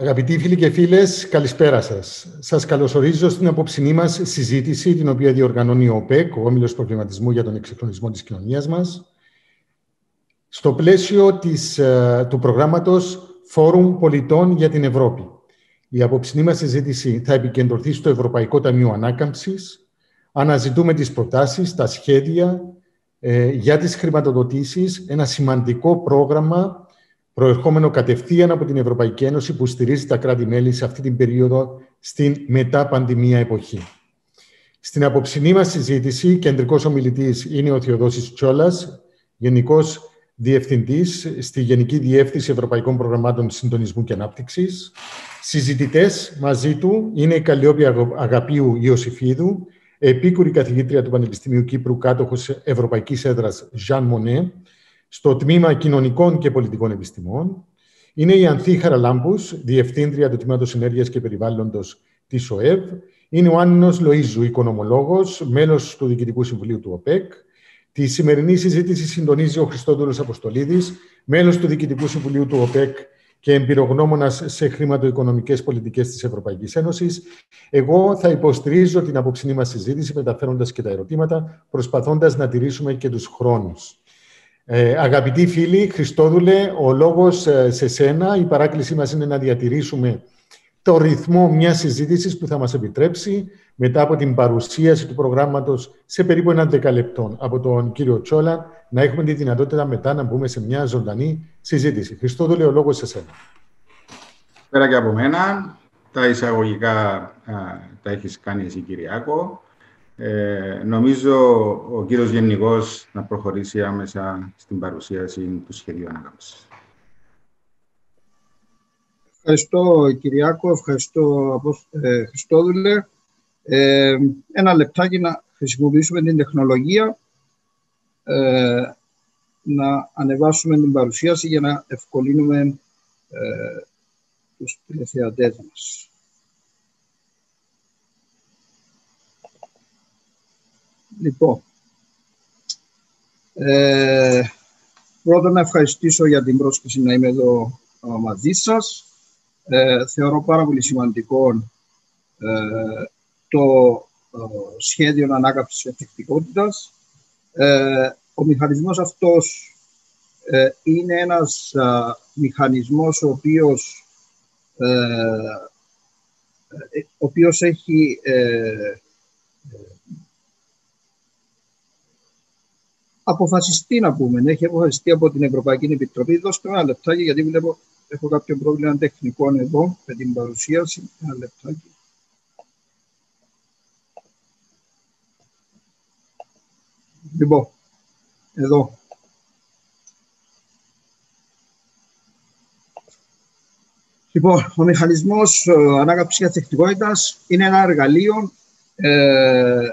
Αγαπητοί φίλοι και φίλες, καλησπέρα σας. Σας καλωσορίζω στην απόψηνή μας συζήτηση, την οποία διοργανώνει ο ΟΠΕΚ, ο Όμιλος Προβληματισμού για τον Εξυγχρονισμό της Κοινωνίας μας, στο πλαίσιο της, ε, του προγράμματος Φόρουμ Πολιτών για την Ευρώπη. Η απόψηνή μας συζήτηση θα επικεντρωθεί στο Ευρωπαϊκό Ταμείο Ανάκαμψης. Αναζητούμε τις προτάσεις, τα σχέδια ε, για τις χρηματοδοτήσεις, ένα σημαντικό πρόγραμμα προερχόμενο κατευθείαν από την Ευρωπαϊκή Ένωση που στηρίζει τα κράτη-μέλη σε αυτή την περίοδο στην μετά-πανδημία εποχή. Στην απόψηνή μας συζήτηση, κεντρικός ομιλητής είναι ο Θεοδόσης Τσόλας, Γενικός Διευθυντής στη Γενική Διεύθυνση Ευρωπαϊκών Προγραμμάτων Συντονισμού και Ανάπτυξης. Συζητητές μαζί του είναι η Καλλιόπη Αγαπίου Ιωσήφιδου, επίκουρη καθηγήτρια του Πανεπιστημίου Κύπρου, κάτοχος Ευρωπαϊκής Έδρας Jean Monnet, στο τμήμα Κοινωνικών και Πολιτικών Επιστημών. Είναι η Ανθή Χαραλάμπους, Διευθύντρια του Τμήματος Ενέργειας και Περιβάλλοντος της ΟΕΒ. Είναι ο Άννος Λοΐζου, οικονομολόγος, μέλος του Διοικητικού Συμβουλίου του ΟΠΕΚ. Τη σημερινή συζήτηση συντονίζει ο Χριστόδουλος Αποστολίδης, μέλος του Διοικητικού Συμβουλίου του ΟΠΕΚ και εμπειρογνώμονας σε χρηματοοικονομικές πολιτικές της Ευρωπαϊκής Ένωσης. Εγώ θα υποστηρίζω την απόψηνή μας συζήτηση, μεταφέροντας και τα ερωτήματα, προσπαθώντας να τηρήσουμε και τους χρόνους. Ε, αγαπητοί φίλοι, Χριστόδουλε, ο λόγος ε, σε σένα, η παράκλησή μας είναι να διατηρήσουμε το ρυθμό μιας συζήτησης που θα μας επιτρέψει μετά από την παρουσίαση του προγράμματος σε περίπου ένα δεκαλεπτό από τον κύριο Τσόλα να έχουμε τη δυνατότητα μετά να μπούμε σε μια ζωντανή συζήτηση. Χριστόδουλε, ο λόγος σε σένα. Πέρα και από μένα, τα εισαγωγικά τα έχεις κάνει εσύ Κυριάκο. Ε, νομίζω ο κύριος Γενικός να προχωρήσει άμεσα στην παρουσίαση του σχεδίου ανάκαμψης. Ευχαριστώ Κυριάκο, ευχαριστώ ε, Χριστόδουλε. Ε, ένα λεπτάκι να χρησιμοποιήσουμε την τεχνολογία ε, να ανεβάσουμε την παρουσίαση για να ευκολύνουμε ε, τους τηλεθεατές μας. Λοιπόν, ε, πρώτα να ευχαριστήσω για την πρόσκληση να είμαι εδώ μαζί σας. Ε, θεωρώ πάρα πολύ σημαντικό ε, το ε, σχέδιο ανάκαψης εφεκτικότητας. Ε, ο μηχανισμός αυτός ε, είναι ένας μηχανισμός ο οποίος, ο οποίος έχει αποφασιστεί να πούμε. Έχει αποφασιστεί από την Ευρωπαϊκή Επιτροπή. Δώστε ένα λεπτάκι, γιατί βλέπω έχω κάποιο πρόβλημα τεχνικό εδώ με την παρουσίαση. Ένα λεπτάκι. Λοιπόν, εδώ. Λοιπόν, ο μηχανισμός ε, ανάκαψης αθεκτικότητας είναι ένα εργαλείο ε,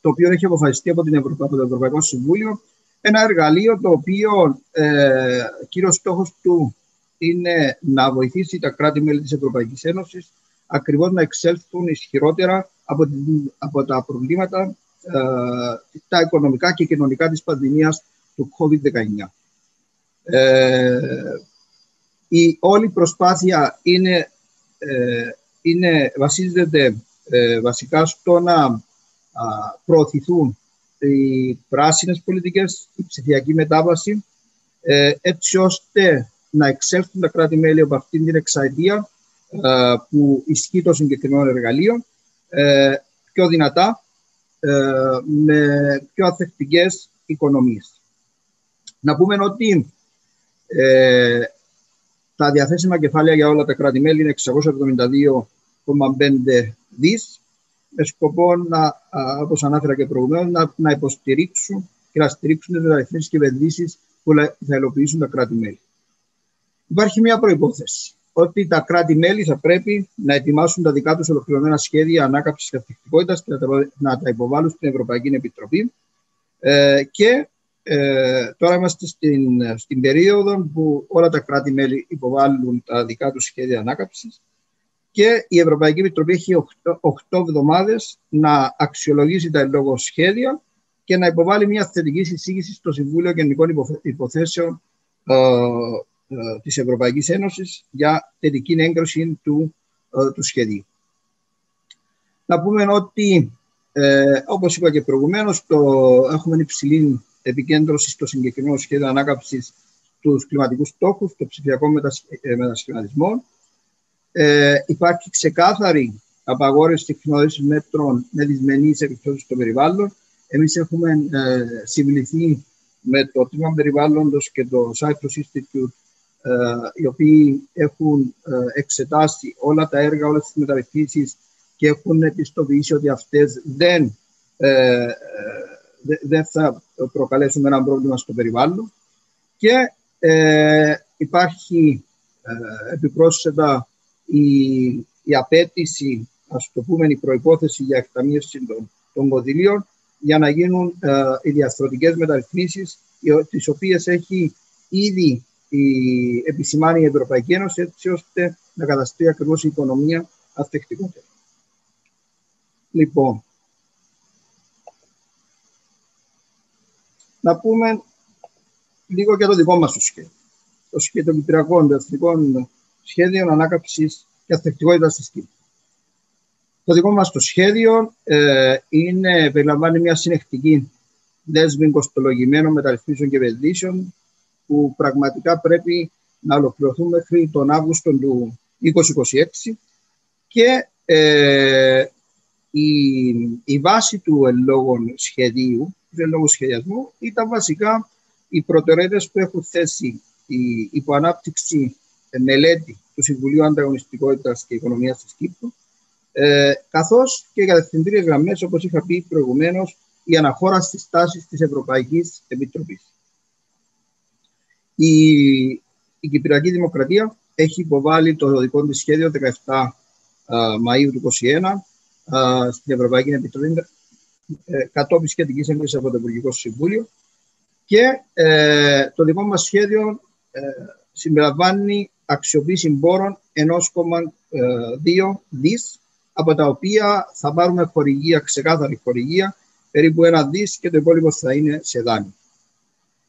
το οποίο έχει αποφασιστεί από, την Ευρωπα... από το Ευρωπαϊκό Συμβούλιο ένα εργαλείο το οποίο ε, κύριος στόχος του είναι να βοηθήσει τα κράτη-μέλη της Ευρωπαϊκής Ένωσης ακριβώς να εξέλθουν ισχυρότερα από, την, από τα προβλήματα ε, τα οικονομικά και κοινωνικά της πανδημίας του COVID-19. Ε, η όλη προσπάθεια είναι, ε, είναι, βασίζεται ε, βασικά στο να προωθηθούν οι πράσινες πολιτικές, η ψηφιακή μετάβαση, ε, έτσι ώστε να εξέλθουν τα κράτη-μέλη από αυτήν την εξαετία ε, που ισχύει το συγκεκριμένο εργαλείο ε, πιο δυνατά, με πιο αθεκτικές οικονομίες. Να πούμε ότι τα διαθέσιμα κεφάλαια για όλα τα κράτη-μέλη είναι 672,5 δις με σκοπό να, όπως ανάφερα και προηγουμένως, να, να υποστηρίξουν και να στηρίξουν τις μεταρρυθμίσει και επενδύσεις που θα υλοποιήσουν τα κράτη-μέλη. Υπάρχει μια προπόθεση ότι τα κράτη-μέλη θα πρέπει να ετοιμάσουν τα δικά τους ολοκληρωμένα σχέδια ανάκαμψης καθεκτικότητα και να τα υποβάλουν στην Ευρωπαϊκή Επιτροπή. Ε, και ε, τώρα είμαστε στην, στην περίοδο που όλα τα κράτη-μέλη υποβάλλουν τα δικά τους σχέδια ανάκαμψης και η Ευρωπαϊκή Επιτροπή έχει 8 εβδομάδες να αξιολογήσει τα λόγω σχέδια και να υποβάλει μια θετική συζήτηση στο Συμβούλιο Γενικών Υποθέσεων ε, της Ευρωπαϊκής Ένωσης για θετική έγκριση του, του σχεδίου. Να πούμε ότι, ε, όπως είπα και προηγουμένως, το, έχουμε υψηλή επικέντρωση στο συγκεκριμένο σχέδιο ανάκαψης τους κλιματικούς στόχους, το ψηφιακό μετασχηματισμό. Ε, υπάρχει ξεκάθαρη απαγόρευση χρησιμοποίηση μέτρων με δυσμενείς επιπτώσεις στο περιβάλλον. Εμείς έχουμε ε, συμβληθεί με το Τμήμα Περιβάλλοντος και το Cyprus Institute, ε, οι οποίοι έχουν ε, εξετάσει όλα τα έργα, όλες τις μεταρρυθμίσεις και έχουν επιστοποιήσει ότι αυτές δεν, ε, ε, δεν θα προκαλέσουν ένα πρόβλημα στο περιβάλλον. Και ε, υπάρχει ε, επιπρόσθετα η, η απέτηση, ας το πούμε, η προϋπόθεση για εκταμείευση των, των κονδυλίων για να γίνουν ε, οι διαστρωτικές μεταρρυθμίσεις τις οποίες έχει ήδη η, επισημάνει η Ευρωπαϊκή Ένωση έτσι ώστε να καταστεί ακριβώς η οικονομία αυτεκτικότερη. Λοιπόν, να πούμε λίγο για το δικό μας το σχέδιο. Το σχέδιο των Κυπριακών Διαστρικών Σχέδιων Ανάκαψης και Αθεκτικότητας της Κύπρου. Το δικό μας το σχέδιο ε, είναι, περιλαμβάνει μια συνεχτική δέσμη κοστολογημένων μεταρρυθμίσεων και επενδύσεων που πραγματικά πρέπει να ολοκληρωθούν μέχρι τον Αύγουστο του 2026 και ε, η, η βάση του εν σχεδίου, του εν σχεδιασμού ήταν βασικά οι προτεραιότητες που έχουν θέσει η υποανάπτυξη μελέτη του Συμβουλίου Ανταγωνιστικότητας και Οικονομίας της Κύπρου, ε, καθώς και κατευθυντήριες γραμμές, όπως είχα πει προηγουμένως, η αναχώρα στις τάσεις της Ευρωπαϊκής Επιτροπής. Η, η Κυπριακή Δημοκρατία έχει υποβάλει το δικό της σχέδιο 17 Μαΐου του 2021 στην Ευρωπαϊκή Επιτροπή ε, κατόπιν σχετικής έγκρισης από το Υπουργικό Συμβούλιο και ε, το δικό μας σχέδιο ε, συμπεριλαμβάνει αξιοποίηση πόρων 1,2 δις, από τα οποία θα πάρουμε χορηγία, ξεκάθαρη χορηγία, περίπου ένα δις και το υπόλοιπο θα είναι σε δάνειο.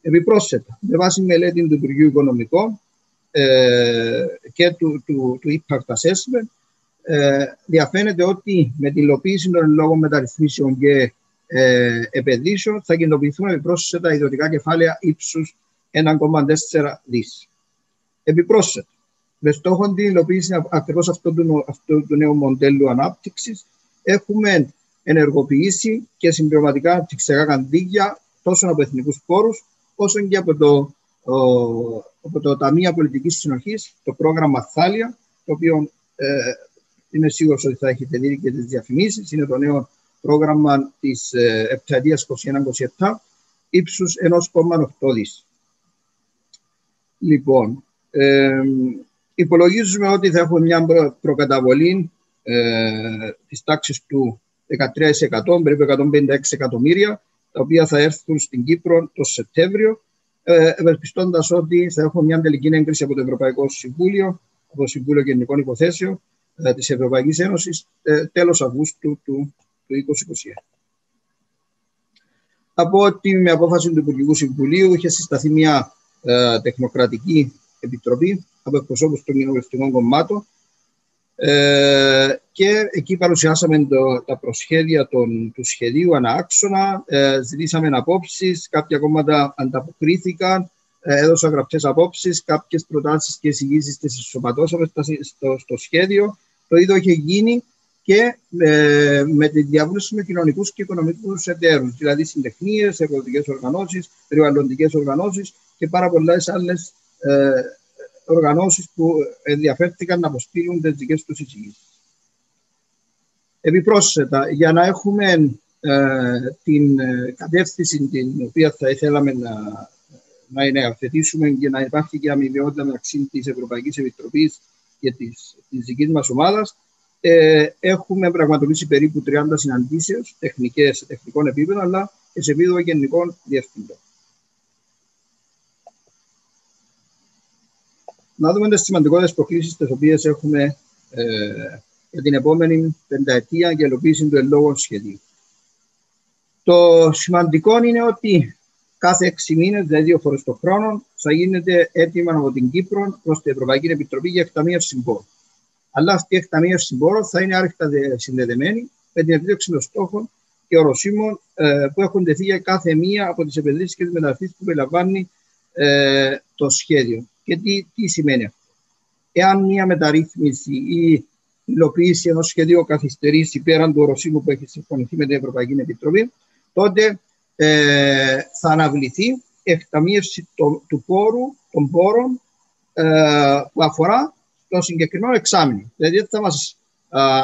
Επιπρόσθετα, με βάση μελέτη του Υπουργείου Οικονομικών ε, και του, του, του Impact Assessment, ε, διαφαίνεται ότι με την υλοποίηση των λόγων μεταρρυθμίσεων και ε, επενδύσεων θα κινητοποιηθούν επιπρόσθετα ιδιωτικά κεφάλαια ύψους 1,4 δις. Επιπρόσθετα, μες στόχο την υλοποίηση ακριβώς αυτού του, αυτού του νέου μοντέλου ανάπτυξης, έχουμε ενεργοποιήσει και συμπληρωματικά αναπτυξιακά καντήγια τόσο από εθνικούς πόρους, όσο και από το, ο, από το Ταμείο Πολιτικής Συνοχής, το πρόγραμμα Θάλια, το οποίο ε, είμαι σίγουρος ότι θα έχετε δει και τις διαφημίσεις. Είναι το νέο πρόγραμμα της ε, επταετίας 21-27 ύψους 1,8 δις. Λοιπόν, ε, υπολογίζουμε ότι θα έχουμε μια προκαταβολή ε, της τάξης του 13%, περίπου 156 εκατομμύρια, τα οποία θα έρθουν στην Κύπρο το Σεπτέμβριο, ε, ευελπιστώντας ότι θα έχουμε μια τελική έγκριση από το Ευρωπαϊκό Συμβούλιο, από το Συμβούλιο Γενικών Υποθέσεων ε, της Ευρωπαϊκής Ένωσης, ε, τέλος Αυγούστου του το 2021. Από ότι με απόφαση του Υπουργικού Συμβουλίου είχε συσταθεί μια ε, τεχνοκρατική επιτροπή από εκπροσώπου των κοινοβουλευτικών κομμάτων ε, και εκεί παρουσιάσαμε το, τα προσχέδια των, του σχεδίου ανά άξονα, ε, ζητήσαμε απόψεις, κάποια κόμματα ανταποκρίθηκαν, ε, έδωσαν γραπτές απόψεις, κάποιες προτάσεις και εισηγήσεις τις ενσωματώσαμε στο, στο σχέδιο. Το ίδιο είχε γίνει και ε, με τη διαβούλευση με κοινωνικούς και οικονομικούς εταίρους, δηλαδή συντεχνίες, εργοδοτικές οργανώσεις, περιβαλλοντικές οργανώσεις και πάρα πολλές άλλες ε, οργανώσεις που ενδιαφέρθηκαν να αποστείλουν τι δικέ τους εισηγήσεις. Επιπρόσθετα, για να έχουμε ε, την ε, κατεύθυνση την οποία θα ήθελαμε να, να ενεργαθετήσουμε και να υπάρχει και αμοιβαιότητα μεταξύ της Ευρωπαϊκής Επιτροπής και της δικής μας ομάδας, ε, έχουμε πραγματοποιήσει περίπου 30 συναντήσεις τεχνικές σε τεχνικών επίπεδο, αλλά και σε επίπεδο γενικών διευθυντών. Να δούμε τις σημαντικότερες προκλήσεις τις οποίες έχουμε ε, για την επόμενη πενταετία για υλοποίηση του ελόγων σχεδίου. Το σημαντικό είναι ότι κάθε έξι μήνες, δηλαδή δύο φορές το χρόνο, θα γίνεται έτοιμα από την Κύπρο προς την Ευρωπαϊκή Επιτροπή για εκταμείευση πόρων. Αλλά αυτή η εκταμείευση πόρων θα είναι άρρηκτα συνδεδεμένη με την επίδοξη των στόχων και οροσίμων ε, που έχουν τεθεί για κάθε μία από τις επενδύσεις και τις μεταρρυθμίσεις που περιλαμβάνει ε, το σχέδιο. Και τι, τι σημαίνει αυτό; Εάν μία μεταρρύθμιση ή υλοποίηση ενός σχεδίου καθυστερήσει πέραν του οροσίμου που έχει συμφωνηθεί με την Ευρωπαϊκή Επιτροπή, τότε ε, θα αναβληθεί εκταμείευση το, του πόρου, των πόρων ε, που αφορά το συγκεκριμένο εξάμεινο. Δηλαδή δεν θα μας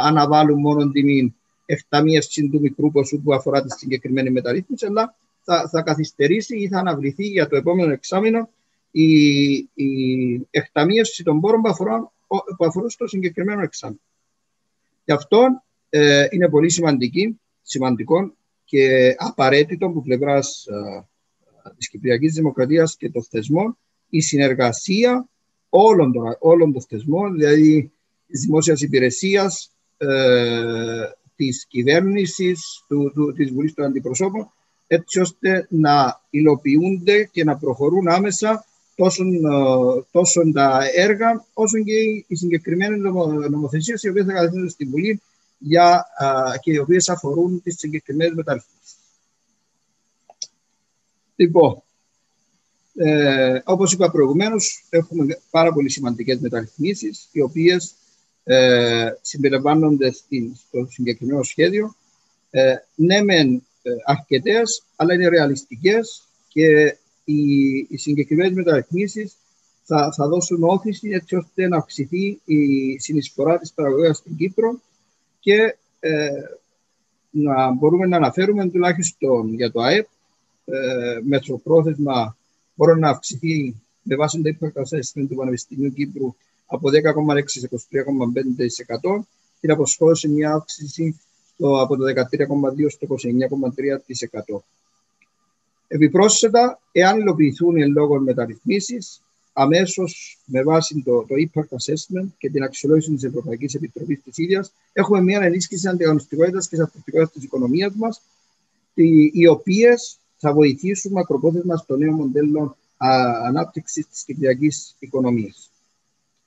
αναβάλουν μόνο την εκταμείευση του μικρού ποσού που αφορά τη συγκεκριμένη μεταρρύθμιση, αλλά θα, θα καθυστερήσει ή θα αναβληθεί για το επόμενο εξάμεινο η, η εκταμείευση των πόρων που αφορούν, που αφορούν στο συγκεκριμένο εξάμεινο. Γι' αυτό ε, είναι πολύ σημαντική, σημαντικό και απαραίτητο από πλευράς ε, της Κυπριακής Δημοκρατίας και των θεσμών η συνεργασία όλων των, όλων των θεσμών, δηλαδή της δημόσιας υπηρεσίας, ε, της κυβέρνησης, της Βουλής των Αντιπροσώπων, έτσι ώστε να υλοποιούνται και να προχωρούν άμεσα τόσο, ε, τόσο τα έργα όσο και οι συγκεκριμένες νομοθεσίες οι οποίες θα καταθέσουν στην Βουλή για, και οι οποίες αφορούν τις συγκεκριμένες μεταρρυθμίσεις. Λοιπόν, ε, όπως είπα προηγουμένως, έχουμε πάρα πολύ σημαντικές μεταρρυθμίσεις, οι οποίες ε, συμπεριλαμβάνονται στο συγκεκριμένο σχέδιο. Ε, ναι, μεν ε, αρκετές, αλλά είναι ρεαλιστικές και οι, οι συγκεκριμένες μεταρρυθμίσεις θα, θα δώσουν όθηση έτσι ώστε να αυξηθεί η συνεισφορά της παραγωγής στην Κύπρο και ε, να μπορούμε να αναφέρουμε τουλάχιστον για το ΑΕΠ ε, μεσοπρόθεσμα μπορεί να αυξηθεί με βάση το impact assessment του Πανεπιστημίου Κύπρου από 10,6 σε 23,5% και να αποσχώσει μια αύξηση στο, από το 13,2 στο 29,3%. Επιπρόσθετα, εάν υλοποιηθούν οι λόγω μεταρρυθμίσεις, αμέσως με βάση το, το impact assessment και την αξιολόγηση της Ευρωπαϊκής Επιτροπής της ίδιας, έχουμε μια ενίσχυση τη ανταγωνιστικότητας και τη αυτοκτικότητα της οικονομίας μας, οι, οι οποίες θα βοηθήσουν μακροπρόθεσμα στο νέο μοντέλο ανάπτυξης της κυπριακής οικονομίας.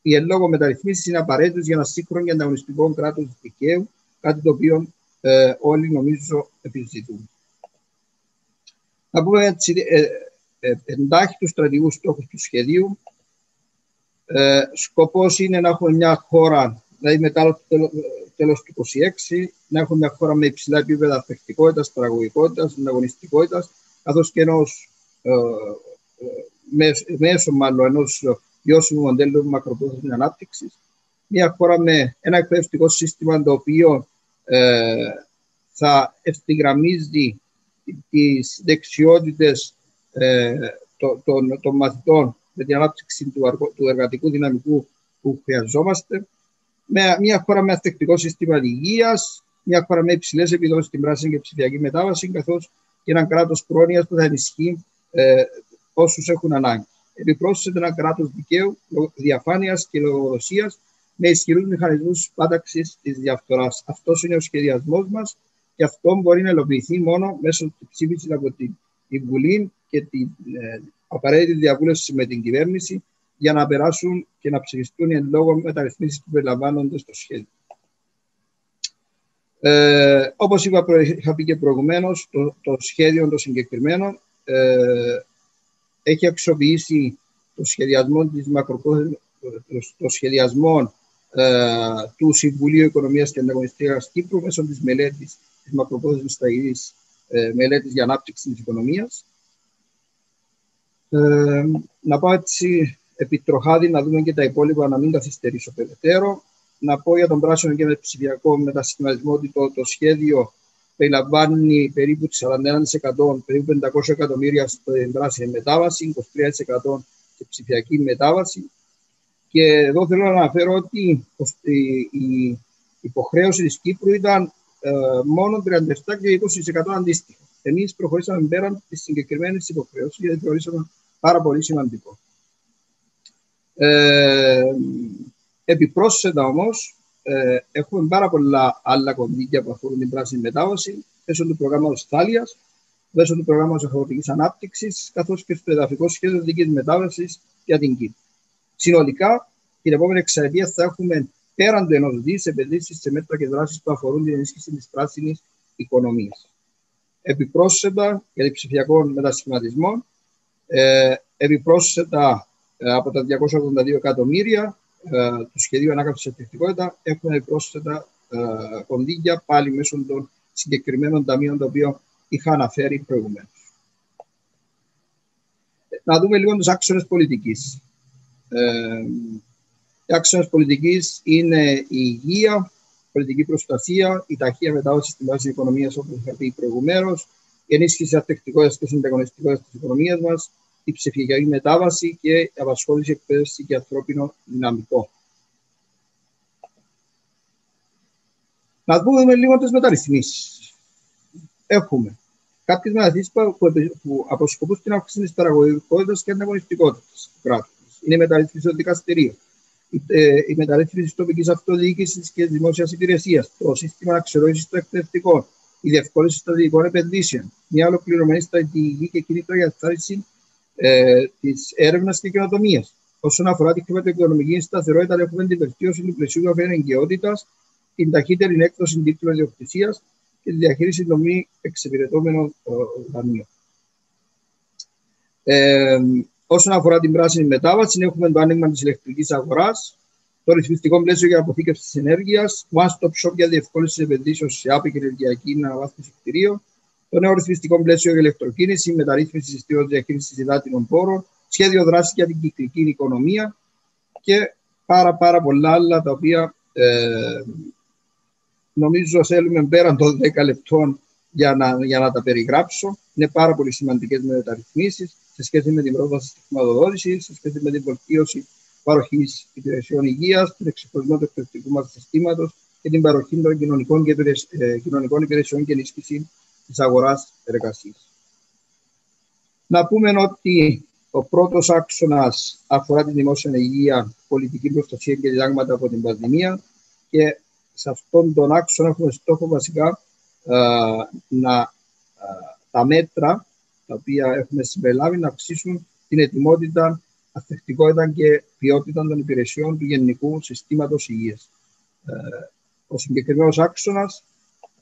Οι εν λόγω μεταρρυθμίσεις είναι απαραίτητες για ένα σύγχρονο και ανταγωνιστικό κράτος δικαίου, κάτι το οποίο ε, όλοι νομίζω επιζητούν. Να πούμε έτσι, ε, ε, εντάχει τους στρατηγικούς στόχους του σχεδίου. Ε, σκοπός είναι να έχουμε μια χώρα, δηλαδή μετά το τέλο του 2026, να έχουμε μια χώρα με υψηλά επίπεδα αθεκτικότητα, παραγωγικότητας, ανταγωνιστικότητας, καθώς και ενός ε, ε, μέσω μάλλον ενός βιώσιμου μοντέλου μακροπρόθεσμης ανάπτυξης. Μια χώρα με ένα εκπαιδευτικό σύστημα το οποίο ε, θα ευθυγραμμίζει τις δεξιότητες ε, των, των, των, μαθητών με την ανάπτυξη του, του εργατικού δυναμικού που χρειαζόμαστε. Με, μια χώρα με αθεκτικό σύστημα υγείας, μια χώρα με υψηλές επιδόσεις στην πράσινη και ψηφιακή μετάβαση, καθώς και ένα κράτος πρόνοιας που θα ενισχύει ε, όσους έχουν ανάγκη. Επιπρόσθετα, ένα κράτος δικαίου, διαφάνειας και λογοδοσίας με ισχυρούς μηχανισμούς πάταξη της διαφθοράς. Αυτός είναι ο σχεδιασμός μας και αυτό μπορεί να υλοποιηθεί μόνο μέσω της ψήφισης από την, Βουλή και την ε, απαραίτητη διαβούλευση με την κυβέρνηση για να περάσουν και να ψηφιστούν οι εν λόγω μεταρρυθμίσεις που περιλαμβάνονται στο σχέδιο. Ε, Όπως είπα, είχα πει και προηγουμένως, το, το σχέδιο το συγκεκριμένο ε, έχει αξιοποιήσει το σχεδιασμό της το σχεδιασμό ε, του Συμβουλίου Οικονομίας και Ανταγωνιστικής Κύπρου μέσω της μελέτης της μακροπρόθεσμης σταγής ε, μελέτης για ανάπτυξη της οικονομίας. Ε, να πάω έτσι επιτροχάδι να δούμε και τα υπόλοιπα, να μην καθυστερήσω περαιτέρω. Να πω για τον πράσινο και ψηφιακό μετασχηματισμό ότι το, το σχέδιο περιλαμβάνει περίπου 41%, περίπου 500 εκατομμύρια στην πράσινη μετάβαση, 23% σε ψηφιακή μετάβαση. Και εδώ θέλω να αναφέρω ότι η υποχρέωση της Κύπρου ήταν ε, μόνο 37 και 20% αντίστοιχα. Εμείς προχωρήσαμε πέραν της συγκεκριμένης υποχρέωση γιατί θεωρήσαμε πάρα πολύ σημαντικό. Ε, επιπρόσθετα όμως, ε, έχουμε πάρα πολλά άλλα κονδύλια που αφορούν την πράσινη μετάβαση μέσω του προγράμματος Θάλιας, μέσω του προγράμματος αγροτικής ανάπτυξης, καθώς και στο εδαφικό σχέδιο δικής μετάβασης για την Κύπρο. Συνολικά, την επόμενη εξαετία θα έχουμε πέραν του ενός δις επενδύσεις σε μέτρα και δράσεις που αφορούν την ενίσχυση της πράσινης οικονομίας. Επιπρόσθετα, για την ψηφιακό μετασχηματισμό, ε, επιπρόσθετα ε, από τα 282 εκατομμύρια ε, του σχεδίου ανάκαμψης ευθυντικότητα, έχουμε επιπρόσθετα ε, κονδύλια πάλι μέσω των συγκεκριμένων ταμείων τα οποία είχα αναφέρει προηγουμένως. Να δούμε λίγο του άξονες πολιτικής. Ε, οι άξονε πολιτικής είναι η υγεία, η πολιτική προστασία, η ταχεία μετάβαση στην βάση οικονομίας, όπως είχα πει προηγουμένως, η ενίσχυση αθεκτικότητα και συνταγωνιστικότητα της οικονομίας μας, η ψηφιακή μετάβαση και η απασχόληση, εκπαίδευση και ανθρώπινο δυναμικό. Να δούμε λίγο τις μεταρρυθμίσεις. Έχουμε κάποιες μεταρρυθμίσεις που αποσκοπούν στην αύξηση της παραγωγικότητας και ανταγωνιστικότητας του κράτους. Είναι η μεταρρύθμιση των δικαστηρίων, η, ε, η μεταρρύθμιση της τοπικής αυτοδιοίκησης και της δημόσιας υπηρεσίας, το σύστημα αξιολόγησης των εκπαιδευτικών, η διευκόλυνση στρατηγικών επενδύσεων, μια ολοκληρωμένη στρατηγική και κινήτρο για τη ε, της έρευνας και καινοτομίας. Όσον αφορά τη χρηματοοικονομική σταθερότητα, έχουμε την βελτίωση του πλαισίου αφαιρεγκαιότητα, την ταχύτερη έκδοση τίτλων ιδιοκτησίας και τη διαχείριση των μη εξυπηρετώμενων ε, δανείων. Ε, όσον αφορά την πράσινη μετάβαση, έχουμε το άνοιγμα της ηλεκτρικής αγοράς, το ρυθμιστικό πλαίσιο για αποθήκευση της ενέργειας, one-stop shop για διευκόλυνση επενδύσεων σε άπη και ενεργειακή αναβάθμιση κτηρίων, το νέο ρυθμιστικό πλαίσιο για ηλεκτροκίνηση, μεταρρύθμιση συστήματο διαχείριση υδάτινων πόρων, σχέδιο δράσης για την κυκλική οικονομία και πάρα, πάρα πολλά άλλα τα οποία ε, νομίζω θέλουμε πέραν των 10 λεπτών για να, για να τα περιγράψω. Είναι πάρα πολύ σημαντικές μεταρρυθμίσεις σε σχέση με την πρόσβαση στη χρηματοδότηση, σε σχέση με την βελτίωση παροχής υπηρεσιών υγείας, τον εξοπλισμό του εκπαιδευτικού μας συστήματος και την παροχή των κοινωνικών, και ε, κοινωνικών υπηρεσιών και ενίσχυση της αγοράς εργασίας. Να πούμε ότι ο πρώτος άξονας αφορά τη δημόσια υγεία, πολιτική προστασία και διδάγματα από την πανδημία και σε αυτόν τον άξονα έχουμε στόχο βασικά ε, να ε, τα μέτρα τα οποία έχουμε συμπεριλάβει να αυξήσουν την ετοιμότητα, αθεκτικότητα και ποιότητα των υπηρεσιών του Γενικού Συστήματος Υγείας. Ε, ο συγκεκριμένος άξονας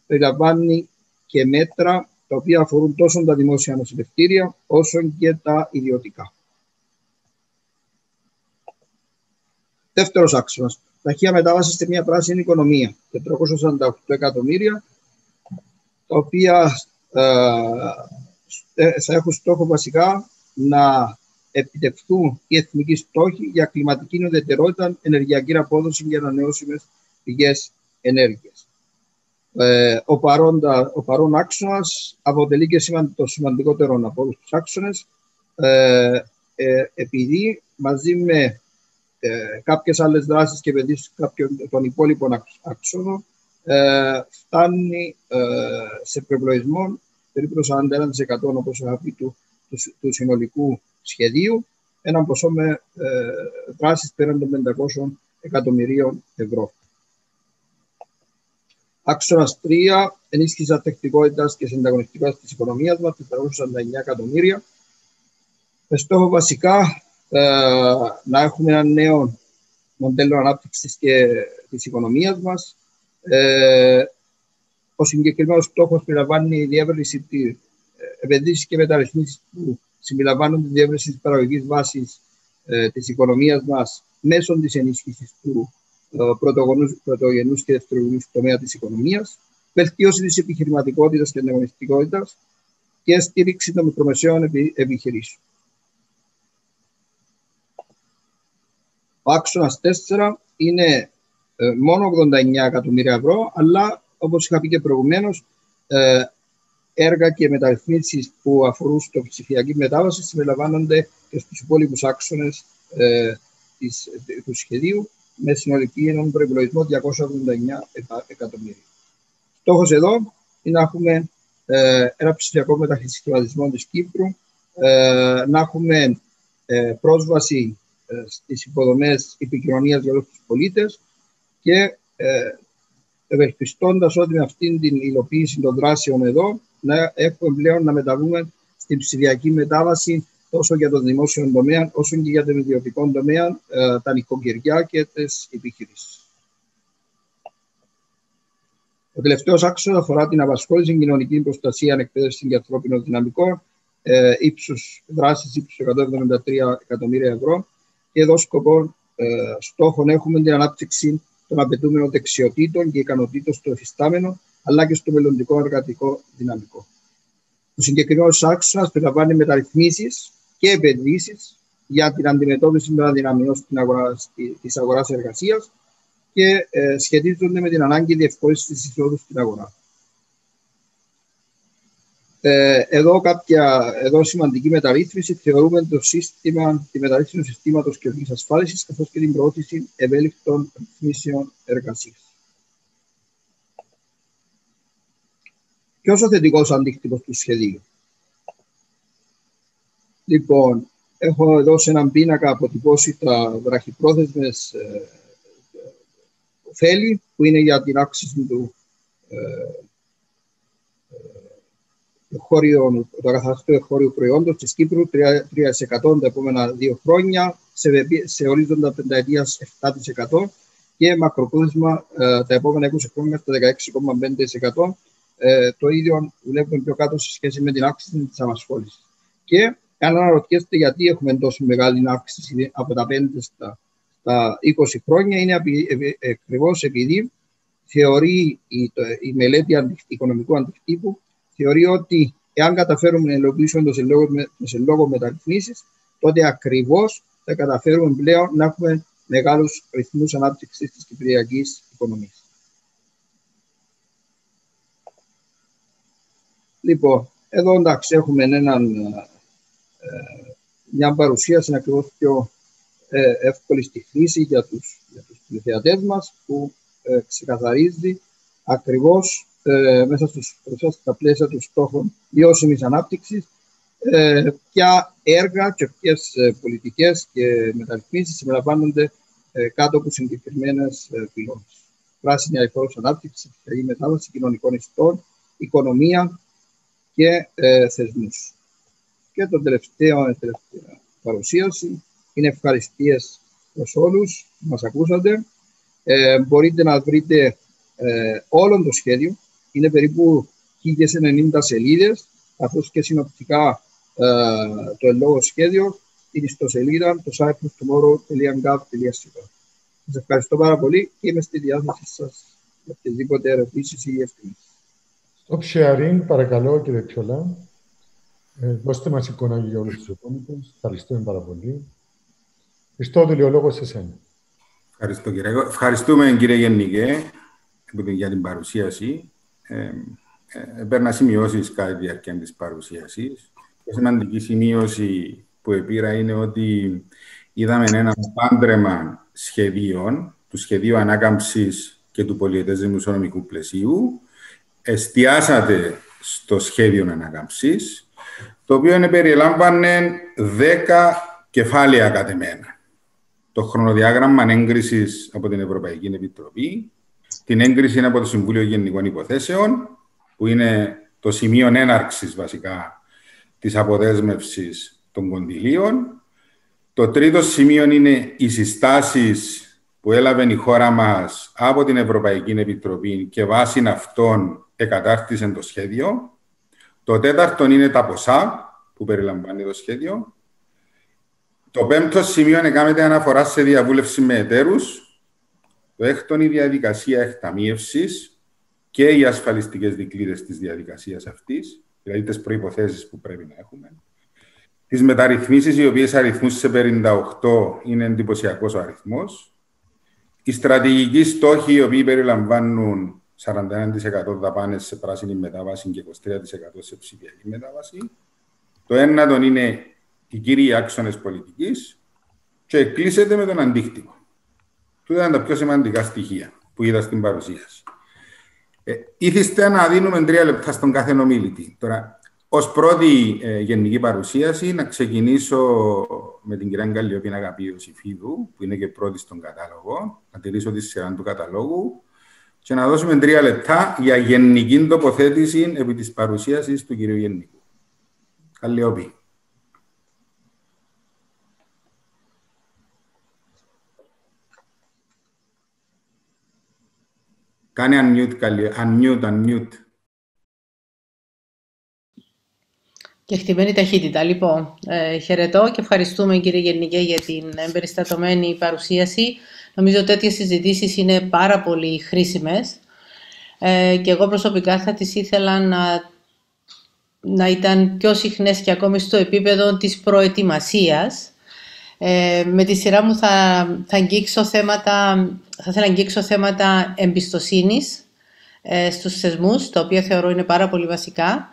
περιλαμβάνει και μέτρα τα οποία αφορούν τόσο τα δημόσια νοσηλευτήρια όσο και τα ιδιωτικά. Δεύτερος άξονας ταχεία μετάβαση σε μια πράσινη οικονομία. 448 εκατομμύρια, τα οποία ε, ε, θα έχουν στόχο βασικά να επιτευχθούν οι εθνικοί στόχοι για κλιματική ουδετερότητα, ενεργειακή απόδοση και ανανεώσιμες πηγές ενέργειας. Ε, ο, παρόντα, ο παρόν άξονας αποτελεί και το σημαντικότερο από όλους τους άξονες, ε, ε, επειδή μαζί με ε, κάποιες άλλες δράσεις και επενδύσεις των υπόλοιπων αξώνων ε, φτάνει ε, σε προπλοισμό περίπου το 41% όπως είχα πει του, του, του, συνολικού σχεδίου, ένα ποσό με ε, δράσεις πέραν των 500 εκατομμυρίων ευρώ. Άξονα 3, ενίσχυση αθεκτικότητας και συνταγωνιστικότητας της οικονομίας μας, 449 εκατομμύρια. Με στόχο βασικά ε, να έχουμε ένα νέο μοντέλο ανάπτυξης και της οικονομίας μας. Ε, ο συγκεκριμένος στόχος περιλαμβάνει η διεύρυνση της ε, επενδύσεις και μεταρρυθμίσεις που συμπεριλαμβάνουν τη διεύρυνση της παραγωγικής βάσης ε, της οικονομίας μας μέσω της ενίσχυσης του ε, πρωτογενούς και δευτερογενούς τομέα της οικονομίας, βελτίωση της επιχειρηματικότητας και ανταγωνιστικότητας και στήριξη των μικρομεσαίων επιχειρήσεων. Ο άξονας 4 είναι ε, μόνο 89 εκατομμύρια ευρώ, αλλά όπως είχα πει και προηγουμένως, ε, έργα και μεταρρυθμίσεις που αφορούν στο ψηφιακή μετάβαση συμπεριλαμβάνονται και στους υπόλοιπους άξονες ε, του σχεδίου με συνολική έναν προπολογισμό 289 εκατομμύρια. Στόχος εδώ είναι να έχουμε ε, ένα ψηφιακό μεταχειρισμό της Κύπρου, ε, να έχουμε ε, πρόσβαση ε, στις υποδομές επικοινωνίας για όλους τους πολίτες και ε, ευελπιστώντας ότι με αυτήν την υλοποίηση των δράσεων εδώ να έχουμε πλέον να μεταβούμε στην ψηφιακή μετάβαση τόσο για τον δημόσιο τομέα όσο και για τον ιδιωτικό τομέα, ε, τα νοικοκυριά και τις επιχειρήσεις. Ο τελευταίος άξονας αφορά την απασχόληση, κοινωνική προστασία, ανεκπαίδευση και ανθρώπινο δυναμικό, ε, ύψους, δράσης ύψους 173 εκατομμύρια ευρώ και εδώ σκοπό ε, στόχων έχουμε την ανάπτυξη των απαιτούμενων δεξιοτήτων και ικανοτήτων στο εφιστάμενο αλλά και στο μελλοντικό εργατικό δυναμικό. Ο συγκεκριμένος άξονας περιλαμβάνει μεταρρυθμίσεις και επενδύσεις για την αντιμετώπιση των αδυναμιών της αγοράς εργασίας και ε, σχετίζονται με την ανάγκη διευκόλυνσης της εισόδου στην αγορά. Ε, εδώ, κάποια, εδώ σημαντική μεταρρύθμιση θεωρούμε το σύστημα, τη μεταρρύθμιση του συστήματος κοινωνικής ασφάλισης καθώς και την προώθηση ευέλικτων ρυθμίσεων εργασίας. Ποιος ο θετικός αντίκτυπος του σχεδίου; Λοιπόν, έχω εδώ σε έναν πίνακα αποτυπώσει τα βραχυπρόθεσμες ε, ωφέλη που είναι για την άξιση του ε, χώριο, το καθαρίστο εγχώριο προϊόντος της Κύπρου 3%, 3 τα επόμενα δύο χρόνια, σε, σε ορίζοντα πενταετίας 7% και μακροπρόθεσμα ε, τα επόμενα 20 χρόνια στο 16,5%. Ε, το ίδιο βλέπουμε πιο κάτω σε σχέση με την αύξηση της απασχόλησης. Και αν αναρωτιέστε γιατί έχουμε τόσο μεγάλη αύξηση από τα 5 στα, στα 20 χρόνια, είναι ακριβώς επειδή θεωρεί η, το, η μελέτη οικονομικού αντικτύπου θεωρεί ότι εάν καταφέρουμε να υλοποιήσουμε τι εν λόγω μεταρρυθμίσεις, τότε ακριβώς θα καταφέρουμε πλέον να έχουμε μεγάλους ρυθμούς ανάπτυξης της κυπριακής οικονομίας. Λοιπόν, εδώ εντάξει έχουμε έναν, ε, μια παρουσίαση ακριβώ πιο ε, εύκολη στη χρήση για τους, για τους μας που ε, ξεκαθαρίζει ακριβώς ε, μέσα στους, στα πλαίσια των στόχων βιώσιμης ανάπτυξης, ε, ποια έργα και ποιες πολιτικές και μεταρρυθμίσεις συμπεριλαμβάνονται ε, κάτω από συγκεκριμένες ε, πυλώνες. Πράσινη αηφόρος ανάπτυξη, η μετάβαση κοινωνικών ιστών, οικονομία και ε, θεσμούς. Και το τελευταίο, τελευταία παρουσίαση είναι ευχαριστίες προς όλους που μας ακούσατε. Ε, μπορείτε να βρείτε ε, όλο το σχέδιο είναι περίπου 1090 σελίδες, καθώς και συνοπτικά ε, το ελόγω σχέδιο στην ιστοσελίδα το cyprustomorrow.gov.gr. Σας ευχαριστώ πάρα πολύ και είμαι στη διάθεσή σας για οποιασδήποτε ερωτήσεις ή ευθύνες. Stop sharing, παρακαλώ κύριε Πιολά. Ε, δώστε μας εικόνα για όλους τους επόμενους. Ευχαριστούμε πάρα πολύ. Χριστόδουλη, ο λόγος σε εσένα. Ευχαριστώ, κύριε. Ευχαριστούμε κύριε Γεννικέ για την παρουσίαση ε, έπαιρνα σημειώσεις κατά τη διάρκεια της παρουσίασης. Η σημαντική σημείωση που επήρα είναι ότι είδαμε ένα πάντρεμα σχεδίων, του σχεδίου ανάκαμψης και του πολιετές δημοσιονομικού πλαισίου. Εστιάσατε στο σχέδιο ανάκαμψης, το οποίο περιλάμβανε 10 κεφάλαια κατεμένα. Το χρονοδιάγραμμα έγκριση από την Ευρωπαϊκή Επιτροπή, την έγκριση από το Συμβούλιο Γενικών Υποθέσεων, που είναι το σημείο έναρξης βασικά της αποδέσμευσης των κονδυλίων. Το τρίτο σημείο είναι οι συστάσεις που έλαβε η χώρα μας από την Ευρωπαϊκή Επιτροπή και βάσει αυτών εκατάρτισε το σχέδιο. Το τέταρτο είναι τα ποσά που περιλαμβάνει το σχέδιο. Το πέμπτο σημείο είναι κάνετε αναφορά σε διαβούλευση με εταίρους το έκτον, η διαδικασία εκταμείευση και οι ασφαλιστικές δικλείδες της διαδικασίας αυτής, δηλαδή τις προποθέσει που πρέπει να έχουμε. Τις μεταρρυθμίσεις, οι οποίες αριθμούν σε 58 είναι εντυπωσιακός ο αριθμός. Οι στρατηγικοί στόχοι, οι οποίοι περιλαμβάνουν 41% δαπάνες σε πράσινη μετάβαση και 23% σε ψηφιακή μετάβαση. Το ένατον είναι οι κύριοι άξονες πολιτικής και εκκλείσεται με τον αντίκτυπο. Του ήταν τα πιο σημαντικά στοιχεία που είδα στην παρουσίαση. Ε, ήθιστε να δίνουμε τρία λεπτά στον κάθε ομιλητή. Τώρα, ως πρώτη ε, γενική παρουσίαση, να ξεκινήσω με την κυρία Γκαλιόπιν Αγαπή Ιωσήφιδου, που είναι και πρώτη στον κατάλογο, να τηρήσω τη σειρά του καταλόγου. και να δώσουμε τρία λεπτά για γενική τοποθέτηση επί της παρουσίασης του κυρίου Γενικού. Καλλιόπη. Κάνε unmute, unmute, unmute. Και χτυμένη ταχύτητα. Λοιπόν, ε, χαιρετώ και ευχαριστούμε κύριε Γενικέ για την εμπεριστατωμένη παρουσίαση. Νομίζω τέτοιες συζητήσεις είναι πάρα πολύ χρήσιμες ε, και εγώ προσωπικά θα τις ήθελα να, να ήταν πιο συχνές και ακόμη στο επίπεδο της προετοιμασίας. Ε, με τη σειρά μου θα, θα, αγγίξω θέματα, θα ήθελα να αγγίξω θέματα εμπιστοσύνης ε, στους θεσμούς, τα οποία θεωρώ είναι πάρα πολύ βασικά.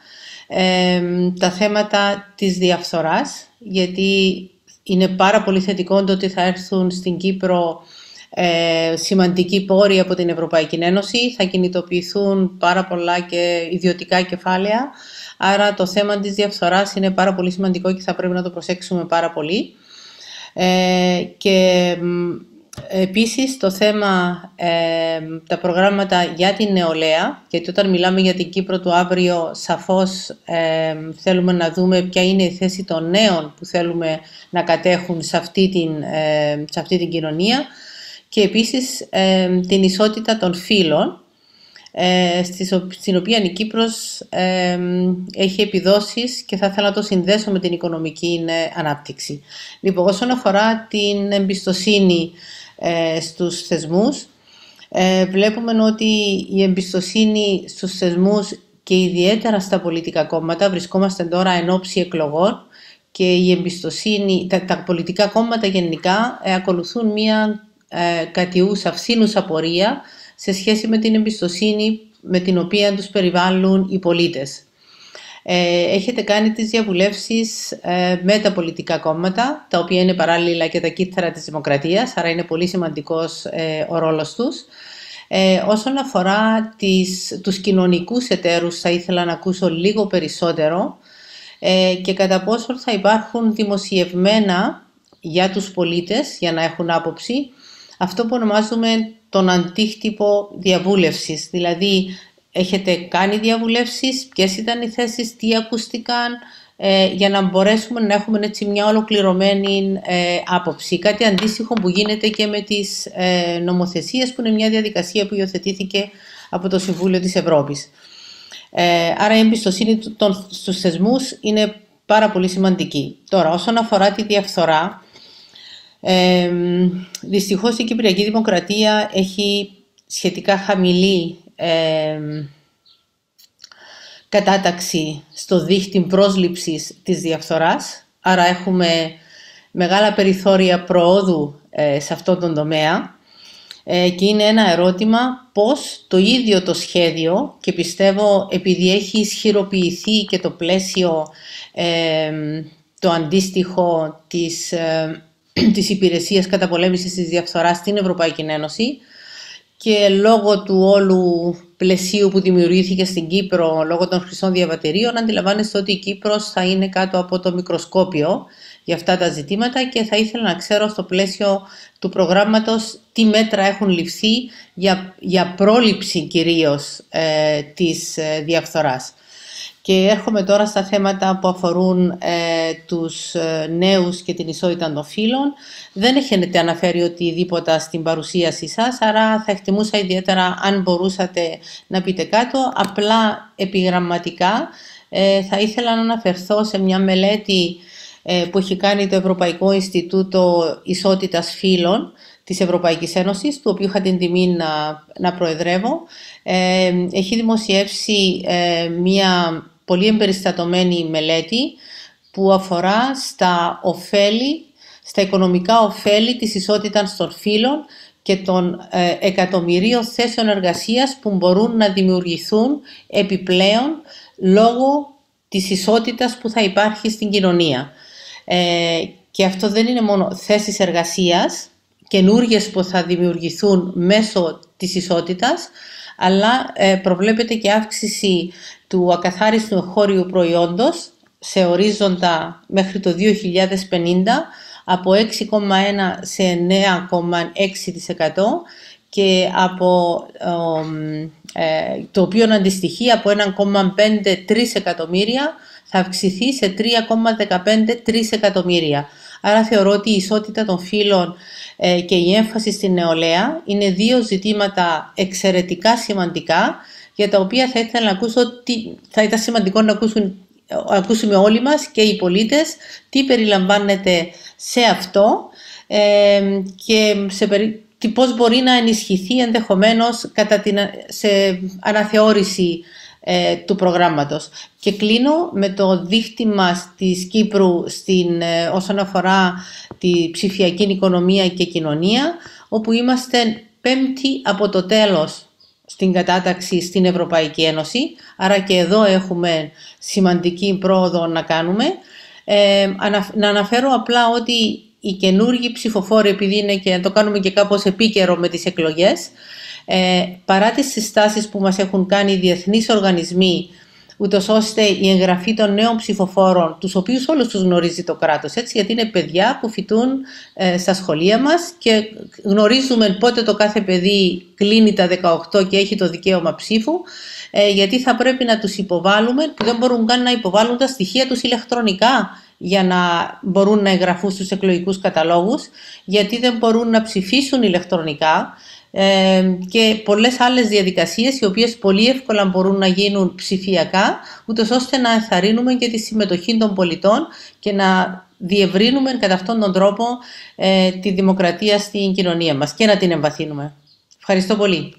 Ε, τα θέματα της διαφθοράς, γιατί είναι πάρα πολύ θετικό το ότι θα έρθουν στην Κύπρο ε, σημαντικοί πόροι από την Ευρωπαϊκή Ένωση, θα κινητοποιηθούν πάρα πολλά και ιδιωτικά κεφάλαια, άρα το θέμα της διαφθοράς είναι πάρα πολύ σημαντικό και θα πρέπει να το προσέξουμε πάρα πολύ. Ε, και Επίσης το θέμα, ε, τα προγράμματα για την νεολαία, γιατί όταν μιλάμε για την Κύπρο του αύριο, σαφώς ε, θέλουμε να δούμε ποια είναι η θέση των νέων που θέλουμε να κατέχουν σε αυτή την, ε, σε αυτή την κοινωνία. Και επίσης την ισότητα των φύλων, στην οποία η Κύπρος έχει επιδόσεις και θα ήθελα να το συνδέσω με την οικονομική ανάπτυξη. Λοιπόν, όσον αφορά την εμπιστοσύνη ε, στους θεσμούς. Ε, βλέπουμε ότι η εμπιστοσύνη στους θεσμούς και ιδιαίτερα στα πολιτικά κόμματα, βρισκόμαστε τώρα εν ώψη εκλογών και η εμπιστοσύνη, τα, πολιτικά κόμματα γενικά ε, ακολουθούν μια ε, κατιούσα, φθήνουσα πορεία σε σχέση με την εμπιστοσύνη με την οποία τους περιβάλλουν οι πολίτες. Ε, έχετε κάνει τις διαβουλεύσεις ε, με τα πολιτικά κόμματα, τα οποία είναι παράλληλα και τα κύτταρα της δημοκρατίας, άρα είναι πολύ σημαντικός ε, ο ρόλος τους. Ε, όσον αφορά τις, τους κοινωνικούς εταίρους, θα ήθελα να ακούσω λίγο περισσότερο ε, και κατά πόσο θα υπάρχουν δημοσιευμένα για τους πολίτες, για να έχουν άποψη, αυτό που ονομάζουμε τον αντίκτυπο διαβούλευσης, δηλαδή έχετε κάνει διαβουλεύσεις, ποιες ήταν οι θέσεις, τι ακούστηκαν, ε, για να μπορέσουμε να έχουμε έτσι μια ολοκληρωμένη ε, άποψη. Κάτι αντίστοιχο που γίνεται και με τις ε, νομοθεσίες που είναι μια διαδικασία που υιοθετήθηκε από το Συμβούλιο της Ευρώπης. Ε, άρα η εμπιστοσύνη των, στους θεσμούς είναι πάρα πολύ σημαντική. Τώρα, όσον αφορά τη διαφθορά, ε, δυστυχώς η Κυπριακή Δημοκρατία έχει σχετικά χαμηλή κατάταξη στο δίχτυ πρόσληψης της διαφθοράς, άρα έχουμε μεγάλα περιθώρια προόδου ε, σε αυτόν τον τομέα. Ε, και είναι ένα ερώτημα πώς το ίδιο το σχέδιο και πιστεύω επειδή έχει ισχυροποιηθεί και το πλαίσιο το αντίστοιχο της, ε, της υπηρεσίας καταπολέμησης της διαφθοράς στην Ευρωπαϊκή Ένωση και λόγω του όλου πλαισίου που δημιουργήθηκε στην Κύπρο λόγω των χρυσών διαβατηρίων αντιλαμβάνεστε ότι η Κύπρος θα είναι κάτω από το μικροσκόπιο για αυτά τα ζητήματα και θα ήθελα να ξέρω στο πλαίσιο του προγράμματος τι μέτρα έχουν ληφθεί για, για πρόληψη κυρίως ε, της ε, διαφθοράς. Και έρχομαι τώρα στα θέματα που αφορούν ε, τους ε, νέους και την ισότητα των φύλων. Δεν έχετε αναφέρει οτιδήποτε στην παρουσίασή σας, άρα θα εκτιμούσα ιδιαίτερα αν μπορούσατε να πείτε κάτω. Απλά επιγραμματικά ε, θα ήθελα να αναφερθώ σε μια μελέτη ε, που έχει κάνει το Ευρωπαϊκό Ινστιτούτο Ισότητας Φύλων της Ευρωπαϊκής Ένωσης, του οποίου είχα την τιμή να, να προεδρεύω. έχει δημοσιεύσει μια πολύ εμπεριστατωμένη μελέτη που αφορά στα ωφέλη, στα οικονομικά ωφέλη της ισότητας των φύλων και των ε, εκατομμυρίων θέσεων εργασίας που μπορούν να δημιουργηθούν επιπλέον λόγω της ισότητας που θα υπάρχει στην κοινωνία. Ε, και αυτό δεν είναι μόνο θέσεις εργασίας, καινούργιες που θα δημιουργηθούν μέσω της ισότητας, αλλά ε, προβλέπεται και αύξηση του ακαθάριστου εγχώριου προϊόντος σε ορίζοντα μέχρι το 2050 από 6,1 σε 9,6% και από, ε, το οποίο αντιστοιχεί από 1,53 εκατομμύρια θα αυξηθεί σε 3,15 εκατομμύρια. Άρα θεωρώ ότι η ισότητα των φύλων ε, και η έμφαση στην νεολαία είναι δύο ζητήματα εξαιρετικά σημαντικά για τα οποία θα ήθελα να ακούσω, τι, θα ήταν σημαντικό να ακούσουν, ακούσουμε όλοι μας και οι πολίτες τι περιλαμβάνεται σε αυτό ε, και σε περί, τι, πώς μπορεί να ενισχυθεί ενδεχομένως κατά την, σε αναθεώρηση ε, του προγράμματος. Και κλείνω με το δίχτυμα της Κύπρου στην, ε, όσον αφορά τη ψηφιακή οικονομία και κοινωνία, όπου είμαστε πέμπτη από το τέλος στην κατάταξη στην Ευρωπαϊκή Ένωση. Άρα και εδώ έχουμε σημαντική πρόοδο να κάνουμε. Ε, να αναφέρω απλά ότι οι καινούργοι ψηφοφόροι, επειδή είναι και να το κάνουμε και κάπως επίκαιρο με τις εκλογές, ε, παρά τις συστάσεις που μας έχουν κάνει οι διεθνείς οργανισμοί, ούτως ώστε η εγγραφή των νέων ψηφοφόρων, τους οποίους όλους τους γνωρίζει το κράτος, έτσι, γιατί είναι παιδιά που φοιτούν ε, στα σχολεία μας και γνωρίζουμε πότε το κάθε παιδί κλείνει τα 18 και έχει το δικαίωμα ψήφου, ε, γιατί θα πρέπει να τους υποβάλουμε, που δεν μπορούν καν να υποβάλουν τα στοιχεία τους ηλεκτρονικά, για να μπορούν να εγγραφούν στους εκλογικούς καταλόγους, γιατί δεν μπορούν να ψηφίσουν ηλεκτρονικά. ε, και πολλές άλλες διαδικασίες οι οποίες πολύ εύκολα μπορούν να γίνουν ψηφιακά, ούτως ώστε να ενθαρρύνουμε και τη συμμετοχή των πολιτών και να διευρύνουμε κατά αυτόν τον τρόπο ε, τη δημοκρατία στην κοινωνία μας και να την εμβαθύνουμε. Ευχαριστώ πολύ.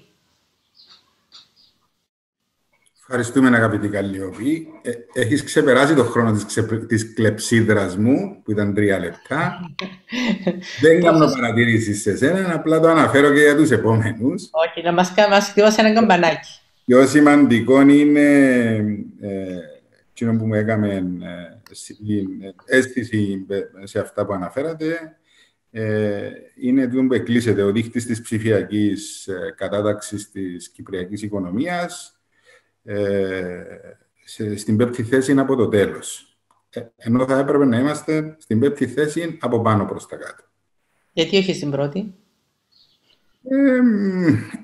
Ευχαριστούμε αγαπητή Καλλιόπη. Ε, έχεις ξεπεράσει το χρόνο της, ξε... της κλεψίδρας μου, που ήταν τρία λεπτά. Δεν κάνω παρατηρήσεις σε σένα, απλά το αναφέρω και για τους επόμενους. Όχι, να μας, μας χτυπώσει ένα καμπανάκι. Πιο σημαντικό είναι ε, που μου έκαμε ε, αίσθηση σε αυτά που αναφέρατε, ε, είναι το που εκκλείσεται ο δείχτης της ψηφιακής ε, κατάταξης της κυπριακής οικονομίας, ε, στην πέμπτη θέση είναι από το τέλος. Ε, ενώ θα έπρεπε να είμαστε στην πέμπτη θέση από πάνω προς τα κάτω. Γιατί όχι στην πρώτη;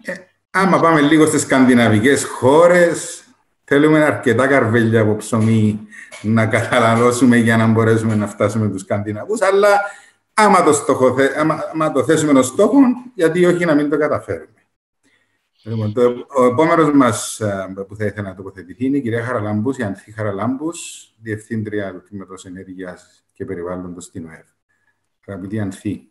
Ε, άμα πάμε λίγο στις σκανδιναβικές χώρες, θέλουμε αρκετά καρβέλια από ψωμί να καταναλώσουμε για να μπορέσουμε να φτάσουμε τους σκανδιναβούς, αλλά άμα το, στόχο, άμα, άμα το θέσουμε ως στόχο, γιατί όχι να μην το καταφέρουμε. Λοιπόν, το, ο επόμενος μας που θα ήθελα να τοποθετηθεί είναι η κυρία Χαραλάμπους, η Ανθή Χαραλάμπους, Διευθύντρια του Τμήματος Ενέργειας και Περιβάλλοντος στην ΟΕΒ. Αγαπητή Ανθή.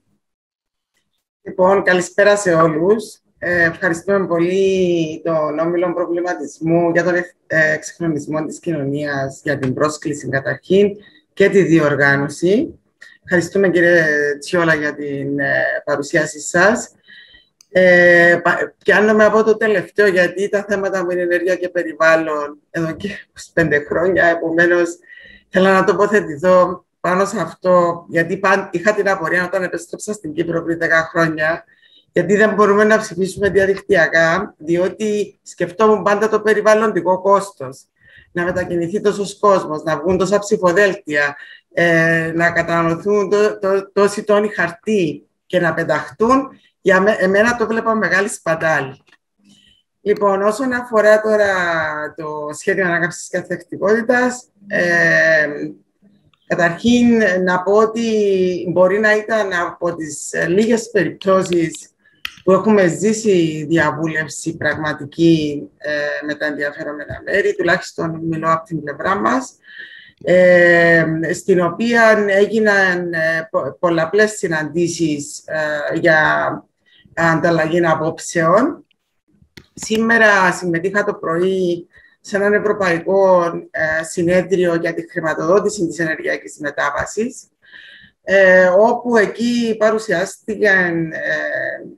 Λοιπόν, καλησπέρα σε όλους. Ε, ευχαριστούμε πολύ τον Όμιλο Προβληματισμού για τον ε, εξυγχρονισμό της κοινωνίας, για την πρόσκληση καταρχήν και τη διοργάνωση. Ευχαριστούμε κύριε Τσιόλα για την ε, παρουσίασή σας. Ε, πιάνομαι από το τελευταίο, γιατί τα θέματα μου είναι ενέργεια και περιβάλλον εδώ και 25 χρόνια. Επομένως, θέλω να τοποθετηθώ πάνω σε αυτό, γιατί είχα την απορία όταν επέστρεψα στην Κύπρο πριν 10 χρόνια, γιατί δεν μπορούμε να ψηφίσουμε διαδικτυακά, διότι σκεφτόμουν πάντα το περιβαλλοντικό κόστος. Να μετακινηθεί τόσος κόσμος, να βγουν τόσα ψηφοδέλτια, ε, να κατανοηθούν τόσοι τόνοι χαρτί και να πεταχτούν για εμένα το βλέπω μεγάλη σπατάλη. Λοιπόν, όσον αφορά τώρα το σχέδιο ανάκαμψης καθεκτικότητας, ε, καταρχήν να πω ότι μπορεί να ήταν από τις λίγες περιπτώσεις που έχουμε ζήσει διαβούλευση πραγματική ε, με τα ενδιαφέρομενα μέρη, τουλάχιστον μιλώ από την πλευρά μας, ε, στην οποία έγιναν ε, πολλαπλές συναντήσεις ε, για ανταλλαγή απόψεων. Σήμερα συμμετείχα το πρωί σε έναν ευρωπαϊκό ε, συνέδριο για τη χρηματοδότηση της ενεργειακής μετάβασης, ε, όπου εκεί παρουσιάστηκε ε,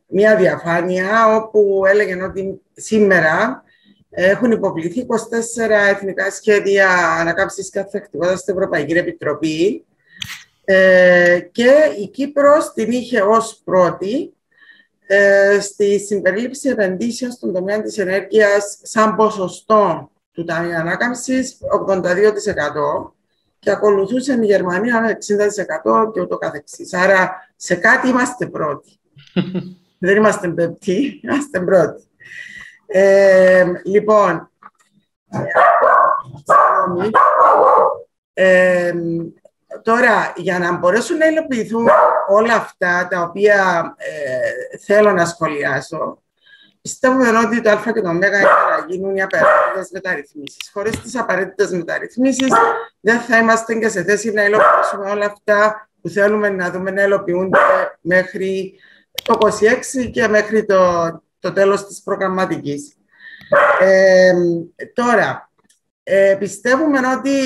μια διαφάνεια όπου έλεγαν ότι σήμερα έχουν υποβληθεί 24 εθνικά σχέδια ανακάμψης καθεκτικότητας στην Ευρωπαϊκή Επιτροπή και η Κύπρος την είχε ως πρώτη ε, στη συμπερίληψη επενδύσεων στον τομέα της ενέργειας σαν ποσοστό του Ταμείου Ανάκαμψης 82% και ακολουθούσε η Γερμανία με 60% και ούτω καθεξής. Άρα σε κάτι είμαστε πρώτοι. Δεν είμαστε πεπτοί, είμαστε πρώτοι. Ε, λοιπόν, ε, τώρα, για να μπορέσουν να υλοποιηθούν όλα αυτά τα οποία ε, θέλω να σχολιάσω, πιστεύουμε ότι το Α και το Ω είναι να γίνουν οι απαραίτητες μεταρρυθμίσεις. Χωρίς τις απαραίτητες μεταρρυθμίσεις, δεν θα είμαστε και σε θέση να υλοποιήσουμε όλα αυτά που θέλουμε να δούμε να υλοποιούνται μέχρι το 26 και μέχρι το, το τέλος της προγραμματικής. Ε, τώρα, ε, πιστεύουμε ότι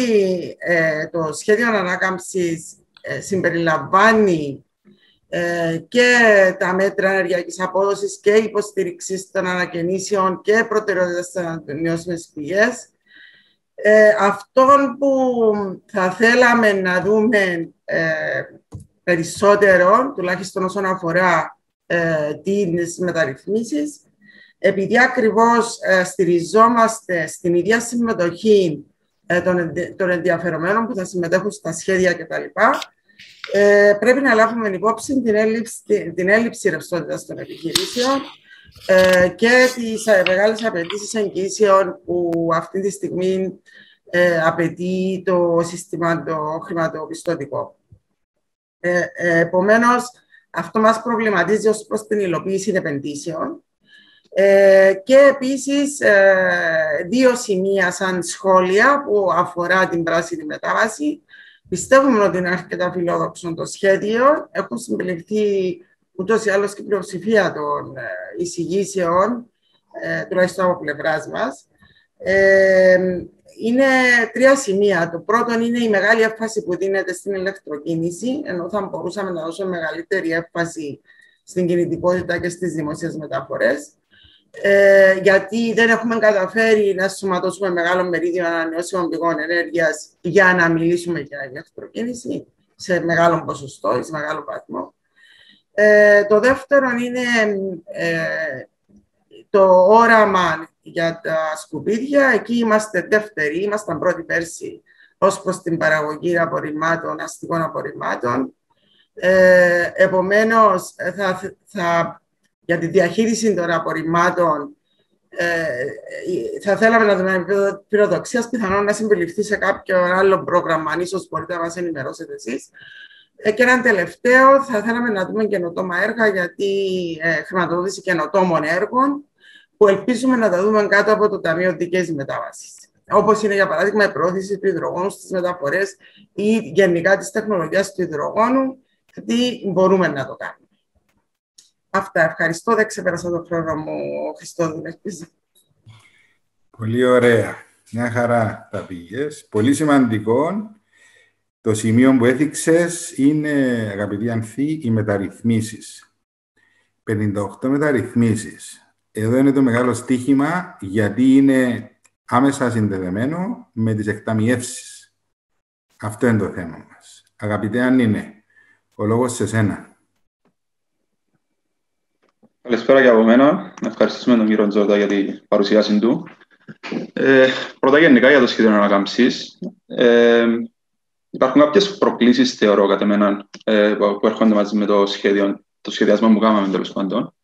ε, το σχέδιο ανάκαμψης ε, συμπεριλαμβάνει ε, και τα μέτρα ενεργειακής απόδοσης και υποστήριξης των ανακαινήσεων και προτεραιότητες στις ανανεώσιμες πηγές. Ε, αυτόν που θα θέλαμε να δούμε ε, περισσότερο, τουλάχιστον όσον αφορά ε, τις μεταρρυθμίσεις, επειδή ακριβώς ε, στηριζόμαστε στην ίδια συμμετοχή ε, των, των ενδιαφερομένων που θα συμμετέχουν στα σχέδια κτλ. Ε, πρέπει να λάβουμε υπόψη την έλλειψη, την έλλειψη ρευστότητας των επιχειρήσεων ε, και τις ε, μεγάλες απαιτήσεις εγγύσεων που αυτή τη στιγμή ε, απαιτεί το σύστημα το χρηματοπιστωτικό. Ε, ε, επομένως, αυτό μας προβληματίζει ως προς την υλοποίηση επενδύσεων. Ε, και επίσης ε, δύο σημεία σαν σχόλια που αφορά την πράσινη μετάβαση. Πιστεύουμε ότι είναι αρκετά φιλόδοξο το σχέδιο. Έχουν συμπληρωθεί ούτως ή άλλως και η πλειοψηφία των ε, εισηγήσεων, ε, τουλάχιστον από πλευράς μας. Ε, είναι τρία σημεία. Το πρώτο είναι η μεγάλη έμφαση που δίνεται στην ηλεκτροκίνηση, ενώ θα μπορούσαμε να δώσουμε μεγαλύτερη έμφαση στην κινητικότητα και στις δημόσιες μεταφορές. Ε, γιατί δεν έχουμε καταφέρει να σωματώσουμε μεγάλο μερίδιο ανανεώσιμων πηγών ενέργειας για να μιλήσουμε για ηλεκτροκίνηση σε μεγάλο ποσοστό ή σε μεγάλο βαθμό. Ε, το δεύτερο είναι ε, το όραμα για τα σκουπίδια. Εκεί είμαστε δεύτεροι, ήμασταν πρώτοι πέρσι ως προς την παραγωγή απορριμμάτων, αστικών απορριμμάτων. Ε, επομένως, θα, θα, για τη διαχείριση των απορριμμάτων ε, θα θέλαμε να δούμε επίπεδο πυροδοξίας, πιθανόν να συμπεριληφθεί σε κάποιο άλλο πρόγραμμα, αν ίσως μπορείτε να μας ενημερώσετε εσείς. Ε, και ένα τελευταίο, θα θέλαμε να δούμε καινοτόμα έργα, γιατί ε, χρηματοδότηση καινοτόμων έργων, που ελπίζουμε να τα δούμε κάτω από το Ταμείο Δική Μετάβασης. Όπως είναι για παράδειγμα η πρόθεση του υδρογόνου στις μεταφορές ή γενικά της τεχνολογίας του υδρογόνου, γιατί μπορούμε να το κάνουμε. Αυτά. Ευχαριστώ. Δεν ξεπέρασα το χρόνο μου, Χριστόδουλε. ελπίζω. Πολύ ωραία. Μια χαρά τα πήγες. Πολύ σημαντικό. Το σημείο που έθιξες είναι, αγαπητοί Ανθή, οι μεταρρυθμίσεις. 58 μεταρρυθμίσεις. Εδώ είναι το μεγάλο στίχημα γιατί είναι άμεσα συνδεδεμένο με τις εκταμιεύσεις. Αυτό είναι το θέμα μας. Αγαπητέ αν είναι, ο λόγος σε σένα. Καλησπέρα και από μένα. Να ευχαριστήσουμε τον κύριο Τζόρτα για την παρουσίαση του. Ε, πρώτα γενικά για το σχέδιο ανακάμψη. Ε, υπάρχουν κάποιες προκλήσεις, θεωρώ, κατά μένα, ε, που έρχονται μαζί με το, σχέδιο, το σχεδιασμό που κάναμε τέλος πάντων.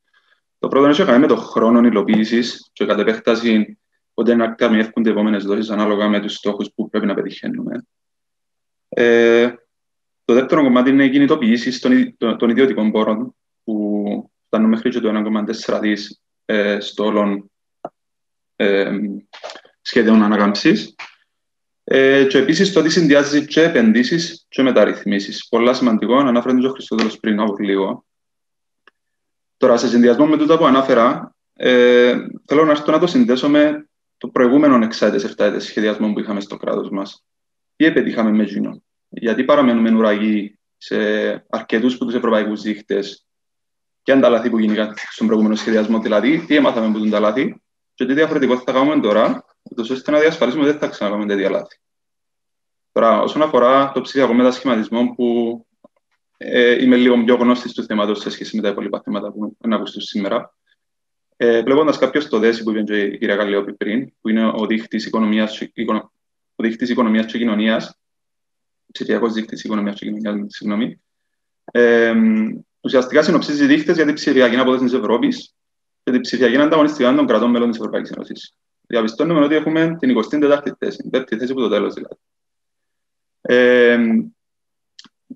Το πρώτο έχει κάνει με το χρόνο υλοποίησης και κατ' επέκταση πότε να καμιεύκονται οι επόμενες δόσεις ανάλογα με τους στόχους που πρέπει να πετυχαίνουμε. Ε, το δεύτερο κομμάτι είναι οι κινητοποιήσεις των, των, ιδιωτικών πόρων που φτάνουν μέχρι και το 1,4 δις ε, στο όλο ε, σχέδιων ανακάμψη. Ε, και επίσης το ότι συνδυάζει και επενδύσεις και μεταρρυθμίσεις. Πολλά σημαντικό, αναφέρεται ο Χριστόδουλο πριν από λίγο. Τώρα, σε συνδυασμό με τούτα που ανάφερα, ε, θέλω να έρθω να το συνδέσω με το προηγούμενο εξάιτες 7 σχεδιασμό που είχαμε στο κράτος μας. Τι επετύχαμε με εκείνο. Γιατί παραμένουμε ουραγοί σε αρκετούς από τους ευρωπαϊκούς δείχτες και αν τα λάθη που γίνηκαν στον προηγούμενο σχεδιασμό, δηλαδή τι έμαθαμε από τα λάθη και τι διαφορετικό θα κάνουμε τώρα, ώστε να διασφαλίσουμε ότι δεν θα ξανακάνουμε τέτοια λάθη. Τώρα, όσον αφορά το ψηφιακό μετασχηματισμό, που ε, είμαι λίγο πιο γνώστης του θέματος σε σχέση με τα υπόλοιπα θέματα που να ακούσω σήμερα. Ε, Βλέποντας κάποιος το δέσι που είπε η κυρία Καλλιόπη πριν, που είναι ο δείκτη οικονομίας οικονομίας και κοινωνίας, ψηφιακός δείκτη οικονομίας και κοινωνίας, συγγνώμη, ε, ουσιαστικά συνοψίζει δείχτες για την ψηφιακή απόδοση της Ευρώπης και την ψηφιακή ανταγωνιστικότητα των κρατών μέλων της Ευρωπαϊκής Ένωσης. Διαπιστώνουμε ότι έχουμε την 24η θέση, την πέμπτη θέση από το τέλος δηλαδή. Ε,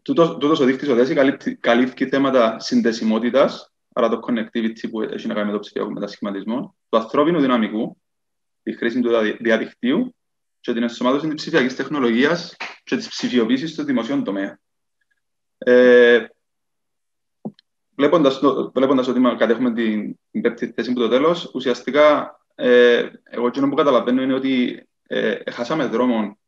τούτος ο δείκτης ο ΔΕΣΗ καλύφθηκε θέματα συνδεσιμότητας, άρα το connectivity που έχει να κάνει με το ψηφιακό μετασχηματισμό, του ανθρώπινου δυναμικού, τη χρήση του διαδικτύου και την ενσωμάτωση της ψηφιακής τεχνολογίας και της ψηφιοποίησης του δημοσίου τομέα. Ε, Βλέποντας ότι κατέχουμε την, την πέπτη θέση που το τέλος, ουσιαστικά ε, εγώ το που καταλαβαίνω είναι ότι ε, χάσαμε δρόμο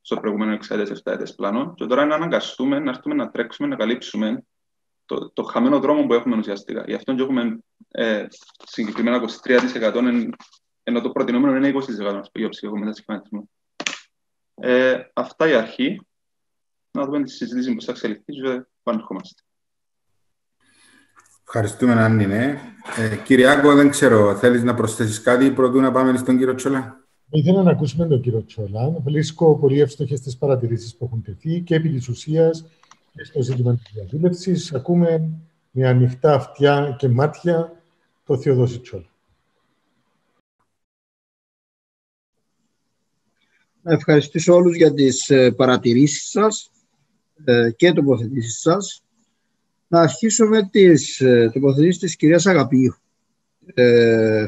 στο προηγούμενο 6-7 πλάνο και τώρα είναι να αναγκαστούμε να έρθουμε να τρέξουμε, να καλύψουμε το, το χαμένο δρόμο που έχουμε ουσιαστικά. Γι' αυτό και έχουμε ε, συγκεκριμένα 23% ενώ το προτινόμενο είναι 20% για ψυχικό μετασχηματισμό. Ε, αυτά η αρχή. Να δούμε τη συζήτηση που θα εξελιχθεί και πανερχόμαστε. Ευχαριστούμε, Άννη. Ναι. Ε, Κυριάκο, δεν ξέρω, θέλεις να προσθέσεις κάτι πρωτού να πάμε στον κύριο Τσόλα; Ήθελα να ακούσουμε τον κύριο Τσόλα. Βρίσκω πολύ εύστοχες τις παρατηρήσεις που έχουν τεθεί και επί της ουσίας και στο ζήτημα της διαδούλευση. Ακούμε με ανοιχτά αυτιά και μάτια το Θεοδόση Τσόλα. Να ευχαριστήσω όλους για τις ε, παρατηρήσεις σας ε, και τοποθετήσεις σας. Να αρχίσω με τις ε, τοποθετήσεις της κυρίας Αγαπίου. Ε,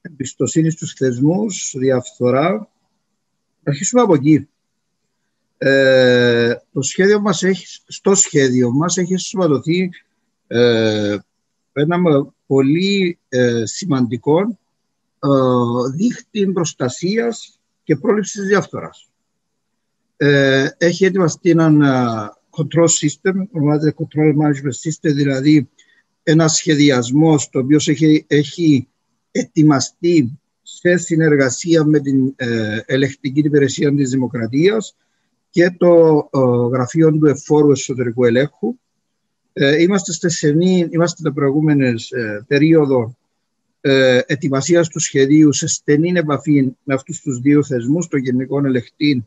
εμπιστοσύνη στους θεσμούς, διαφθορά. Να αρχίσουμε από εκεί. Ε, το σχέδιο μας έχει, στο σχέδιο μας έχει συσσωματωθεί ε, ένα πολύ ε, σημαντικό ε, δίχτυ προστασίας και πρόληψης της διαφθοράς. Ε, έχει ετοιμαστεί ένα control system, ονομάζεται control management system, δηλαδή ένα σχεδιασμό το οποίο έχει, έχει ετοιμαστεί σε συνεργασία με την ε, ελεκτική υπηρεσία της Δημοκρατίας και το γραφείο του εφόρου εσωτερικού ελέγχου. Ε, είμαστε στη στενή, είμαστε τα προηγούμενες ε, περίοδο ε, ετοιμασίας του σχεδίου σε στενή επαφή με αυτούς τους δύο θεσμούς, το Γενικό Ελεκτή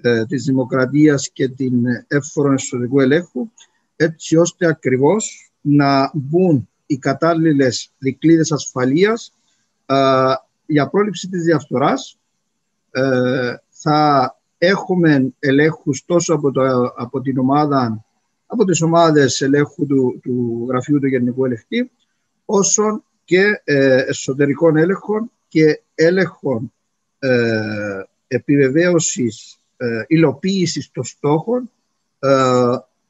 ε, της Δημοκρατίας και την εύφορο εσωτερικού ελέγχου, έτσι ώστε ακριβώς να μπουν οι κατάλληλες δικλείδες ασφαλείας για πρόληψη της διαφθοράς. Ε, θα έχουμε ελέγχους τόσο από, το, από την ομάδα από τις ομάδες ελέγχου του, του Γραφείου του Γενικού Ελεκτή, όσο και ε, εσωτερικών έλεγχων και έλεγχων ε, επιβεβαίωσης ε, υλοποίησης των στόχων ε,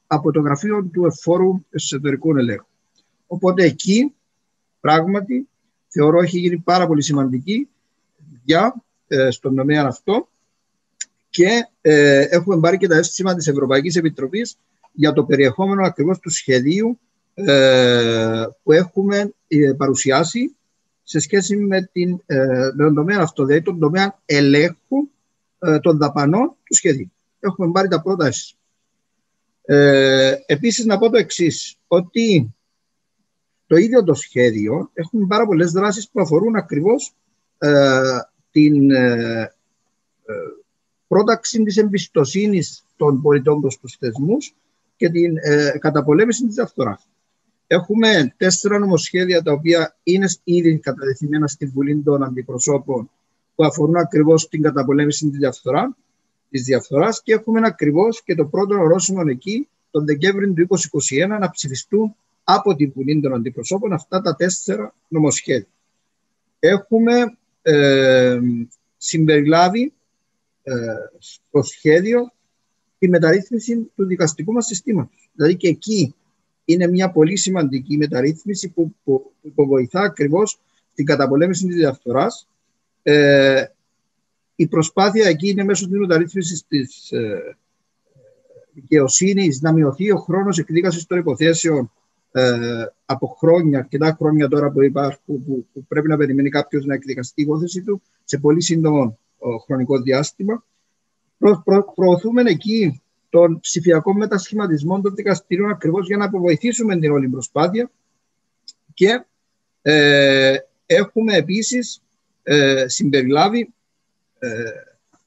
από το Γραφείο του Εφόρου Εσωτερικών Ελέγχων. Οπότε εκεί πράγματι θεωρώ έχει γίνει πάρα πολύ σημαντική για ε, στον τομέα αυτό και ε, έχουμε πάρει και τα αίσθημα της Ευρωπαϊκής Επιτροπής για το περιεχόμενο ακριβώς του σχεδίου ε, που έχουμε ε, παρουσιάσει σε σχέση με, την, ε, με τον τομέα αυτό, δηλαδή τον τομέα ελέγχου των δαπανών του σχεδίου. Έχουμε πάρει τα πρώτα ε, Επίσης να πω το εξής ότι το ίδιο το σχέδιο έχουμε πάρα πολλές δράσεις που αφορούν ακριβώς την πρόταξη της εμπιστοσύνης των πολιτών προς τους θεσμούς και την καταπολέμηση της διαφθοράς. Έχουμε τέσσερα νομοσχέδια τα οποία είναι ήδη καταδεθειμένα στην Βουλή των Αντιπροσώπων που αφορούν ακριβώς την καταπολέμηση της διαφθοράς, της διαφθοράς και έχουμε ακριβώς και το πρώτο ορόσημο εκεί τον Δεκέμβριο του 2021 να ψηφιστούν από την Βουλή των Αντιπροσώπων αυτά τα τέσσερα νομοσχέδια. Έχουμε ε, συμπεριλάβει ε, στο σχέδιο τη μεταρρύθμιση του δικαστικού μας συστήματος. Δηλαδή και εκεί είναι μια πολύ σημαντική μεταρρύθμιση που, που, που βοηθά ακριβώς την καταπολέμηση της διαφθοράς. Ε, η προσπάθεια εκεί είναι μέσω της μεταρρύθμισης της ε, δικαιοσύνης να μειωθεί ο χρόνος εκδίκασης των υποθέσεων ε, από χρόνια, αρκετά χρόνια τώρα που υπάρχουν, που, που πρέπει να περιμένει κάποιος να εκδικαστεί η υπόθεση του σε πολύ σύντομο χρονικό διάστημα. Προ, προ, προωθούμε εκεί των ψηφιακών μετασχηματισμών των δικαστηρίων ακριβώς για να αποβοηθήσουμε την όλη προσπάθεια και ε, έχουμε επίσης ε, συμπεριλάβει ε,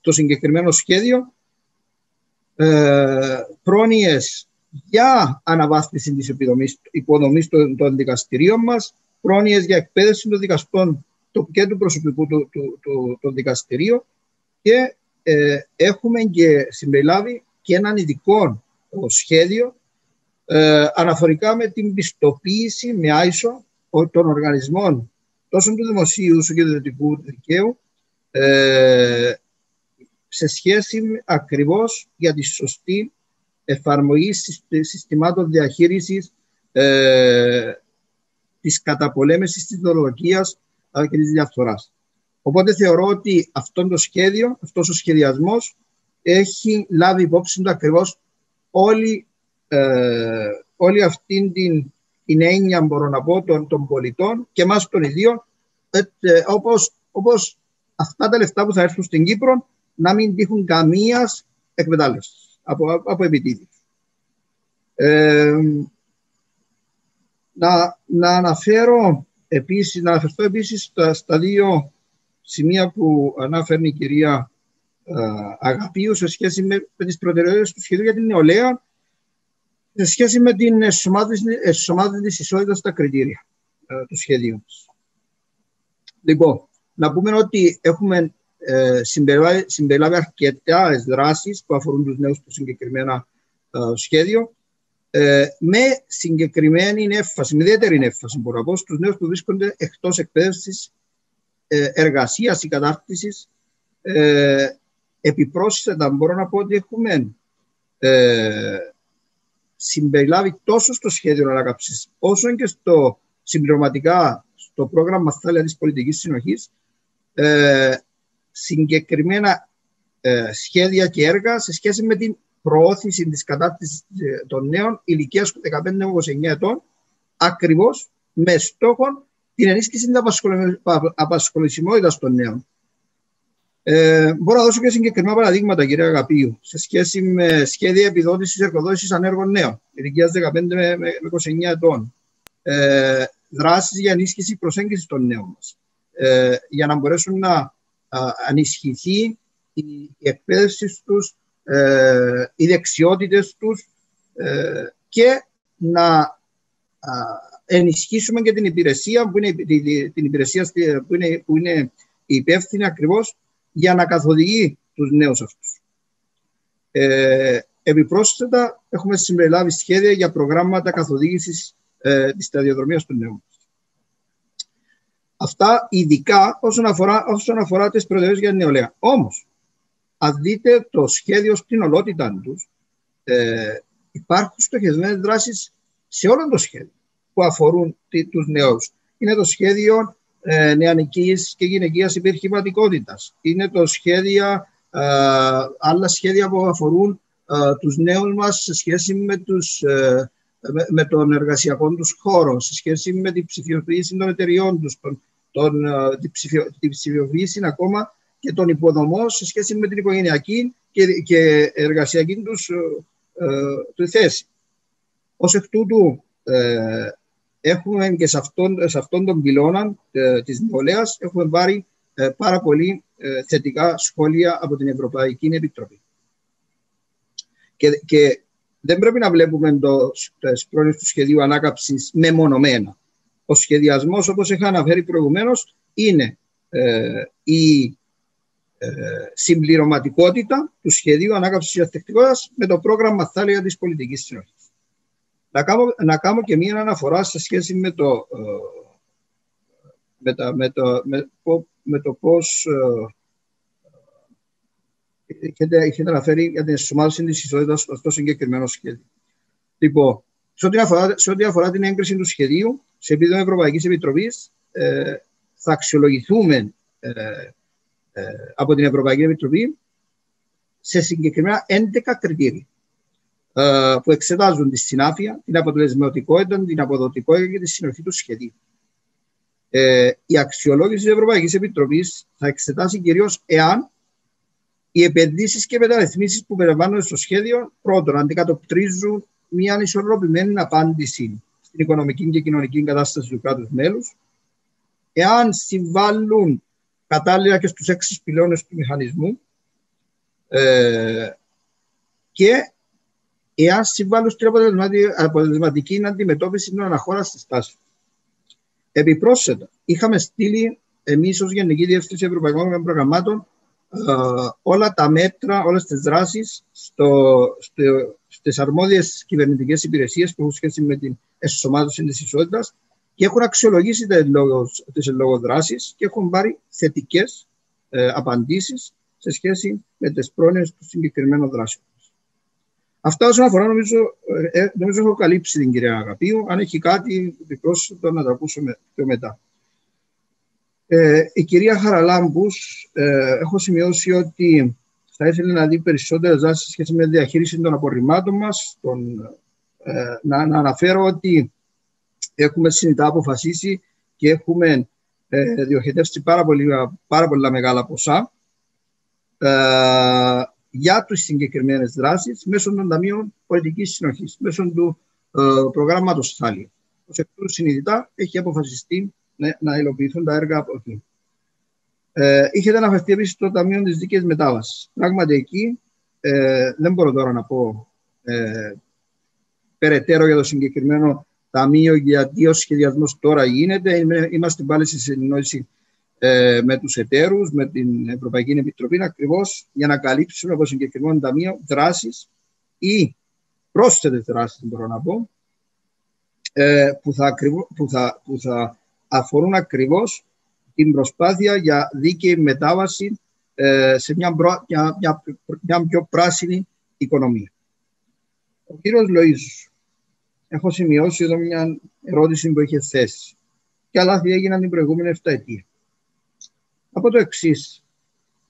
το συγκεκριμένο σχέδιο. Ε, πρόνοιες για αναβάθμιση της υποδομής των, των δικαστηρίων μας, πρόνοιες για εκπαίδευση των δικαστών και του προσωπικού του, του, του, των δικαστηρίων και ε, έχουμε και συμπεριλάβει και έναν ειδικό σχέδιο ε, αναφορικά με την πιστοποίηση με άισο των οργανισμών τόσο του δημοσίου όσο και του ιδιωτικού δικαίου ε, σε σχέση με, ακριβώς για τη σωστή εφαρμογή συστημάτων διαχείρισης ε, της καταπολέμησης της δωρολογίας και της διαφθοράς. Οπότε θεωρώ ότι αυτό το σχέδιο, αυτός ο σχεδιασμός έχει λάβει υπόψη του ακριβώς όλη, ε, όλη αυτή την, την έννοια, μπορώ να πω, των, των πολιτών και εμάς των ιδίων, ε, ε, όπως, όπως αυτά τα λεφτά που θα έρθουν στην Κύπρο να μην τύχουν καμίας εκμετάλλευσης από, από Ε, να, να αναφέρω επίσης, να αναφερθώ επίσης στα, στα δύο σημεία που ανάφερε η κυρία ε, Αγαπίου σε σχέση με, με τις προτεραιότητες του σχεδίου για την νεολαία σε σχέση με την εσωμάτωση της ισότητας στα κριτήρια ε, του σχεδίου. Λοιπόν, να πούμε ότι έχουμε ε, συμπεριλάβει, συμπεριλάβει αρκετά δράσεις που αφορούν τους νέους στο συγκεκριμένα ε, σχέδιο ε, με συγκεκριμένη έμφαση, με ιδιαίτερη έμφαση μπορώ να πω στους νέους που βρίσκονται εκτός εκπαίδευσης, ε, εργασίας ή κατάρτισης. Ε, επιπρόσθετα μπορώ να πω ότι έχουμε ε, συμπεριλάβει τόσο στο σχέδιο ανάκαψη όσο και στο συμπληρωματικά στο πρόγραμμα θάλια της πολιτικής συνοχής ε, συγκεκριμένα ε, σχέδια και έργα σε σχέση με την προώθηση της κατάρτισης ε, των νέων ηλικίας 15-29 ετών ακριβώς με στόχο την ενίσχυση της απασχολησιμότητας των νέων. Ε, μπορώ να δώσω και συγκεκριμένα παραδείγματα, κύριε Αγαπίου, σε σχέση με σχέδια επιδότησης εργοδότησης ανέργων νέων, ηλικίας 15 με 29 ετών. Ε, Δράσεις για ενίσχυση προσέγγιση των νέων μας. Ε, για να μπορέσουν να ανισχυθεί η εκπαίδευση τους, ε, οι δεξιότητες τους ε, και να ενισχύσουμε και την υπηρεσία που είναι, την υπηρεσία που είναι, που είναι υπεύθυνη ακριβώς για να καθοδηγεί τους νέους αυτούς. Ε, επιπρόσθετα, έχουμε συμπεριλάβει σχέδια για προγράμματα καθοδήγησης ε, της σταδιοδρομίας των νέων. Αυτά ειδικά όσον αφορά, όσον αφορά τις προτεραιότητες για την νεολαία. Όμως, αν δείτε το σχέδιο στην ολότητα τους, ε, υπάρχουν στοχευμένες δράσεις σε όλο το σχέδιο που αφορούν τους νέους. Είναι το σχέδιο ε, νεανικής και γυναικείας υπερχηματικότητας. Είναι το σχέδιο, ε, άλλα σχέδια που αφορούν ε, τους νέους μας σε σχέση με, τους, ε, με, με τον εργασιακό τους χώρο, σε σχέση με την ψηφιοποίηση των εταιριών τους, των, τον, ε, την, ψηφιο, ψηφιοποίηση ακόμα και των υποδομών σε σχέση με την οικογενειακή και, και εργασιακή τους ε, ε θέση. Ως εκ τούτου, ε, έχουμε και σε αυτόν, σε αυτόν τον πυλώνα ε, της νεολαίας έχουμε πάρει ε, πάρα πολύ θετικά σχόλια από την Ευρωπαϊκή Επιτροπή. Και, και δεν πρέπει να βλέπουμε το, τις του σχεδίου ανάκαψης μεμονωμένα ο σχεδιασμός, όπως είχα αναφέρει προηγουμένως, είναι ε, η ε, συμπληρωματικότητα του σχεδίου ανάκαμψης της αστεκτικότητας με το πρόγραμμα θάλια της πολιτικής συνοχής. Να κάνω, να κάνω και μία αναφορά σε σχέση με το, ε, με, τα, με, το, με, με το πώς ε, είχετε αναφέρει για την εσωμάτωση της ισότητας στο συγκεκριμένο σχέδιο. Λοιπόν, σε ό,τι αφορά, σε ό,τι αφορά την έγκριση του σχεδίου, σε επίπεδο Ευρωπαϊκής Επιτροπής, ε, θα αξιολογηθούμε ε, ε, από την Ευρωπαϊκή Επιτροπή σε συγκεκριμένα 11 κριτήρια ε, που εξετάζουν τη συνάφεια, την αποτελεσματικότητα, την αποδοτικότητα και τη συνοχή του σχεδίου. Ε, η αξιολόγηση της Ευρωπαϊκής Επιτροπής θα εξετάσει κυρίως εάν οι επενδύσεις και μεταρρυθμίσεις που περιλαμβάνονται στο σχέδιο πρώτον αντικατοπτρίζουν μια ανισορροπημένη απάντηση στην οικονομική και κοινωνική κατάσταση του κράτους μέλους, εάν συμβάλλουν κατάλληλα και στους έξι πυλώνες του μηχανισμού ε, και εάν συμβάλλουν στην αποτελεσματική αντιμετώπιση των αναχώραση τάση. Επιπρόσθετα, είχαμε στείλει εμείς ως Γενική Διεύθυνση Ευρωπαϊκών Προγραμμάτων ε, όλα τα μέτρα, όλες τις δράσεις στο, στο, στι αρμόδιες κυβερνητικές υπηρεσίες που έχουν σχέση με την εσωμάτωση της ισότητας και έχουν αξιολογήσει τις λόγω δράσει και έχουν πάρει θετικές ε, απαντήσεις σε σχέση με τις πρόνοιες του συγκεκριμένου δράσεων. Αυτά όσον αφορά, νομίζω, ε, ε, νομίζω έχω καλύψει την κυρία Αγαπίου. Αν έχει κάτι επιπρόσθετο να το ακούσουμε πιο μετά. Ε, η κυρία Χαραλάμπους, ε, έχω σημειώσει ότι θα ήθελε να δει περισσότερες δράσεις σε σχέση με τη διαχείριση των απορριμμάτων μας. Ε, να, να αναφέρω ότι έχουμε συνειδητά αποφασίσει και έχουμε ε, διοχετεύσει πάρα, πολύ, πάρα πολλά μεγάλα ποσά ε, για τις συγκεκριμένες δράσεις μέσω των Ταμείων Πολιτικής Συνοχής, μέσω του ε, προγράμματος Θάλια. Ω εκ τούτου, συνειδητά έχει αποφασιστεί ναι, να υλοποιηθούν τα έργα από εκεί. Ε, είχετε αναφερθεί επίσης στο Ταμείο της Δίκαιης Μετάβασης. Πράγματι, εκεί ε, δεν μπορώ τώρα να πω ε, περαιτέρω για το συγκεκριμένο ταμείο, γιατί ο σχεδιασμός τώρα γίνεται. Είμαστε πάλι σε συνεννόηση ε, με τους εταίρους, με την Ευρωπαϊκή Επιτροπή, ακριβώς για να καλύψουμε από συγκεκριμένο ταμείο δράσεις ή πρόσθετες δράσεις, μπορώ να πω, ε, που, θα, που, θα, που θα αφορούν ακριβώς την προσπάθεια για δίκαιη μετάβαση ε, σε μια, μια, μια, μια, πιο πράσινη οικονομία. Ο κύριος Λοΐζος, έχω σημειώσει εδώ μια ερώτηση που είχε θέσει. Και λάθη έγιναν την προηγούμενη 7 ετία από το εξής.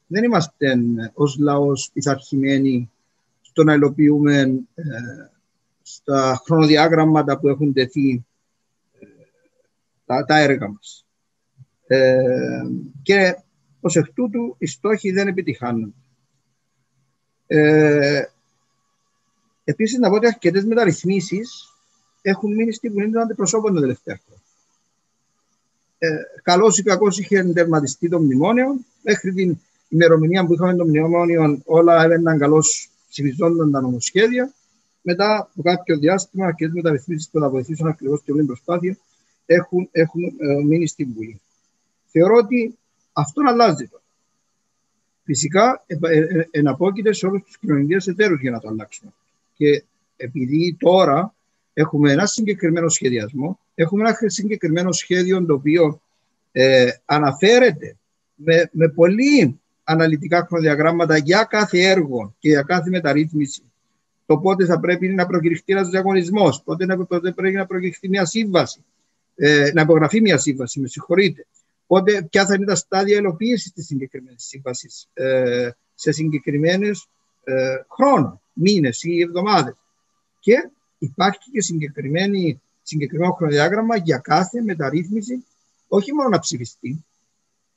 Δεν είμαστε ως λαός πειθαρχημένοι στο να υλοποιούμε ε, στα χρονοδιάγραμματα που έχουν τεθεί ε, τα, τα, έργα μας. Ε, και ως εκ τούτου οι στόχοι δεν επιτυχάνουν. Ε, επίσης να πω ότι αρκετές μεταρρυθμίσεις έχουν μείνει στη Βουλή των Αντιπροσώπων τα τελευταία χρόνια ε, καλό ή κακό είχε εντερματιστεί το μνημόνιο. Μέχρι την ημερομηνία που είχαμε το μνημόνιο, όλα έβαιναν καλώς ψηφιζόνταν τα νομοσχέδια. Μετά από κάποιο διάστημα, και τι μεταρρυθμίσεις που θα βοηθήσουν ακριβώς την όλη προσπάθεια, έχουν, έχουν ε, μείνει στην Βουλή. Θεωρώ ότι αυτό αλλάζει τώρα. Φυσικά, ε, ε, ε, εναπόκειται σε όλους τους κοινωνικούς εταίρους για να το αλλάξουμε. Και επειδή τώρα έχουμε ένα συγκεκριμένο σχεδιασμό, έχουμε ένα συγκεκριμένο σχέδιο το οποίο ε, αναφέρεται με, με πολύ αναλυτικά χρονοδιαγράμματα για κάθε έργο και για κάθε μεταρρύθμιση. Το πότε θα πρέπει να προκηρυχθεί ένας διαγωνισμός, πότε, πότε πρέπει να προκηρυχθεί μια σύμβαση, ε, να υπογραφεί μια σύμβαση, με συγχωρείτε. Πότε, ποια θα είναι τα στάδια υλοποίηση της συγκεκριμένης σύμβασης ε, σε συγκεκριμένες ε, χρόνο, μήνες ή εβδομάδες. Και υπάρχει και συγκεκριμένη συγκεκριμένο χρονοδιάγραμμα για κάθε μεταρρύθμιση, όχι μόνο να ψηφιστεί,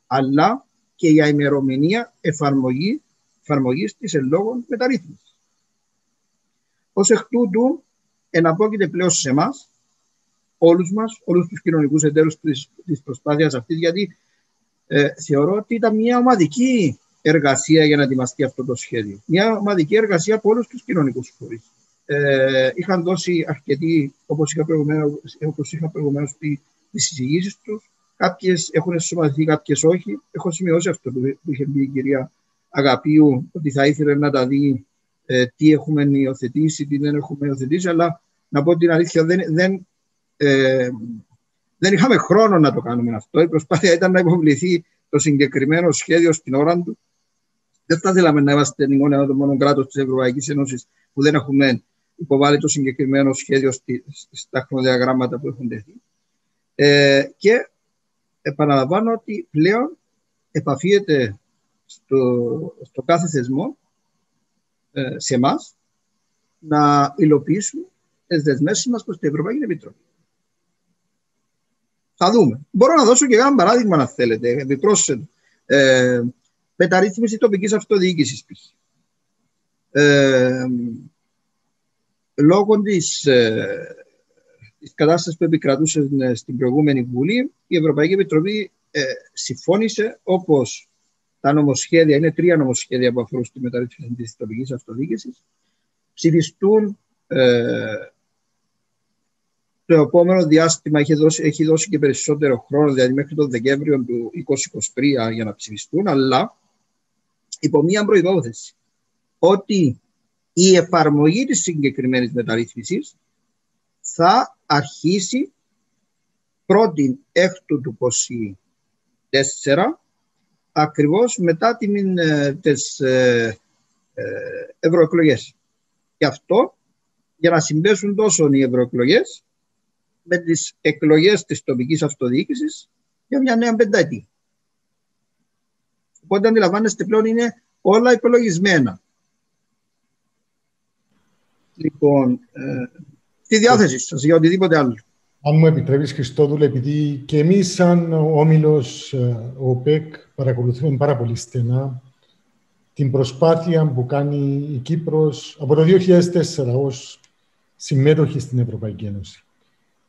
αλλά και για ημερομηνία εφαρμογή εφαρμογής της εν λόγω μεταρρύθμισης. Ως εκ τούτου, εναπόκειται πλέον σε εμάς, όλους μας, όλους τους κοινωνικούς εταίρους της, της προσπάθειας αυτής, γιατί ε, θεωρώ ότι ήταν μια ομαδική εργασία για να ετοιμαστεί αυτό το σχέδιο. Μια ομαδική εργασία από όλους τους κοινωνικούς φορείς ε, είχαν δώσει αρκετοί, όπως είχα προηγουμένως, όπως είχα προηγουμένως πει, τις συζητήσεις τους. Κάποιες έχουν ενσωματωθεί, κάποιες όχι. Έχω σημειώσει αυτό που είχε πει η κυρία Αγαπίου, ότι θα ήθελε να τα δει ε, τι έχουμε υιοθετήσει, τι δεν έχουμε υιοθετήσει, αλλά να πω την αλήθεια, δεν, δεν, ε, δεν είχαμε χρόνο να το κάνουμε αυτό. Η προσπάθεια ήταν να υποβληθεί το συγκεκριμένο σχέδιο στην ώρα του. Δεν θα θέλαμε να είμαστε το μόνο κράτο της Ευρωπαϊκής Ένωσης που δεν έχουμε υποβάλει το συγκεκριμένο σχέδιο στα χρονοδιαγράμματα που έχουν τεθεί. Ε, και επαναλαμβάνω ότι πλέον επαφίεται στο, στο κάθε θεσμό ε, σε εμάς να υλοποιήσουμε τις δεσμεύσεις μας προς την Ευρωπαϊκή Επιτροπή. Θα δούμε. Μπορώ να δώσω και ένα παράδειγμα, αν θέλετε, επιπρόσθετο. Ε, μεταρρύθμιση τοπικής αυτοδιοίκησης, ε, λόγω της, ε, της κατάστασης που επικρατούσε ε, στην προηγούμενη Βουλή, η Ευρωπαϊκή Επιτροπή ε, συμφώνησε όπως τα νομοσχέδια, είναι τρία νομοσχέδια που αφορούν στη μεταρρύθμιση της τοπικής αυτοδιοίκησης, ψηφιστούν ε, το επόμενο διάστημα έχει δώσει, έχει δώσει και περισσότερο χρόνο, δηλαδή μέχρι τον Δεκέμβριο του 2023 για να ψηφιστούν, αλλά υπό μία προϋπόθεση ότι η εφαρμογή της συγκεκριμένης μεταρρύθμισης θα αρχίσει πρώτη έκτου του 24 ακριβώς μετά την, ε, τις ε, ε, ευρωεκλογές. Γι' αυτό, για να συμπέσουν τόσο οι ευρωεκλογές με τις εκλογές της τοπικής αυτοδιοίκησης για μια νέα πενταετή. Οπότε αντιλαμβάνεστε πλέον είναι όλα υπολογισμένα. Λοιπόν, ε, στη διάθεση σας για οτιδήποτε άλλο. Αν μου επιτρέπεις, Χριστόδουλε, επειδή και εμείς σαν όμιλος ε, ΟΠΕΚ παρακολουθούμε πάρα πολύ στενά την προσπάθεια που κάνει η Κύπρος από το 2004 ως συμμέτοχη στην Ευρωπαϊκή Ένωση.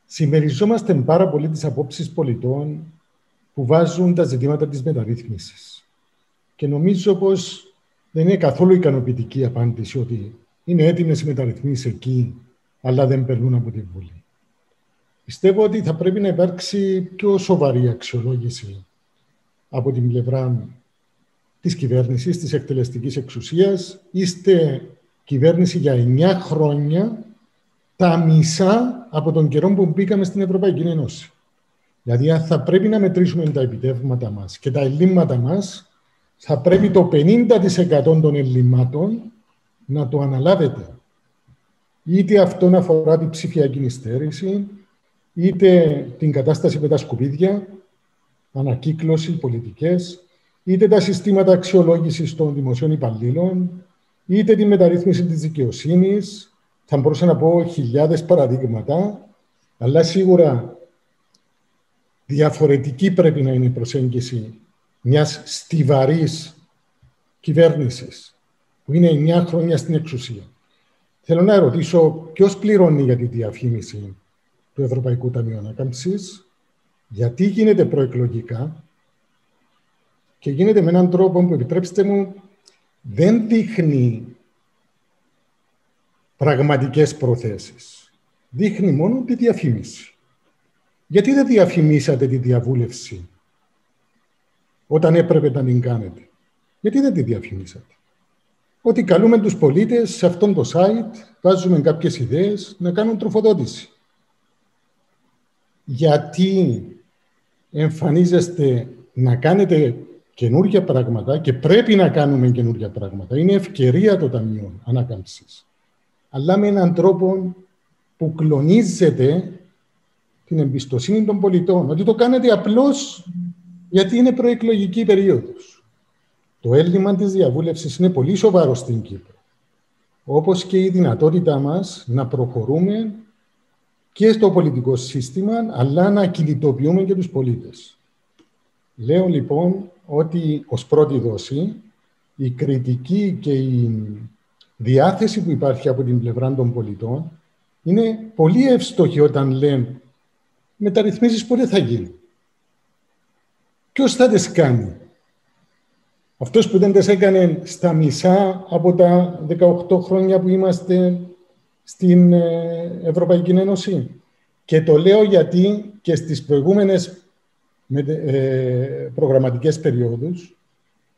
Συμμεριζόμαστε πάρα πολύ τις απόψεις πολιτών που βάζουν τα ζητήματα της μεταρρύθμισης. Και νομίζω πως δεν είναι καθόλου ικανοποιητική η απάντηση ότι είναι έτοιμες οι μεταρρυθμίσεις εκεί, αλλά δεν περνούν από τη Βουλή. Πιστεύω ότι θα πρέπει να υπάρξει πιο σοβαρή αξιολόγηση από την πλευρά της κυβέρνησης, της εκτελεστικής εξουσίας. Είστε κυβέρνηση για 9 χρόνια, τα μισά από τον καιρό που μπήκαμε στην Ευρωπαϊκή Ένωση. Δηλαδή, αν θα πρέπει να μετρήσουμε τα επιτεύγματα μας και τα ελλείμματα μας, θα πρέπει το 50% των ελλείμματων να το αναλάβετε. Είτε αυτό να αφορά την ψηφιακή νηστέρηση, είτε την κατάσταση με τα σκουπίδια, ανακύκλωση, πολιτικές, είτε τα συστήματα αξιολόγησης των δημοσίων υπαλλήλων, είτε τη μεταρρύθμιση της δικαιοσύνης. Θα μπορούσα να πω χιλιάδες παραδείγματα, αλλά σίγουρα διαφορετική πρέπει να είναι η προσέγγιση μιας στιβαρής κυβέρνησης, που είναι 9 χρόνια στην εξουσία. Θέλω να ερωτήσω ποιος πληρώνει για τη διαφήμιση του Ευρωπαϊκού Ταμείου Ανάκαμψης, γιατί γίνεται προεκλογικά και γίνεται με έναν τρόπο που, επιτρέψτε μου, δεν δείχνει πραγματικές προθέσεις. Δείχνει μόνο τη διαφήμιση. Γιατί δεν διαφημίσατε τη διαβούλευση όταν έπρεπε να την κάνετε; Γιατί δεν τη διαφημίσατε; Ότι καλούμε τους πολίτες σε αυτόν το site, βάζουμε κάποιες ιδέες να κάνουν τροφοδότηση. Γιατί εμφανίζεστε να κάνετε καινούργια πράγματα και πρέπει να κάνουμε καινούργια πράγματα. Είναι ευκαιρία το Ταμείο Ανάκαμψης. Αλλά με έναν τρόπο που κλονίζεται την εμπιστοσύνη των πολιτών. Ότι το κάνετε απλώς γιατί είναι προεκλογική περίοδος. Το έλλειμμα της διαβούλευσης είναι πολύ σοβαρό στην Κύπρο. Όπως και η δυνατότητά μας να προχωρούμε και στο πολιτικό σύστημα, αλλά να κινητοποιούμε και τους πολίτες. Λέω λοιπόν ότι ως πρώτη δόση η κριτική και η διάθεση που υπάρχει από την πλευρά των πολιτών είναι πολύ εύστοχη όταν λένε μεταρρυθμίσεις πότε θα γίνουν. Ποιος θα τις κάνει; Αυτός που δεν τις έκανε στα μισά από τα 18 χρόνια που είμαστε στην ε, Ευρωπαϊκή Ένωση. Και το λέω γιατί και στις προηγούμενες με ε, προγραμματικές περιόδους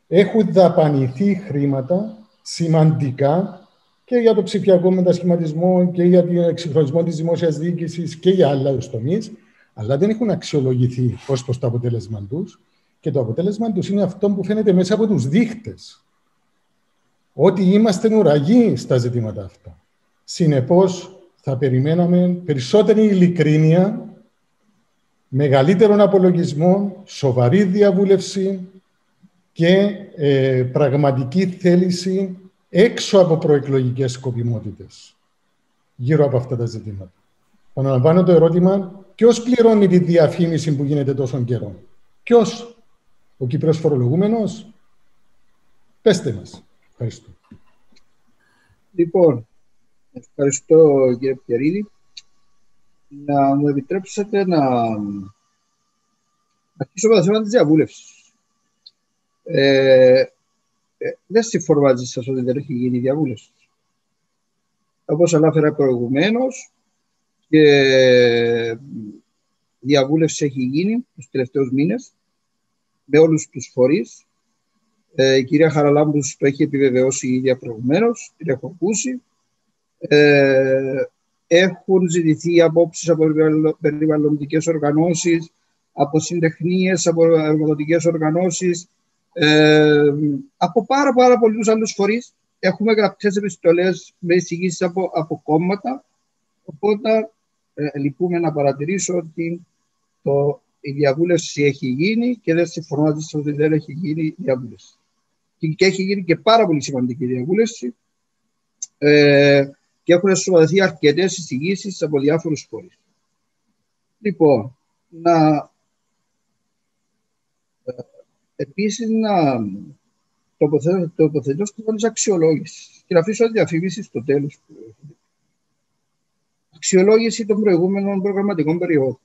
έχουν δαπανηθεί χρήματα σημαντικά και για το ψηφιακό μετασχηματισμό και για τον εξυγχρονισμό της δημόσιας διοίκησης και για άλλα τομείς, αλλά δεν έχουν αξιολογηθεί ως προς το αποτέλεσμα τους και το αποτέλεσμα τους είναι αυτό που φαίνεται μέσα από τους δείχτες. Ότι είμαστε ουραγοί στα ζητήματα αυτά. Συνεπώς, θα περιμέναμε περισσότερη ειλικρίνεια μεγαλύτερον απολογισμό, σοβαρή διαβούλευση και ε, πραγματική θέληση έξω από προεκλογικές σκοπιμότητες γύρω από αυτά τα ζητήματα. Παναλαμβάνω το ερώτημα, ποιος πληρώνει τη διαφήμιση που γίνεται τόσο καιρό; Ποιος, ο Κύπρος φορολογούμενος; Πέστε μας. Ευχαριστώ. Λοιπόν, ευχαριστώ κύριε Πιερίδη να μου επιτρέψετε να αρχίσω με το θέμα της διαβούλευσης. Ε, ε, δεν συμφωνώ μαζί σας ότι δεν έχει γίνει διαβούλευση. όπως ανάφερα προηγουμένως, και διαβούλευση έχει γίνει τους τελευταίους μήνες με όλους τους φορείς. Ε, η κυρία Χαραλάμπους το έχει επιβεβαιώσει η ίδια προηγουμένως, την έχω ακούσει. Ε, έχουν ζητηθεί απόψεις από περιβαλλοντικές οργανώσεις, από συντεχνίες, από εργοδοτικές οργανώσεις, ε, από πάρα, πάρα πολλούς άλλους φορείς. Έχουμε γραπτές επιστολές με εισηγήσεις από, από κόμματα, οπότε ε, λυπούμε να παρατηρήσω ότι το, η διαβούλευση έχει γίνει και δεν συμφωνώ ότι δεν έχει γίνει διαβούλευση. Και έχει γίνει και πάρα πολύ σημαντική διαβούλευση ε, και έχουν σωματωθεί αρκετές εισηγήσεις από διάφορους φορείς. Λοιπόν, να ε, επίσης να τοποθετώ, τοποθετώ στο θέμα τη αξιολόγηση και να αφήσω διαφήμιση στο τέλος. Αξιολόγηση των προηγούμενων προγραμματικών περιόδων.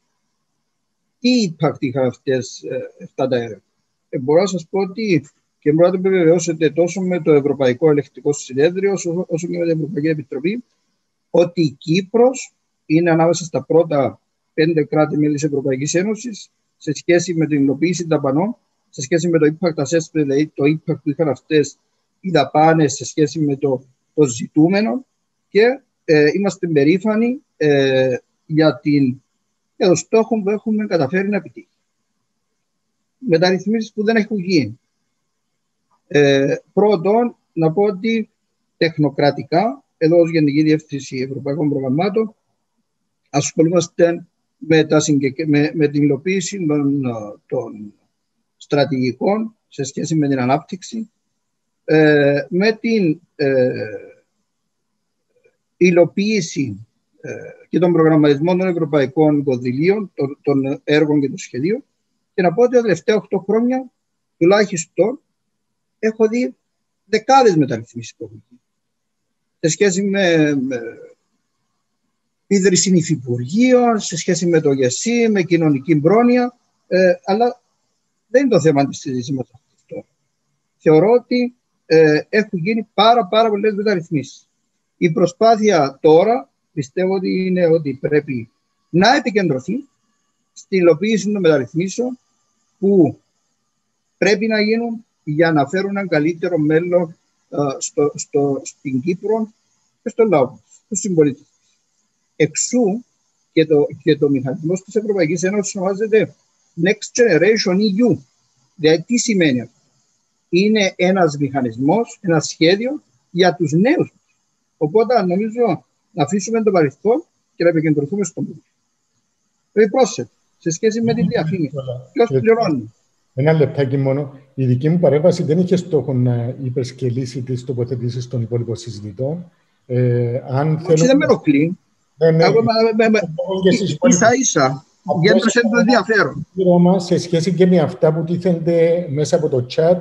Τι impact είχαν αυτές ε, αυτά τα έργα; Ε, μπορώ να σας πω ότι και μπορείτε να το επιβεβαιώσετε τόσο με το Ευρωπαϊκό Ελεκτικό Συνέδριο όσο και με την Ευρωπαϊκή Επιτροπή ότι η Κύπρος είναι ανάμεσα στα πρώτα πέντε κράτη-μέλη της Ευρωπαϊκής Ένωσης σε σχέση με την υλοποίηση δαπανών, σε σχέση με το impact assessment, δηλαδή το impact που είχαν αυτές οι δαπάνες σε σχέση με το, το ζητούμενο και ε, είμαστε περήφανοι ε, για, την, για το στόχο που έχουμε καταφέρει να επιτύχει. Μεταρρυθμίσεις που δεν έχουν γίνει. Ε, πρώτον, να πω ότι τεχνοκρατικά, εδώ ως Γενική Διεύθυνση Ευρωπαϊκών Προγραμμάτων, ασχολούμαστε με, τα με, με την υλοποίηση των, των στρατηγικών σε σχέση με την ανάπτυξη, ε, με την ε, υλοποίηση ε, και τον προγραμματισμό των ευρωπαϊκών κονδυλίων, των, των έργων και των σχεδίων. Και να πω ότι τα τελευταία 8 χρόνια τουλάχιστον έχω δει δεκάδες μεταρρυθμίσεις που έχουν σε σχέση με, με ίδρυση νηφυπουργείων, σε σχέση με το ΓΕΣΥ, με κοινωνική πρόνοια, ε, αλλά δεν είναι το θέμα της συζήτησης μας αυτό. Θεωρώ ότι ε, έχουν γίνει πάρα, πάρα πολλές μεταρρυθμίσεις. Η προσπάθεια τώρα πιστεύω ότι είναι ότι πρέπει να επικεντρωθεί στη υλοποίηση των μεταρρυθμίσεων που πρέπει να γίνουν για να φέρουν ένα καλύτερο μέλλον ε, στο, στο, στην Κύπρο και στο λαό, στους συμπολίτες. Εξού και το, και το μηχανισμός της Ευρωπαϊκής Ένωσης ονομάζεται Next Generation EU. Δηλαδή τι σημαίνει αυτό; Είναι ένας μηχανισμός, ένα σχέδιο για τους νέους. Οπότε νομίζω να αφήσουμε το παρελθόν και να επικεντρωθούμε στο μέλλον. Επιπρόσθετα, σε σχέση με τη διαφήμιση. Ποιος πληρώνει; Ένα λεπτάκι μόνο. Η δική μου παρέμβαση δεν είχε στόχο να υπερσκελίσει τις τοποθετήσεις των υπόλοιπων συζητητών. Ε, αν Όχι, θέλω... δεν με ενοχλεί. Ναι, ναι. Ίσα ίσα. Γέντρωσε το ενδιαφέρον. Σε σχέση και με αυτά που τίθενται μέσα από το chat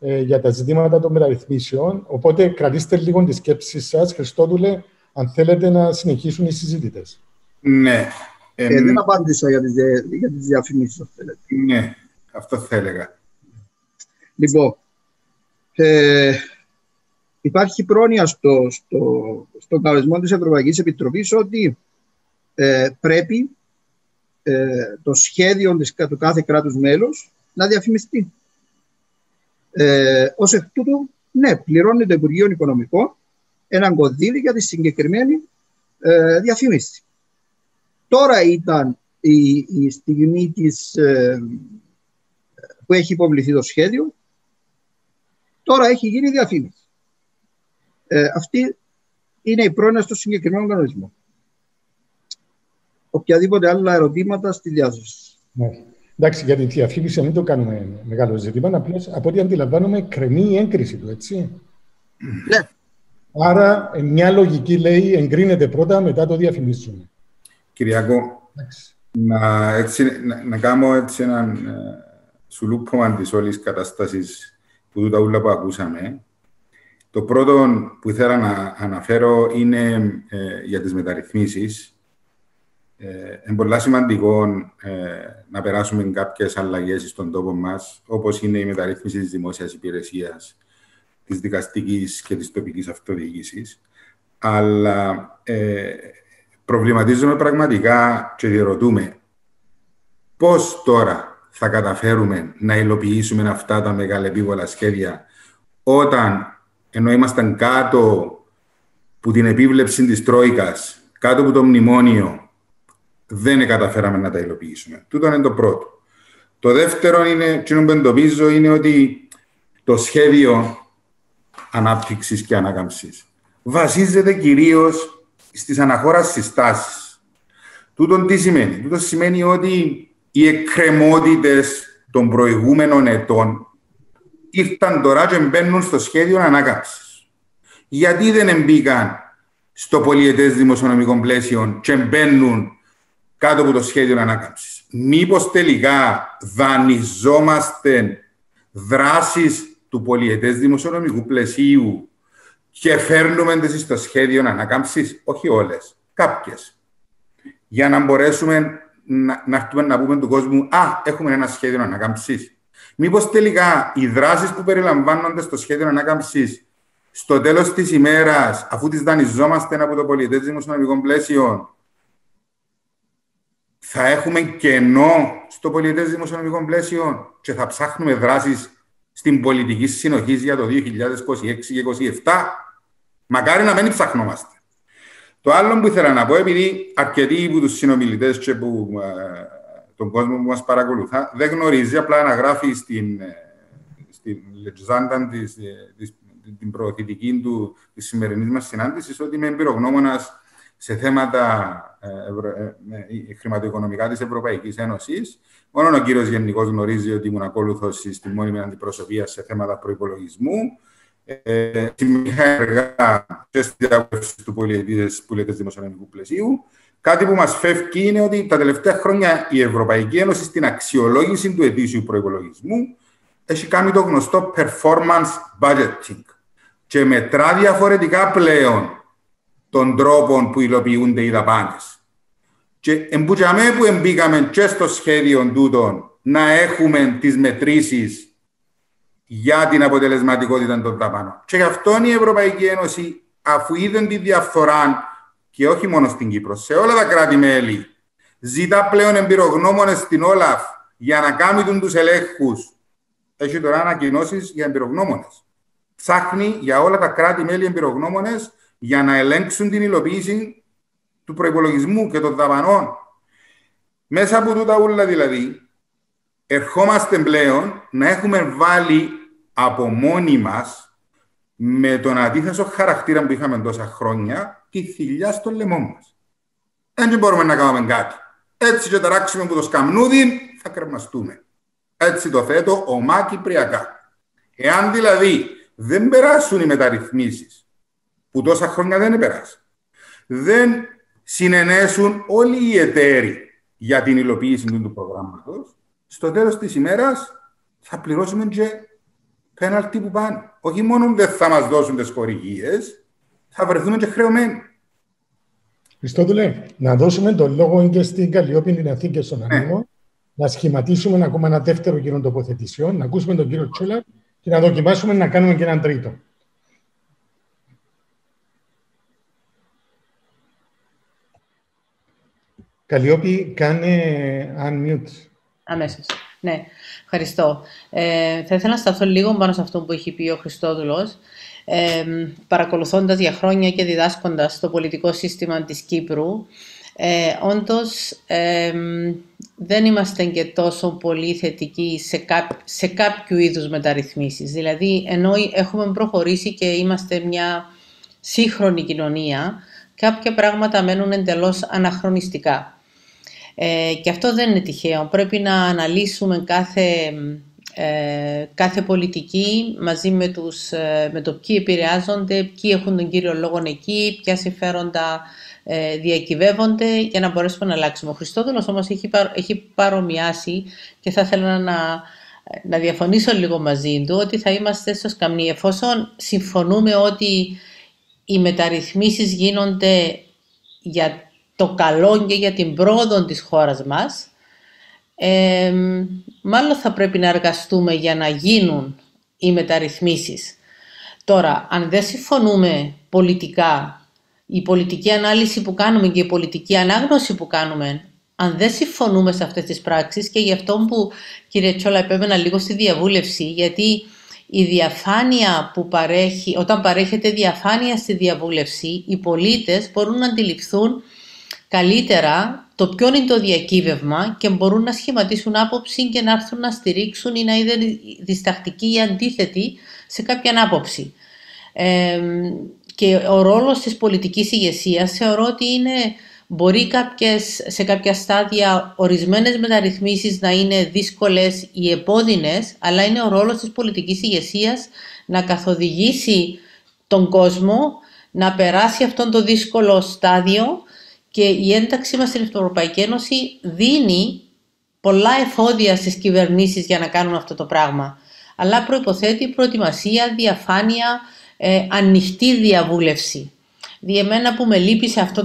ε, για τα ζητήματα των μεταρρυθμίσεων. Οπότε κρατήστε λίγο τη σκέψη σας, Χριστόδουλε, αν θέλετε να συνεχίσουν οι συζήτητες. Ναι. Ε, δεν απάντησα για τις, για τις διαφημίσεις, Ναι. Αυτό θα έλεγα. Λοιπόν, ε, υπάρχει πρόνοια στο, στο, στον κανονισμό της Ευρωπαϊκής Επιτροπής ότι ε, πρέπει ε, το σχέδιο της, του κάθε κράτους μέλους να διαφημιστεί. Ε, ως εκ τούτου, ναι, πληρώνει το Υπουργείο Οικονομικών έναν κονδύλι για τη συγκεκριμένη ε, διαφήμιση. Τώρα ήταν η, η στιγμή της, ε, που έχει υποβληθεί το σχέδιο, τώρα έχει γίνει διαφήμιση. Ε, αυτή είναι η πρόνοια στο συγκεκριμένο κανονισμό. Οποιαδήποτε άλλα ερωτήματα στη διάθεση. Ναι. Εντάξει, για τη διαφήμιση μην το κάνουμε μεγάλο ζήτημα. Απλώς από ό,τι αντιλαμβάνομαι, κρεμεί η έγκριση του, έτσι. Ναι. Άρα, μια λογική λέει εγκρίνεται πρώτα, μετά το διαφημίσουμε. Κυριακό, να, έτσι, να, να κάνω έτσι έναν ε, σουλούπωμα της όλης κατάστασης που τούτα όλα που ακούσαμε. Το πρώτο που ήθελα να αναφέρω είναι ε, για τις μεταρρυθμίσεις. Ε, είναι πολύ σημαντικό ε, να περάσουμε κάποιες αλλαγές στον τόπο μας, όπως είναι η μεταρρύθμιση της δημόσιας υπηρεσίας, της δικαστικής και της τοπικής αυτοδιοίκησης. αλλά ε, προβληματίζουμε πραγματικά και διερωτούμε πώς τώρα θα καταφέρουμε να υλοποιήσουμε αυτά τα μεγαλεπίβολα σχέδια όταν ενώ ήμασταν κάτω που την επίβλεψη της Τρόικας, κάτω από το μνημόνιο, δεν καταφέραμε να τα υλοποιήσουμε. Τούτο είναι το πρώτο. Το δεύτερο είναι, τι που εντοπίζω, είναι ότι το σχέδιο ανάπτυξης και ανάκαμψης βασίζεται κυρίως στις αναχώρασεις τάσεις. Τούτο τι σημαίνει; Τούτο σημαίνει ότι οι εκκρεμότητες των προηγούμενων ετών ήρθαν τώρα και μπαίνουν στο σχέδιο ανάκαμψης. Γιατί δεν μπήκαν στο πολιετές δημοσιονομικό πλαίσιο και μπαίνουν κάτω από το σχέδιο ανάκαμψης. Μήπως τελικά δανειζόμαστε δράσεις του πολιετές δημοσιονομικού πλαισίου και φέρνουμε τις στο σχέδιο ανάκαμψης, όχι όλες, κάποιες. Για να μπορέσουμε να, να έρθουμε να πούμε του κόσμου «Α, έχουμε ένα σχέδιο ανάκαμψης». Μήπως τελικά οι δράσεις που περιλαμβάνονται στο σχέδιο ανάκαμψης στο τέλος της ημέρας, αφού τις δανειζόμαστε από το πολιτές δημοσιονομικό πλαίσιο, θα έχουμε κενό στο πολιτές δημοσιονομικό πλαίσιο και θα ψάχνουμε δράσεις στην πολιτική συνοχή για το 2026 και 2027. Μακάρι να μην ψαχνόμαστε. Το άλλο που ήθελα να πω, επειδή αρκετοί από τους συνομιλητές και που, ε, τον κόσμο που μας παρακολουθά δεν γνωρίζει, απλά αναγράφει στην, ε, στην λετζάντα της, ε, της, την προωθητική του της σημερινής μας συνάντησης ότι είμαι εμπειρογνώμονας σε θέματα ε, ε, χρηματοοικονομικά της Ευρωπαϊκής Ένωσης. Μόνο ο κύριος Γενικός γνωρίζει ότι ήμουν ακόλουθος στη μόνιμη αντιπροσωπεία σε θέματα προπολογισμού. Ε, συμμετείχα εργά και στη διάβαση του πολιετή δημοσιονομικού πλαισίου. Κάτι που μας φεύγει είναι ότι τα τελευταία χρόνια η Ευρωπαϊκή Ένωση στην αξιολόγηση του ετήσιου προπολογισμού έχει κάνει το γνωστό performance budgeting και μετρά διαφορετικά πλέον των τρόπων που υλοποιούνται οι δαπάνες. Και εμπουτσαμέ που εμπήκαμε και στο σχέδιο τούτων να έχουμε τις μετρήσεις για την αποτελεσματικότητα των δαπάνων. Και γι' αυτό η Ευρωπαϊκή Ένωση, αφού είδε τη διαφθορά και όχι μόνο στην Κύπρο, σε όλα τα κράτη-μέλη, ζητά πλέον εμπειρογνώμονες στην Όλαφ για να κάνουν τους ελέγχους. Έχει τώρα ανακοινώσεις για εμπειρογνώμονες. Ψάχνει για όλα τα κράτη-μέλη εμπειρογνώμονες για να ελέγξουν την υλοποίηση του προπολογισμού και των δαπανών. Μέσα από τούτα όλα δηλαδή, ερχόμαστε πλέον να έχουμε βάλει από μόνοι μας με τον αντίθεσο χαρακτήρα που είχαμε τόσα χρόνια τη θηλιά στο λαιμό μας. Δεν μπορούμε να κάνουμε κάτι. Έτσι και ταράξουμε που το σκαμνούδι θα κρεμαστούμε. Έτσι το θέτω ομά κυπριακά. Εάν δηλαδή δεν περάσουν οι μεταρρυθμίσεις που τόσα χρόνια δεν περάσουν, δεν συνενέσουν όλοι οι εταίροι για την υλοποίηση του προγράμματος, στο τέλος της ημέρας θα πληρώσουμε και πέναλτι που πάνε. Όχι μόνο δεν θα μας δώσουν τις χορηγίες, θα βρεθούμε και χρεωμένοι. Χριστόδουλε, να δώσουμε τον λόγο και στην Καλλιόπη, την Αθήνα και στον ναι. να σχηματίσουμε ακόμα ένα δεύτερο γύρο τοποθετησιών, να ακούσουμε τον κύριο Τσούλα και να δοκιμάσουμε να κάνουμε και έναν τρίτο. Καλλιόπη, κάνε unmute. Αμέσως. Ναι, ευχαριστώ. Ε, θα ήθελα να σταθώ λίγο πάνω σε αυτό που έχει πει ο Χριστόδουλος. Ε, παρακολουθώντας για χρόνια και διδάσκοντας το πολιτικό σύστημα της Κύπρου, ε, όντως δεν είμαστε και τόσο πολύ θετικοί σε, κά, σε κάποιου είδους μεταρρυθμίσεις. Δηλαδή, ενώ έχουμε προχωρήσει και είμαστε μια σύγχρονη κοινωνία, κάποια πράγματα μένουν εντελώς αναχρονιστικά. Ε, και αυτό δεν είναι τυχαίο. Πρέπει να αναλύσουμε κάθε, ε, κάθε πολιτική μαζί με, τους, ε, με το ποιοι επηρεάζονται, ποιοι έχουν τον κύριο λόγο εκεί, ποια συμφέροντα ε, διακυβεύονται για να μπορέσουμε να αλλάξουμε. Ο Χριστόδουλος όμως έχει, έχει παρομοιάσει και θα ήθελα να, να διαφωνήσω λίγο μαζί του ότι θα είμαστε στο σκαμνί εφόσον συμφωνούμε ότι οι μεταρρυθμίσεις γίνονται για το καλό και για την πρόοδο της χώρας μας, ε, μάλλον θα πρέπει να εργαστούμε για να γίνουν οι μεταρρυθμίσεις. Τώρα, αν δεν συμφωνούμε πολιτικά η πολιτική ανάλυση που κάνουμε και η πολιτική ανάγνωση που κάνουμε, αν δεν συμφωνούμε σε αυτές τις πράξεις και γι' αυτό που κύριε Τσόλα επέμενα λίγο στη διαβούλευση, γιατί η διαφάνεια που παρέχει, όταν παρέχεται διαφάνεια στη διαβούλευση, οι πολίτες μπορούν να αντιληφθούν καλύτερα το ποιο είναι το διακύβευμα και μπορούν να σχηματίσουν άποψη και να έρθουν να στηρίξουν ή να είναι διστακτικοί ή αντίθετοι σε κάποια άποψη. Ε, και ο ρόλος της πολιτικής ηγεσίας θεωρώ ότι είναι, μπορεί κάποιες, σε κάποια στάδια ορισμένες μεταρρυθμίσεις να είναι δύσκολες ή επώδυνες, αλλά είναι ο ρόλος της πολιτικής ηγεσίας να καθοδηγήσει τον κόσμο να περάσει αυτόν το δύσκολο στάδιο και η ένταξή μας στην Ευρωπαϊκή Ένωση δίνει πολλά εφόδια στις κυβερνήσεις για να κάνουν αυτό το πράγμα. Αλλά προϋποθέτει προετοιμασία, διαφάνεια, ε, ανοιχτή διαβούλευση. Διεμένα που με λείπει σε αυτό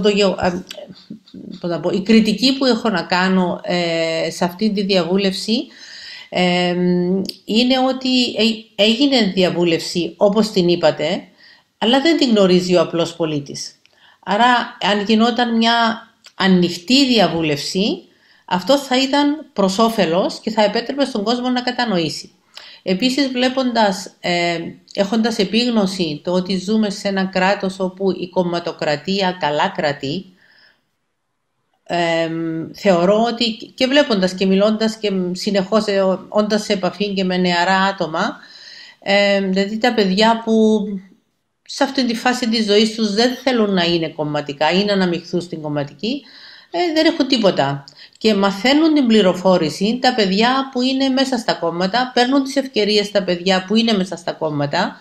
το πω, η κριτική που έχω να κάνω ε, σε αυτή τη διαβούλευση ε, είναι ότι έγινε διαβούλευση όπως την είπατε, αλλά δεν την γνωρίζει ο απλός πολίτης. Άρα, αν γινόταν μια ανοιχτή διαβούλευση, αυτό θα ήταν προς όφελος και θα επέτρεπε στον κόσμο να κατανοήσει. Επίσης, βλέποντας, ε, έχοντας επίγνωση το ότι ζούμε σε ένα κράτος όπου η κομματοκρατία καλά κρατεί, ε, θεωρώ ότι και βλέποντας και μιλώντας και συνεχώς ε, όντας σε επαφή και με νεαρά άτομα, ε, δηλαδή τα παιδιά που σε αυτή τη φάση της ζωής τους δεν θέλουν να είναι κομματικά ή να αναμειχθούν στην κομματική, ε, δεν έχουν τίποτα. Και μαθαίνουν την πληροφόρηση τα παιδιά που είναι μέσα στα κόμματα, παίρνουν τις ευκαιρίες τα παιδιά που είναι μέσα στα κόμματα.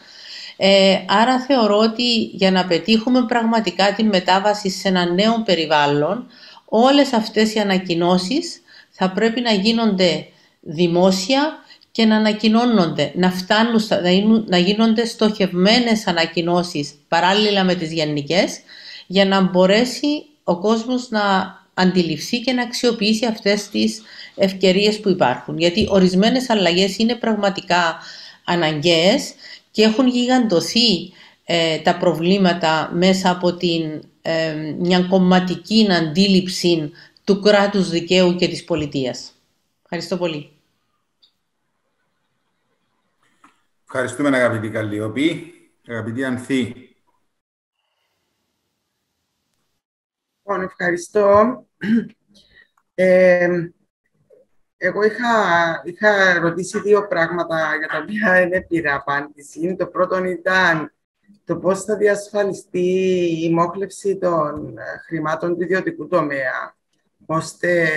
Ε, άρα θεωρώ ότι για να πετύχουμε πραγματικά την μετάβαση σε ένα νέο περιβάλλον, όλες αυτές οι ανακοινώσεις θα πρέπει να γίνονται δημόσια και να ανακοινώνονται, να φτάνουν, να γίνονται στοχευμένες ανακοινώσεις παράλληλα με τις γενικές, για να μπορέσει ο κόσμος να αντιληφθεί και να αξιοποιήσει αυτές τις ευκαιρίες που υπάρχουν. Γιατί ορισμένες αλλαγές είναι πραγματικά αναγκαίες και έχουν γιγαντωθεί ε, τα προβλήματα μέσα από την, ε, μια κομματική αντίληψη του κράτους δικαίου και της πολιτείας. Ευχαριστώ πολύ. Ευχαριστούμε αγαπητή Καλλιόπη. Αγαπητή Ανθή. Λοιπόν, ευχαριστώ. Ε, εγώ είχα, είχα ρωτήσει δύο πράγματα για τα οποία δεν πήρα απάντηση. Το πρώτο ήταν το πώς θα διασφαλιστεί η μόχλευση των χρημάτων του ιδιωτικού τομέα, ώστε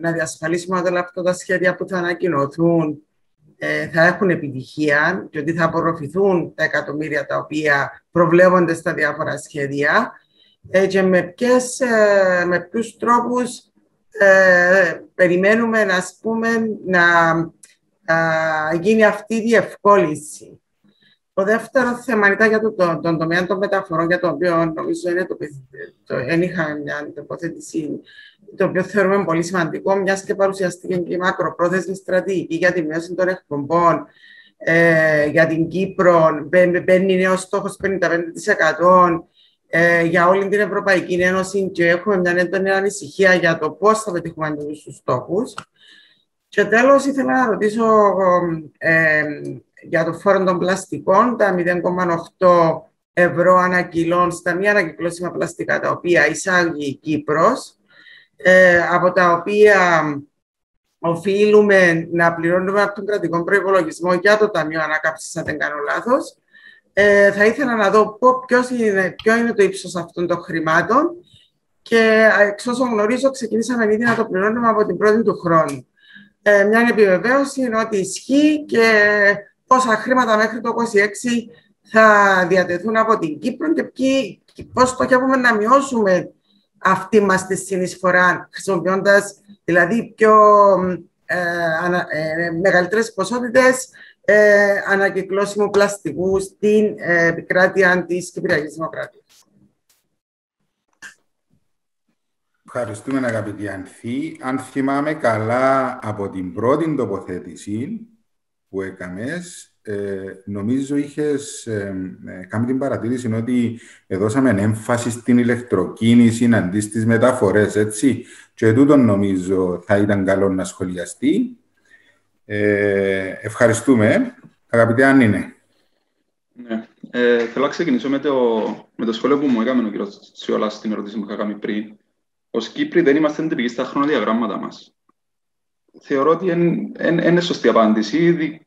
να διασφαλίσουμε όλα αυτά τα σχέδια που θα ανακοινωθούν ε, θα έχουν επιτυχία και ότι θα απορροφηθούν τα εκατομμύρια τα οποία προβλέπονται στα διάφορα σχέδια ε, και με, ποιες, ε, με ποιους τρόπους περιμένουμε να, πούμε, να γίνει αυτή η διευκόλυνση. Το δεύτερο θέμα ήταν για το, το, τον τομέα των μεταφορών, για το οποίο νομίζω είναι το, το, είχα μια τοποθέτηση το οποίο θεωρούμε πολύ σημαντικό, μιας και παρουσιαστήκε και η μακροπρόθεσμη στρατηγική για τη μείωση των εκπομπών ε, για την Κύπρο. Μπαίνει νέος στόχος 55% ε, για όλη την Ευρωπαϊκή Ένωση και έχουμε μια έντονη ανησυχία για το πώς θα πετύχουμε αυτούς τους στόχους. Και τέλος, ήθελα να ρωτήσω ε, για το φόρο των πλαστικών, τα 0,8 ευρώ ανά στα μη ανακυκλώσιμα πλαστικά τα οποία εισάγει η Κύπρος ε, από τα οποία οφείλουμε να πληρώνουμε από τον κρατικό προπολογισμό για το Ταμείο Ανάκαψη, αν δεν κάνω λάθος. Ε, θα ήθελα να δω ποιος είναι, ποιο είναι το ύψος αυτών των χρημάτων και εξ όσων γνωρίζω, ξεκινήσαμε ήδη να το πληρώνουμε από την πρώτη του χρόνου. Ε, μια επιβεβαίωση είναι ότι ισχύει και πόσα χρήματα μέχρι το 26 θα διατεθούν από την Κύπρο και πώς στοχεύουμε να μειώσουμε αυτή μας τη συνεισφορά, χρησιμοποιώντας δηλαδή πιο ε, ε, μεγαλύτερες ποσότητες ε, ανακυκλώσιμου πλαστικού στην ε, επικράτεια της Κυπριακής Δημοκρατίας. Ευχαριστούμε αγαπητή Ανθή. Αν θυμάμαι καλά από την πρώτη τοποθέτηση που έκαμες, ε, νομίζω είχες ε, κάνει την παρατήρηση ότι δώσαμε έμφαση στην ηλεκτροκίνηση αντί στις μεταφορές, έτσι. Και τούτο νομίζω θα ήταν καλό να σχολιαστεί. Ε, ευχαριστούμε. Αγαπητέ αν είναι. Ναι. Ε, θέλω να ξεκινήσω με το, με το σχόλιο που μου έκανε ο κ. Σιόλα στην ερώτηση που είχα κάνει πριν. Ω Κύπροι δεν είμαστε τυπικοί στα χρονοδιαγράμματα μας. Θεωρώ ότι είναι σωστή απάντηση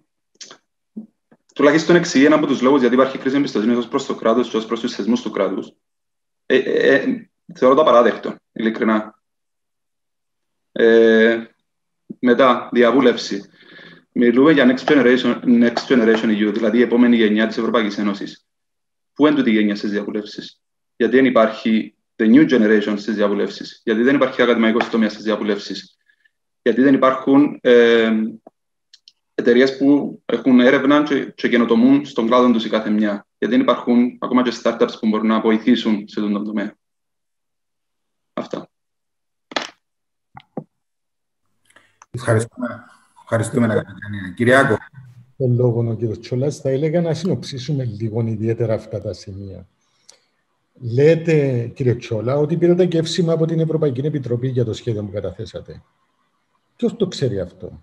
τουλάχιστον εξηγεί ένα από τους λόγους γιατί υπάρχει κρίση εμπιστοσύνης ως προς το κράτος και ως προς τους θεσμού του κράτους. Ε, ε, ε, θεωρώ το απαράδεκτο, ειλικρινά. Ε, μετά, διαβούλευση. Μιλούμε για next generation, next generation EU, δηλαδή η επόμενη γενιά της Ευρωπαϊκής Ένωσης. Πού είναι τούτη η γενιά στις διαβουλεύσεις, Γιατί δεν υπάρχει the new generation στις διαβουλεύσεις, Γιατί δεν υπάρχει ακαδημαϊκό τομέα στις διαβουλεύσεις, Γιατί δεν υπάρχουν ε, εταιρείες που έχουν έρευνα και, και καινοτομούν στον κλάδο τους η κάθε μια. Γιατί δεν υπάρχουν ακόμα και startups που μπορούν να βοηθήσουν σε αυτόν τον τομέα. Αυτά. Ευχαριστούμε. Ευχαριστούμε, αγαπητέ Κυριάκο. Τον λόγο, ο κύριος Τσόλας, θα έλεγα να συνοψίσουμε λίγο ιδιαίτερα αυτά τα σημεία. Λέτε, κύριε Τσόλα, ότι πήρατε και εύσημα από την Ευρωπαϊκή Επιτροπή για το σχέδιο που καταθέσατε. Ποιος το ξέρει αυτό;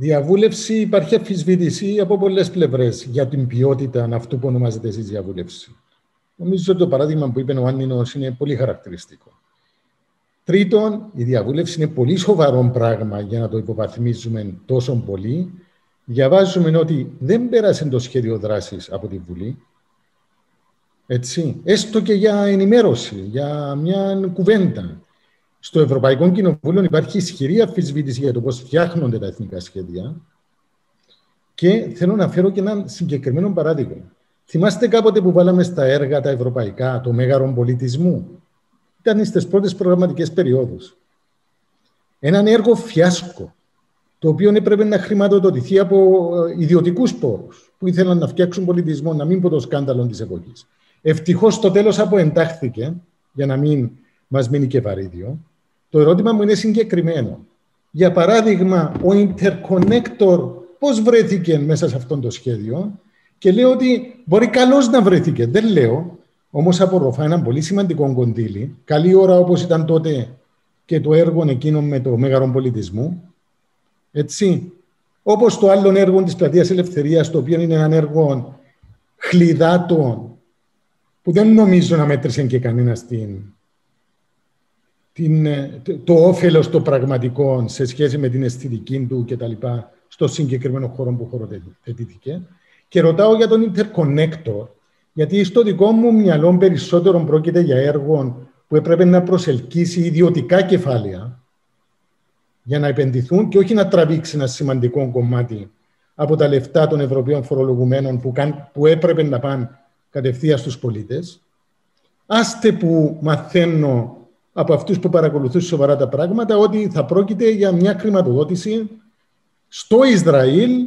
Διαβούλευση υπάρχει αφισβήτηση από πολλές πλευρές για την ποιότητα αυτού που ονομάζεται εσείς διαβούλευση. Νομίζω ότι το παράδειγμα που είπε ο Άννινο είναι πολύ χαρακτηριστικό. Τρίτον, η διαβούλευση είναι πολύ σοβαρό πράγμα για να το υποβαθμίζουμε τόσο πολύ. Διαβάζουμε ότι δεν πέρασε το σχέδιο δράσης από τη Βουλή. Έτσι, έστω και για ενημέρωση, για μια κουβέντα. Στο Ευρωπαϊκό Κοινοβούλιο υπάρχει ισχυρή αφισβήτηση για το πώς φτιάχνονται τα εθνικά σχέδια. Και θέλω να φέρω και ένα συγκεκριμένο παράδειγμα. Θυμάστε κάποτε που βάλαμε στα έργα τα ευρωπαϊκά το μέγαρο πολιτισμού; Ήταν στις πρώτες προγραμματικές περιόδους. Έναν έργο φιάσκο, το οποίο έπρεπε να χρηματοδοτηθεί από ε, ιδιωτικούς πόρους που ήθελαν να φτιάξουν πολιτισμό, να μην πω το σκάνδαλο της εποχής. Ευτυχώς στο τέλος αποεντάχθηκε, για να μην μας μείνει και βαρύδιο, το ερώτημα μου είναι συγκεκριμένο. Για παράδειγμα, ο interconnector πώς βρέθηκε μέσα σε αυτό το σχέδιο; Και λέω ότι μπορεί καλώς να βρέθηκε. Δεν λέω, όμως απορροφά ένα πολύ σημαντικό κοντήλι. Καλή ώρα όπως ήταν τότε και το έργο εκείνο με το μέγαρο πολιτισμού. Έτσι. Όπως το άλλο έργο της Πλατείας Ελευθερίας, το οποίο είναι ένα έργο χλιδάτων, που δεν νομίζω να μέτρησε και κανένας στην την, ε, το όφελος των πραγματικών σε σχέση με την αισθητική του και τα λοιπά στο συγκεκριμένο χώρο που χωροθετήθηκε. Και ρωτάω για τον interconnector, γιατί στο δικό μου μυαλό περισσότερο πρόκειται για έργο που έπρεπε να προσελκύσει ιδιωτικά κεφάλαια για να επενδυθούν και όχι να τραβήξει ένα σημαντικό κομμάτι από τα λεφτά των Ευρωπαίων φορολογουμένων που, που έπρεπε να πάνε κατευθείαν στους πολίτες. Άστε που μαθαίνω από αυτούς που παρακολουθούν σοβαρά τα πράγματα ότι θα πρόκειται για μια χρηματοδότηση στο Ισραήλ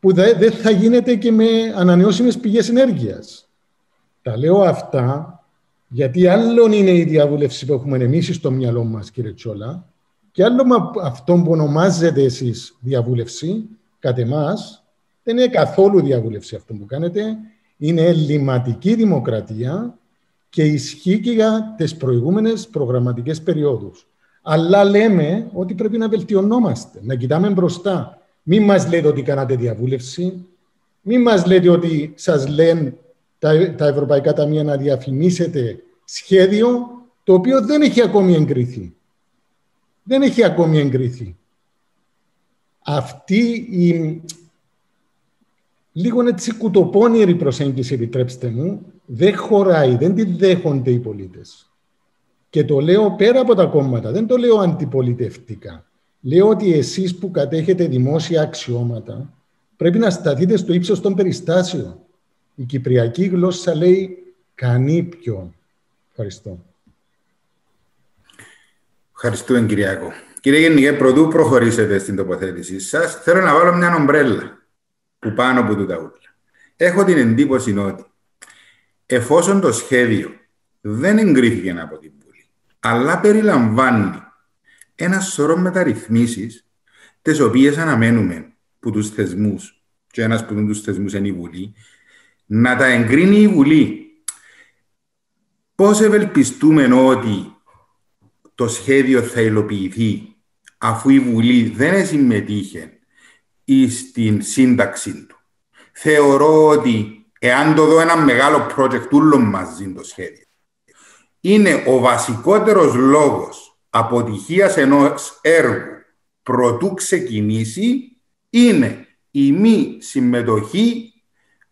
που δεν θα γίνεται και με ανανεώσιμες πηγές ενέργειας. Τα λέω αυτά γιατί άλλον είναι η διαβούλευση που έχουμε εμείς στο μυαλό μας, κύριε Τσόλα, και άλλο με αυτό που ονομάζετε εσείς διαβούλευση, κατ' εμάς, δεν είναι καθόλου διαβούλευση αυτό που κάνετε, είναι ελληματική δημοκρατία και ισχύει και για τις προηγούμενες προγραμματικές περιόδους. Αλλά λέμε ότι πρέπει να βελτιωνόμαστε, να κοιτάμε μπροστά. Μην μας λέτε ότι κάνατε διαβούλευση, μην μας λέτε ότι σας λένε τα, τα Ευρωπαϊκά Ταμεία να διαφημίσετε σχέδιο το οποίο δεν έχει ακόμη εγκριθεί. Δεν έχει ακόμη εγκριθεί. Αυτή η λίγο έτσι κουτοπώνηρη προσέγγιση, επιτρέψτε μου, δεν χωράει, δεν τη δέχονται οι πολίτες. Και το λέω πέρα από τα κόμματα, δεν το λέω αντιπολιτευτικά. Λέω ότι εσείς που κατέχετε δημόσια αξιώματα πρέπει να σταθείτε στο ύψος των περιστάσεων. Η κυπριακή γλώσσα λέει κανεί ποιον. Ευχαριστώ. Ευχαριστούμε, Κυριάκο. Κύριε Γενικέ, πρωτού προχωρήσετε στην τοποθέτησή σας, θέλω να βάλω μια ομπρέλα που πάνω από το ταούτλα. Έχω την εντύπωση ότι εφόσον το σχέδιο δεν εγκρίθηκε από την Βουλή, αλλά περιλαμβάνει ένα σωρό μεταρρυθμίσεις, τις οποίες αναμένουμε από τους θεσμούς και ένας που τους θεσμούς είναι η Βουλή, να τα εγκρίνει η Βουλή. Πώς ευελπιστούμε ότι το σχέδιο θα υλοποιηθεί αφού η Βουλή δεν συμμετείχε στην σύνταξη του; Θεωρώ ότι εάν το δω ένα μεγάλο project όλο μαζί το σχέδιο, είναι ο βασικότερος λόγος αποτυχίας ενός έργου προτού ξεκινήσει είναι η μη συμμετοχή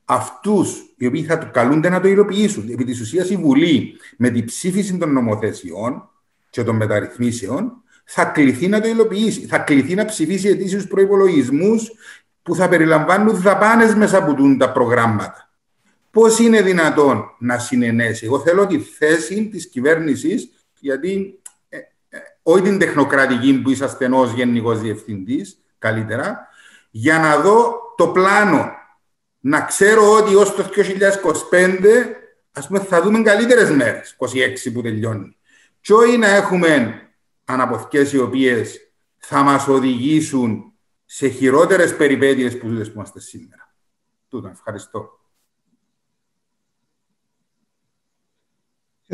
αυτούς οι οποίοι θα του καλούνται να το υλοποιήσουν. Επί της ουσίας η Βουλή με την ψήφιση των νομοθεσιών και των μεταρρυθμίσεων θα κληθεί να το υλοποιήσει. Θα κληθεί να ψηφίσει ετήσιου προπολογισμού που θα περιλαμβάνουν δαπάνες μέσα από τα προγράμματα. Πώς είναι δυνατόν να συνενέσει; Εγώ θέλω τη θέση της κυβέρνησης, γιατί ε, ε, όχι την τεχνοκρατική που είσαστε ενό γενικός διευθυντής, καλύτερα, για να δω το πλάνο. Να ξέρω ότι ως το 2025 ας πούμε, θα δούμε καλύτερες μέρες, 26 που τελειώνει. Και όχι να έχουμε αναποθηκές οι οποίες θα μας οδηγήσουν σε χειρότερες περιπέτειες που που είμαστε σήμερα. Τούτα, ευχαριστώ.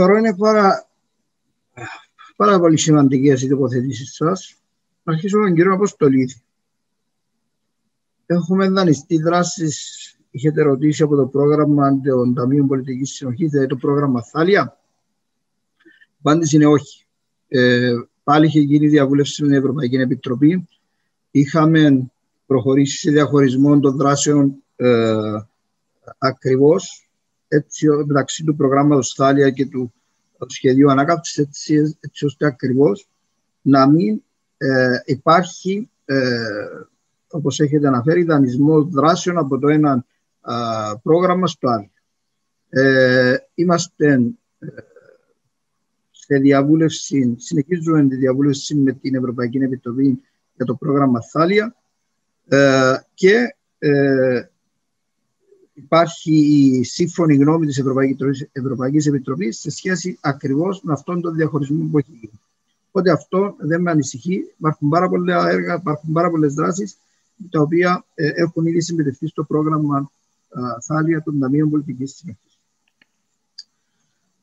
Θεωρώ είναι πάρα, πάρα πολύ σημαντικέ οι τοποθετήσει σας. Να αρχίσουμε με τον κύριο Αποστολίδη. Έχουμε δανειστεί δράσεις, είχετε ρωτήσει από το πρόγραμμα των Ταμείων Πολιτικής Συνοχής, δηλαδή το πρόγραμμα Θάλια. Η απάντηση είναι όχι. Ε, Πάλι είχε γίνει διαβούλευση με την Ευρωπαϊκή Επιτροπή. Είχαμε προχωρήσει σε διαχωρισμό των δράσεων ε, ακριβώς έτσι, μεταξύ του προγράμματος Θάλια και του, σχεδίου ανάκαμψης έτσι, έτσι ώστε ακριβώς να μην ε, υπάρχει ε, όπως έχετε αναφέρει δανεισμό δράσεων από το ένα πρόγραμμα στο άλλο. Ε, είμαστε ε, σε διαβούλευση, συνεχίζουμε τη διαβούλευση με την Ευρωπαϊκή Επιτροπή για το πρόγραμμα Θάλια ε, και ε, υπάρχει η σύμφωνη γνώμη της Ευρωπαϊκής, Ευρωπαϊκής Επιτροπής σε σχέση ακριβώς με αυτόν τον διαχωρισμό που έχει γίνει. Οπότε αυτό δεν με ανησυχεί. Υπάρχουν πάρα πολλά έργα, υπάρχουν πάρα πολλές δράσεις τα οποία ε, έχουν ήδη συμμετεχθεί στο πρόγραμμα ε, Θάλια των Ταμείων Πολιτικής Συνεχής.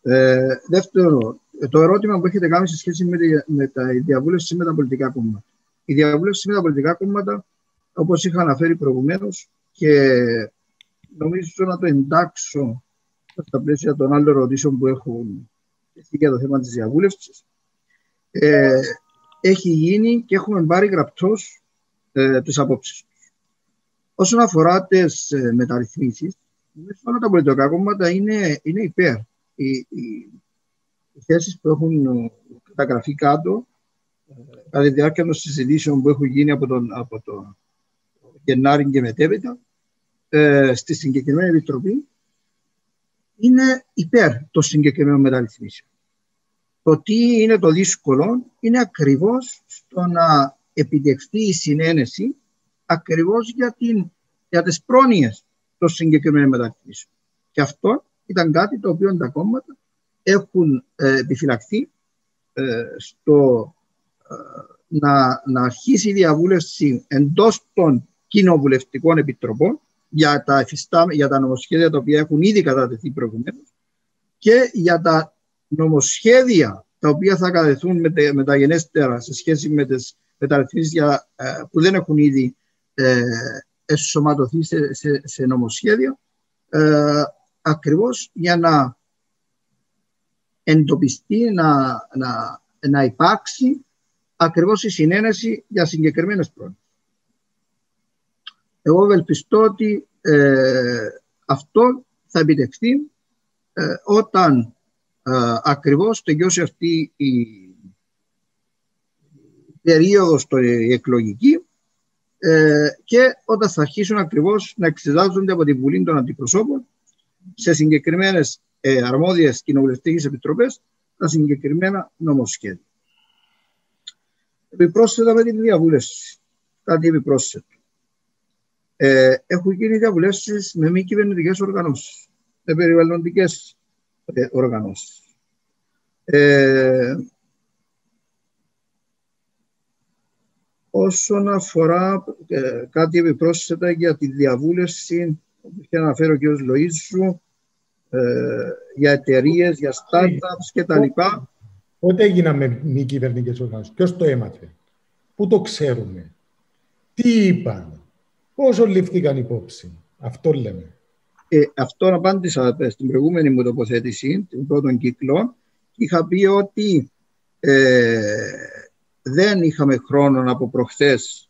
Ε, δεύτερο, το ερώτημα που έχετε κάνει σε σχέση με, τη, με τα διαβούλευση με τα πολιτικά κόμματα. Η διαβούλευση με τα πολιτικά κόμματα, όπως είχα αναφέρει προηγουμένως και νομίζω να το εντάξω στα πλαίσια των άλλων ερωτήσεων που έχουν για το θέμα της διαβούλευσης, ε, έχει γίνει και έχουμε πάρει γραπτός ε, τις απόψεις τους. Όσον αφορά τις ε, μεταρρυθμίσεις, νομίζω τα πολιτικά κόμματα είναι, είναι υπέρ. Η, η, οι θέσεις που έχουν ε, καταγραφεί κάτω ε, κατά τη διάρκεια των συζητήσεων που έχουν γίνει από τον, από το Γενάρη και μετέπειτα ε, στη συγκεκριμένη επιτροπή είναι υπέρ των συγκεκριμένων μεταρρυθμίσεων. Το τι είναι το δύσκολο είναι ακριβώς στο να επιτευχθεί η συνένεση ακριβώς για, την, για τις πρόνοιες των συγκεκριμένων μεταρρυθμίσεων. Και αυτό ήταν κάτι το οποίο τα κόμματα έχουν ε, επιφυλαχθεί ε, στο ε, να, να αρχίσει η διαβούλευση εντός των κοινοβουλευτικών επιτροπών για τα, εφιστά, για τα νομοσχέδια τα οποία έχουν ήδη κατατεθεί προηγουμένως και για τα νομοσχέδια τα οποία θα κατεθούν με, τα γενέστερα σε σχέση με τις μεταρρυθμίσεις που δεν έχουν ήδη ε, εσωματωθεί σε, σε, σε νομοσχέδια ε, ακριβώς για να εντοπιστεί, να, να, να υπάρξει ακριβώς η συνένεση για συγκεκριμένες πρόνοιες. Εγώ ευελπιστώ ότι ε, αυτό θα επιτευχθεί ε, όταν ε, ακριβώς τελειώσει αυτή η περίοδος το, η εκλογική ε, και όταν θα αρχίσουν ακριβώς να εξετάζονται από την Βουλή των Αντιπροσώπων σε συγκεκριμένες ε, αρμόδιες κοινοβουλευτικές επιτροπές τα συγκεκριμένα νομοσχέδια. Επιπρόσθετα με την διαβούλευση, κάτι επιπρόσθετο. Ε, έχουν γίνει διαβουλεύσεις με μη κυβερνητικές οργανώσεις, με περιβαλλοντικές ε, οργανώσεις. Ε, όσον αφορά ε, κάτι επιπρόσθετα για τη διαβούλευση που είχε αναφέρει ο κ. Λοΐζου, ε, για εταιρείες, για startups κτλ. Πότε έγιναμε μη κυβερνητικές οργανώσεις, ποιος το έμαθε, πού το ξέρουμε, τι είπαν, πόσο λήφθηκαν υπόψη. Αυτό λέμε. Ε, αυτό απάντησα στην προηγούμενη μου τοποθέτηση, την πρώτον κύκλο. Είχα πει ότι ε, δεν είχαμε χρόνο από προχθές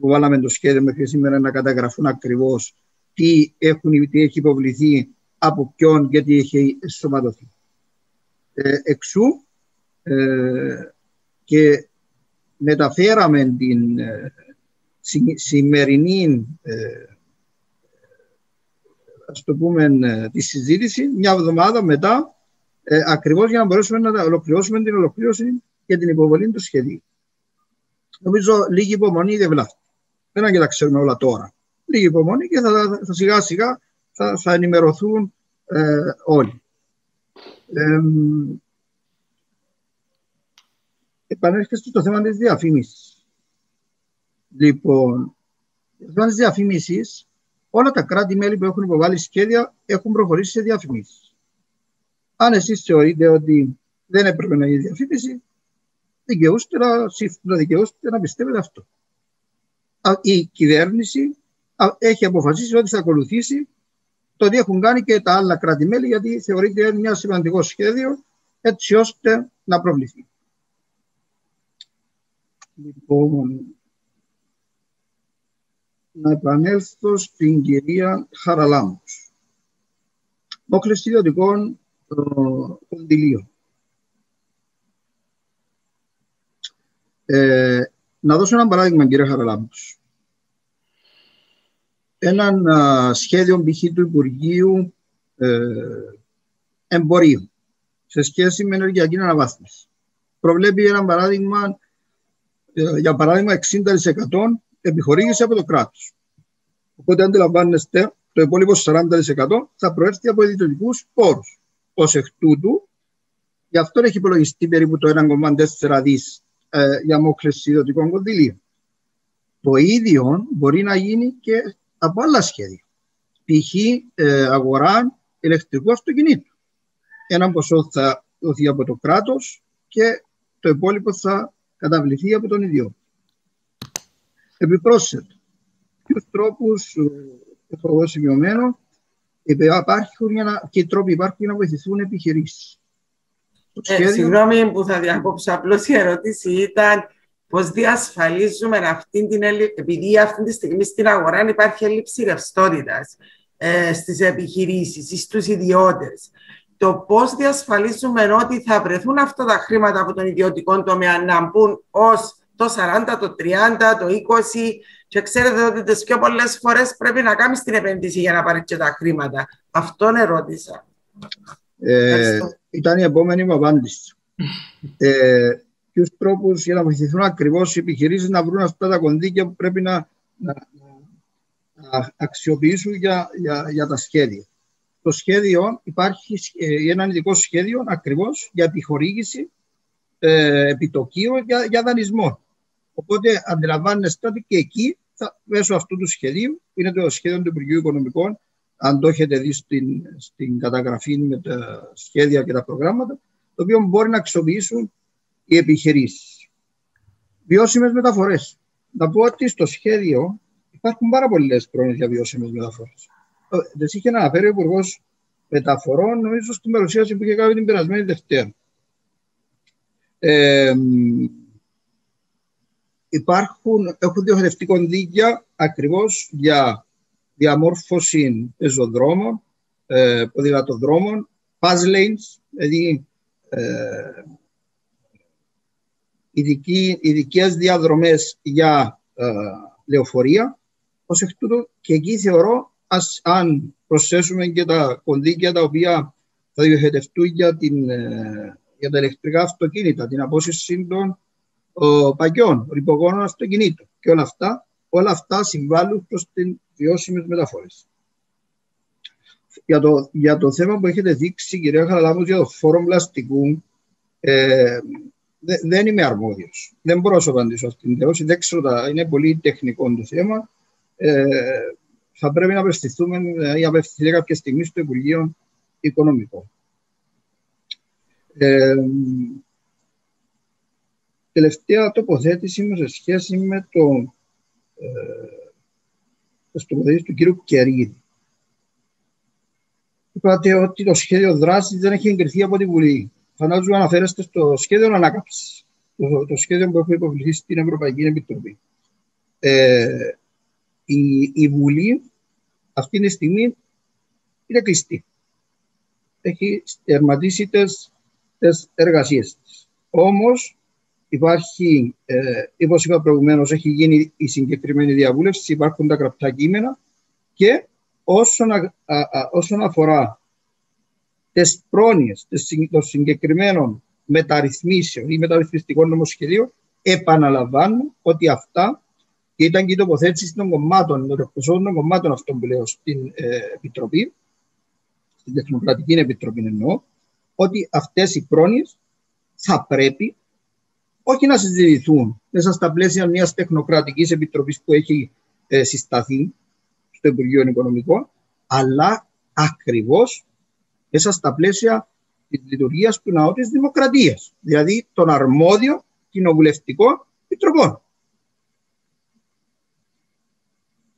που βάλαμε το σχέδιο μέχρι σήμερα να καταγραφούν ακριβώς τι, έχουν, τι έχει υποβληθεί από ποιον και τι έχει σωματωθεί. Ε, εξού ε, και μεταφέραμε την ε, σημερινή ε, ας το πούμε, ε, τη συζήτηση μια εβδομάδα μετά ε, ακριβώς για να μπορέσουμε να ολοκληρώσουμε την ολοκλήρωση για την υποβολή του σχεδίου. Νομίζω λίγη υπομονή δεν βλάφτει. Δεν είναι και τα ξέρουμε όλα τώρα. Λίγη υπομονή και θα, θα σιγά σιγά θα, θα ενημερωθούν ε, όλοι. Ε, επανέρχεστε στο θέμα της διαφήμισης. Λοιπόν, το θέμα της διαφήμισης, όλα τα κράτη-μέλη που έχουν υποβάλει σχέδια έχουν προχωρήσει σε διαφήμιση. Αν εσείς θεωρείτε ότι δεν έπρεπε να γίνει διαφήμιση, δικαιούστε να, να δικαιούστε να πιστεύετε αυτό. Η κυβέρνηση έχει αποφασίσει ότι θα ακολουθήσει το ότι έχουν κάνει και τα άλλα κράτη-μέλη, γιατί θεωρείται ένα σημαντικό σχέδιο έτσι ώστε να προβληθεί. Λοιπόν, να επανέλθω στην κυρία Χαραλάμπους. Μόχληση ιδιωτικών κονδυλίων. Ε, να δώσω ένα παράδειγμα, κύριε Χαραλάμπους. Ένα σχέδιο π.χ. του Υπουργείου ε, Εμπορίου σε σχέση με ενεργειακή αναβάθμιση. Προβλέπει ένα παράδειγμα, ε, για παράδειγμα 60% επιχορήγηση από το κράτος. Οπότε αντιλαμβάνεστε το υπόλοιπο 40% θα προέρχεται από ιδιωτικούς πόρους. Ω εκ τούτου, γι' αυτό έχει υπολογιστεί περίπου το 1,4 δις ε, για μόχλευση ιδιωτικών κονδυλίων. Το ίδιο μπορεί να γίνει και από άλλα σχέδια. Π.χ. Ε, αγορά ηλεκτρικού αυτοκινήτου. Ένα ποσό θα δοθεί από το κράτος και το υπόλοιπο θα καταβληθεί από τον ιδιότητα. Επιπρόσθετα, ποιους τρόπους ε, έχω εγώ σημειωμένο, υπάρχουν για να, και τρόποι υπάρχουν για να βοηθηθούν επιχειρήσεις. Ε, συγγνώμη που θα διακόψω, απλώς η ερώτηση ήταν πώς διασφαλίζουμε αυτή την έλλειψη, επειδή αυτή τη στιγμή στην αγορά υπάρχει έλλειψη ρευστότητας ε, στις επιχειρήσεις ή στους ιδιώτες. Το πώς διασφαλίζουμε ότι θα βρεθούν αυτά τα χρήματα από τον ιδιωτικό τομέα να μπουν ως το 40, το 30, το 20 και ξέρετε ότι τις πιο πολλές φορές πρέπει να κάνεις την επένδυση για να πάρεις και τα χρήματα. Αυτόν ερώτησα. Ε, ήταν η επόμενη μου απάντηση. ε, Ποιους τρόπους για να βοηθηθούν ακριβώς οι επιχειρήσεις να βρουν αυτά τα κονδύλια που πρέπει να, να, να αξιοποιήσουν για, για, για τα σχέδια. Το σχέδιο υπάρχει ε, ένα ειδικό σχέδιο ακριβώς για επιχορήγηση ε, επιτοκίων για, για δανεισμό. Οπότε αντιλαμβάνεστε ότι και εκεί θα, μέσω αυτού του σχεδίου, είναι το σχέδιο του Υπουργείου Οικονομικών, αν το έχετε δει στην, στην καταγραφή με τα σχέδια και τα προγράμματα, το οποίο μπορεί να αξιοποιήσουν οι επιχειρήσεις. Βιώσιμες μεταφορές. Να πω ότι στο σχέδιο υπάρχουν πάρα πολλές πρόνοιε για βιώσιμες μεταφορές. Δεν είχε αναφέρει ο Υπουργός Μεταφορών, νομίζω, στην παρουσίαση που είχε κάνει την περασμένη Δευτέρα. Ε, υπάρχουν, έχουν διοχετευτεί κονδύλια ακριβώς για διαμόρφωση πεζοδρόμων, ε, ποδηλατοδρόμων, bus lanes, δηλαδή ε, ειδικές διαδρομές για ε, λεωφορεία. Ως εκ τούτου και εκεί θεωρώ, ας, αν προσθέσουμε και τα κονδύλια τα οποία θα διοχετευτούν για, την, ε, για τα ηλεκτρικά αυτοκίνητα, την απόσυρση των παγιών, ρηπογόνων αυτοκινήτων και όλα αυτά, όλα αυτά συμβάλλουν προς την βιώσιμες μεταφορές. Για το, για το θέμα που έχετε δείξει, κυρία Χαραλάμου, για το φόρο πλαστικού, ε, δεν είμαι αρμόδιος. Δεν μπορώ να σου απαντήσω αυτήν την ερώτηση. Δεν ξέρω, είναι πολύ τεχνικό το θέμα. Ε, θα πρέπει να απευθυνθούμε ή να απευθυνθεί κάποια στιγμή στο Υπουργείο Οικονομικό. Ε, τελευταία τοποθέτηση μου σε σχέση με το ε, τοποθέτηση του κύριου Κερίδη. Είπατε ότι το σχέδιο δράσης δεν έχει εγκριθεί από τη Βουλή. Φαντάζομαι αναφέρεστε στο σχέδιο ανάκαψη. Το, το σχέδιο που έχει υποβληθεί στην Ευρωπαϊκή Επιτροπή. Ε, η, η Βουλή αυτή τη στιγμή είναι κλειστή. Έχει στερματίσει τις εργασίες της. Όμως υπάρχει, ε, όπως είπα προηγουμένως, έχει γίνει η συγκεκριμένη διαβούλευση, υπάρχουν τα γραπτά κείμενα και όσον, α, α, όσον αφορά τις πρόνοιες των συγκεκριμένων μεταρρυθμίσεων ή μεταρρυθμιστικών νομοσχεδίων, επαναλαμβάνω ότι αυτά και ήταν και η τοποθέτηση των κομμάτων, των εκπροσώπων των κομμάτων αυτών που λέω στην ε, Επιτροπή, στην Τεχνοκρατική Επιτροπή εννοώ, ότι αυτές οι πρόνοιες θα πρέπει όχι να συζητηθούν μέσα στα πλαίσια μιας τεχνοκρατικής επιτροπής που έχει ε, συσταθεί στο Υπουργείο Οικονομικών, αλλά ακριβώς μέσα στα πλαίσια της λειτουργίας του ναού της Δημοκρατίας, δηλαδή των αρμόδιων κοινοβουλευτικών επιτροπών.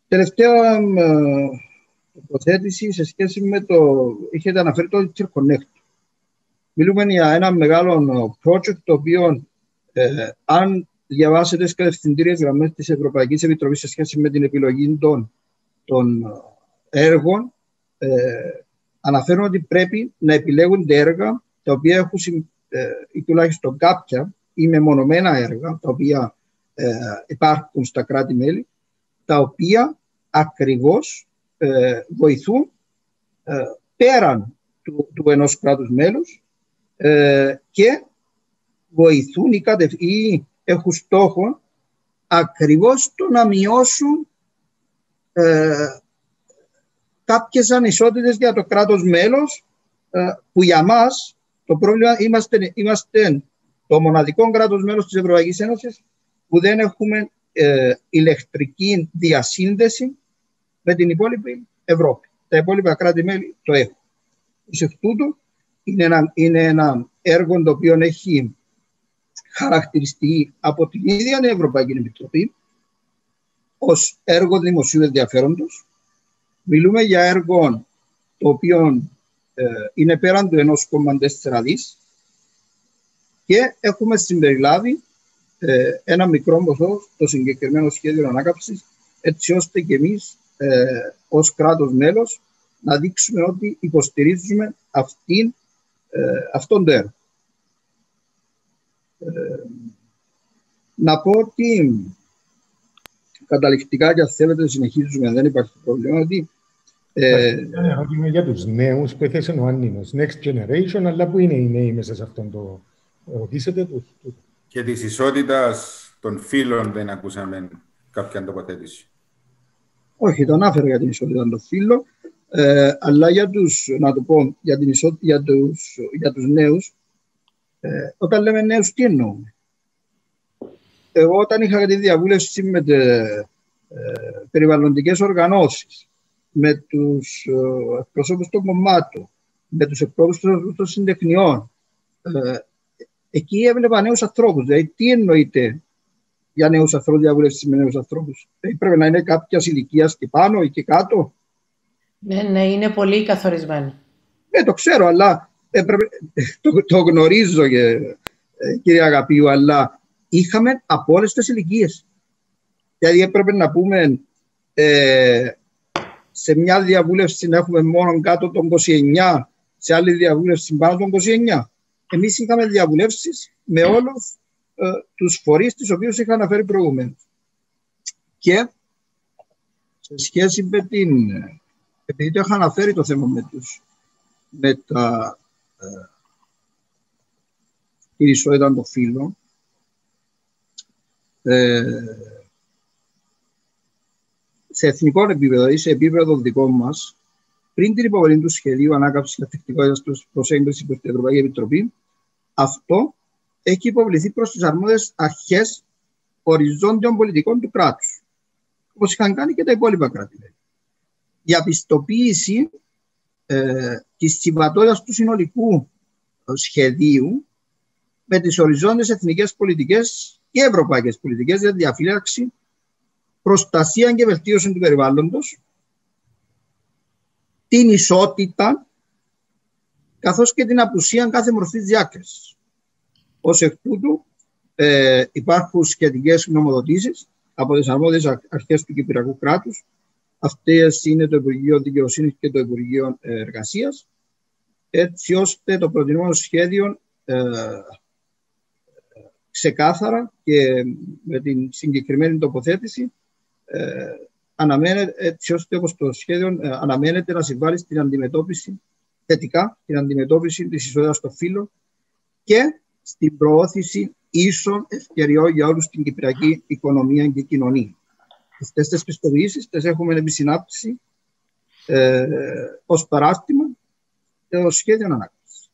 Τελευταία τοποθέτηση σε σχέση με το. Είχετε αναφέρει το Interconnect. Μιλούμε για ένα μεγάλο project το οποίο, ε, αν διαβάσετε τι κατευθυντήριες γραμμές της Ευρωπαϊκής Επιτροπής σε σχέση με την επιλογή των, των έργων, ε, αναφέρουν ότι πρέπει να επιλέγονται έργα τα οποία έχουν, ε, ή τουλάχιστον κάποια ή μεμονωμένα έργα τα οποία ε, υπάρχουν στα κράτη-μέλη, τα οποία ακριβώς ε, βοηθούν ε, πέραν του, του ενός κράτους μέλους ε, και βοηθούν ή, κατευ... ή έχουν στόχο ακριβώς το να μειώσουν ε, κάποιες ανισότητες για το κράτος μέλος ε, που για μας το πρόβλημα είμαστε, είμαστε το μοναδικό κράτος μέλος της Ευρωπαϊκής Ένωσης που δεν έχουμε ε, ηλεκτρική διασύνδεση με την υπόλοιπη Ευρώπη. Τα υπόλοιπα κράτη-μέλη το έχουν. Ω εκ τούτου, είναι ένα, είναι ένα έργο το οποίο έχει χαρακτηριστεί από την ίδια την Ευρωπαϊκή Επιτροπή ως έργο δημοσίου ενδιαφέροντος. Μιλούμε για έργο το οποίο ε, είναι πέραν του 1,4 δις και έχουμε συμπεριλάβει ε, ένα μικρό ποσό στο συγκεκριμένο σχέδιο ανάκαψη, έτσι ώστε και εμείς ε, ως κράτος μέλος να δείξουμε ότι υποστηρίζουμε αυτήν, ε, αυτόν τον έργο. Ε, να πω ότι καταληκτικά και αν θέλετε συνεχίζουμε, δεν υπάρχει πρόβλημα, ότι ε, ένα ερώτημα για τους νέους που έθεσε ο Ανίνος, Next Generation, αλλά που είναι οι νέοι μέσα σε αυτόν το... Ρωτήσετε το. Και της ισότητας των φίλων δεν ακούσαμε κάποια τοποθέτηση. Όχι, τον άφερα για την ισότητα των φύλων, ε, αλλά για τους, να το πω, για, την για, τους, για τους νέους, ε, όταν λέμε νέους, τι εννοούμε. Εγώ όταν είχα τη διαβούλευση με τε, ε, περιβαλλοντικές οργανώσεις, με τους ε, εκπροσώπους των κομμάτων, με τους εκπροσώπους των συντεχνιών, ε, εκεί έβλεπα νέους ανθρώπους. Δηλαδή, τι εννοείται για νέους ανθρώπους, διαβούλευση με νέους ανθρώπους; Πρέπει να είναι κάποια ηλικία και πάνω ή και κάτω; Ναι, ναι, είναι πολύ καθορισμένο. Ναι, το ξέρω, αλλά έπρεπε, το, το γνωρίζω, και, ε, κύριε Αγαπίου, αλλά είχαμε από όλε τι ηλικίες. Δηλαδή έπρεπε να πούμε ε, σε μια διαβούλευση να έχουμε μόνο κάτω των 29, σε άλλη διαβούλευση πάνω των 29. Εμείς είχαμε διαβουλεύσεις με όλους ε, τους φορείς τις οποίους είχα αναφέρει προηγουμένως. Και σε σχέση με την... Επειδή το είχα αναφέρει το θέμα με, τους, με τα ε, η ισότητα των φύλων, ε, σε εθνικό επίπεδο ή σε επίπεδο δικό μας, πριν την υποβολή του σχεδίου ανάκαμψης και τεχνικότητα προς έγκριση προς την Ευρωπαϊκή Επιτροπή, αυτό έχει υποβληθεί προς τις αρμόδιες αρχές οριζόντιων πολιτικών του κράτους, όπως είχαν κάνει και τα υπόλοιπα κράτη. Για πιστοποίηση ε, της συμβατότητας του συνολικού σχεδίου με τις οριζόντιες εθνικές πολιτικές και ευρωπαϊκές πολιτικές για διαφύλαξη, προστασία και βελτίωση του περιβάλλοντος, την ισότητα, καθώς και την απουσία κάθε μορφής διάκρισης. Ως εκ τούτου ε, υπάρχουν σχετικές νομοδοτήσεις από τις αρμόδιες αρχές του Κυπριακού κράτους. Αυτές είναι το Υπουργείο Δικαιοσύνης και το Υπουργείο Εργασίας, έτσι ώστε το προτινόμενο σχέδιο ε, ξεκάθαρα και με την συγκεκριμένη τοποθέτηση ε, αναμένεται, έτσι ώστε όπως το σχέδιο ε, αναμένεται να συμβάλλει στην αντιμετώπιση θετικά, την αντιμετώπιση της ισότητας στο φύλλο και στην προώθηση ίσων ευκαιριών για όλους στην κυπριακή οικονομία και κοινωνία. Αυτές τις πιστοποιήσεις τις έχουμε επισυνάπτυση ε, ως παράστημα και ως σχέδιο ανάκτηση.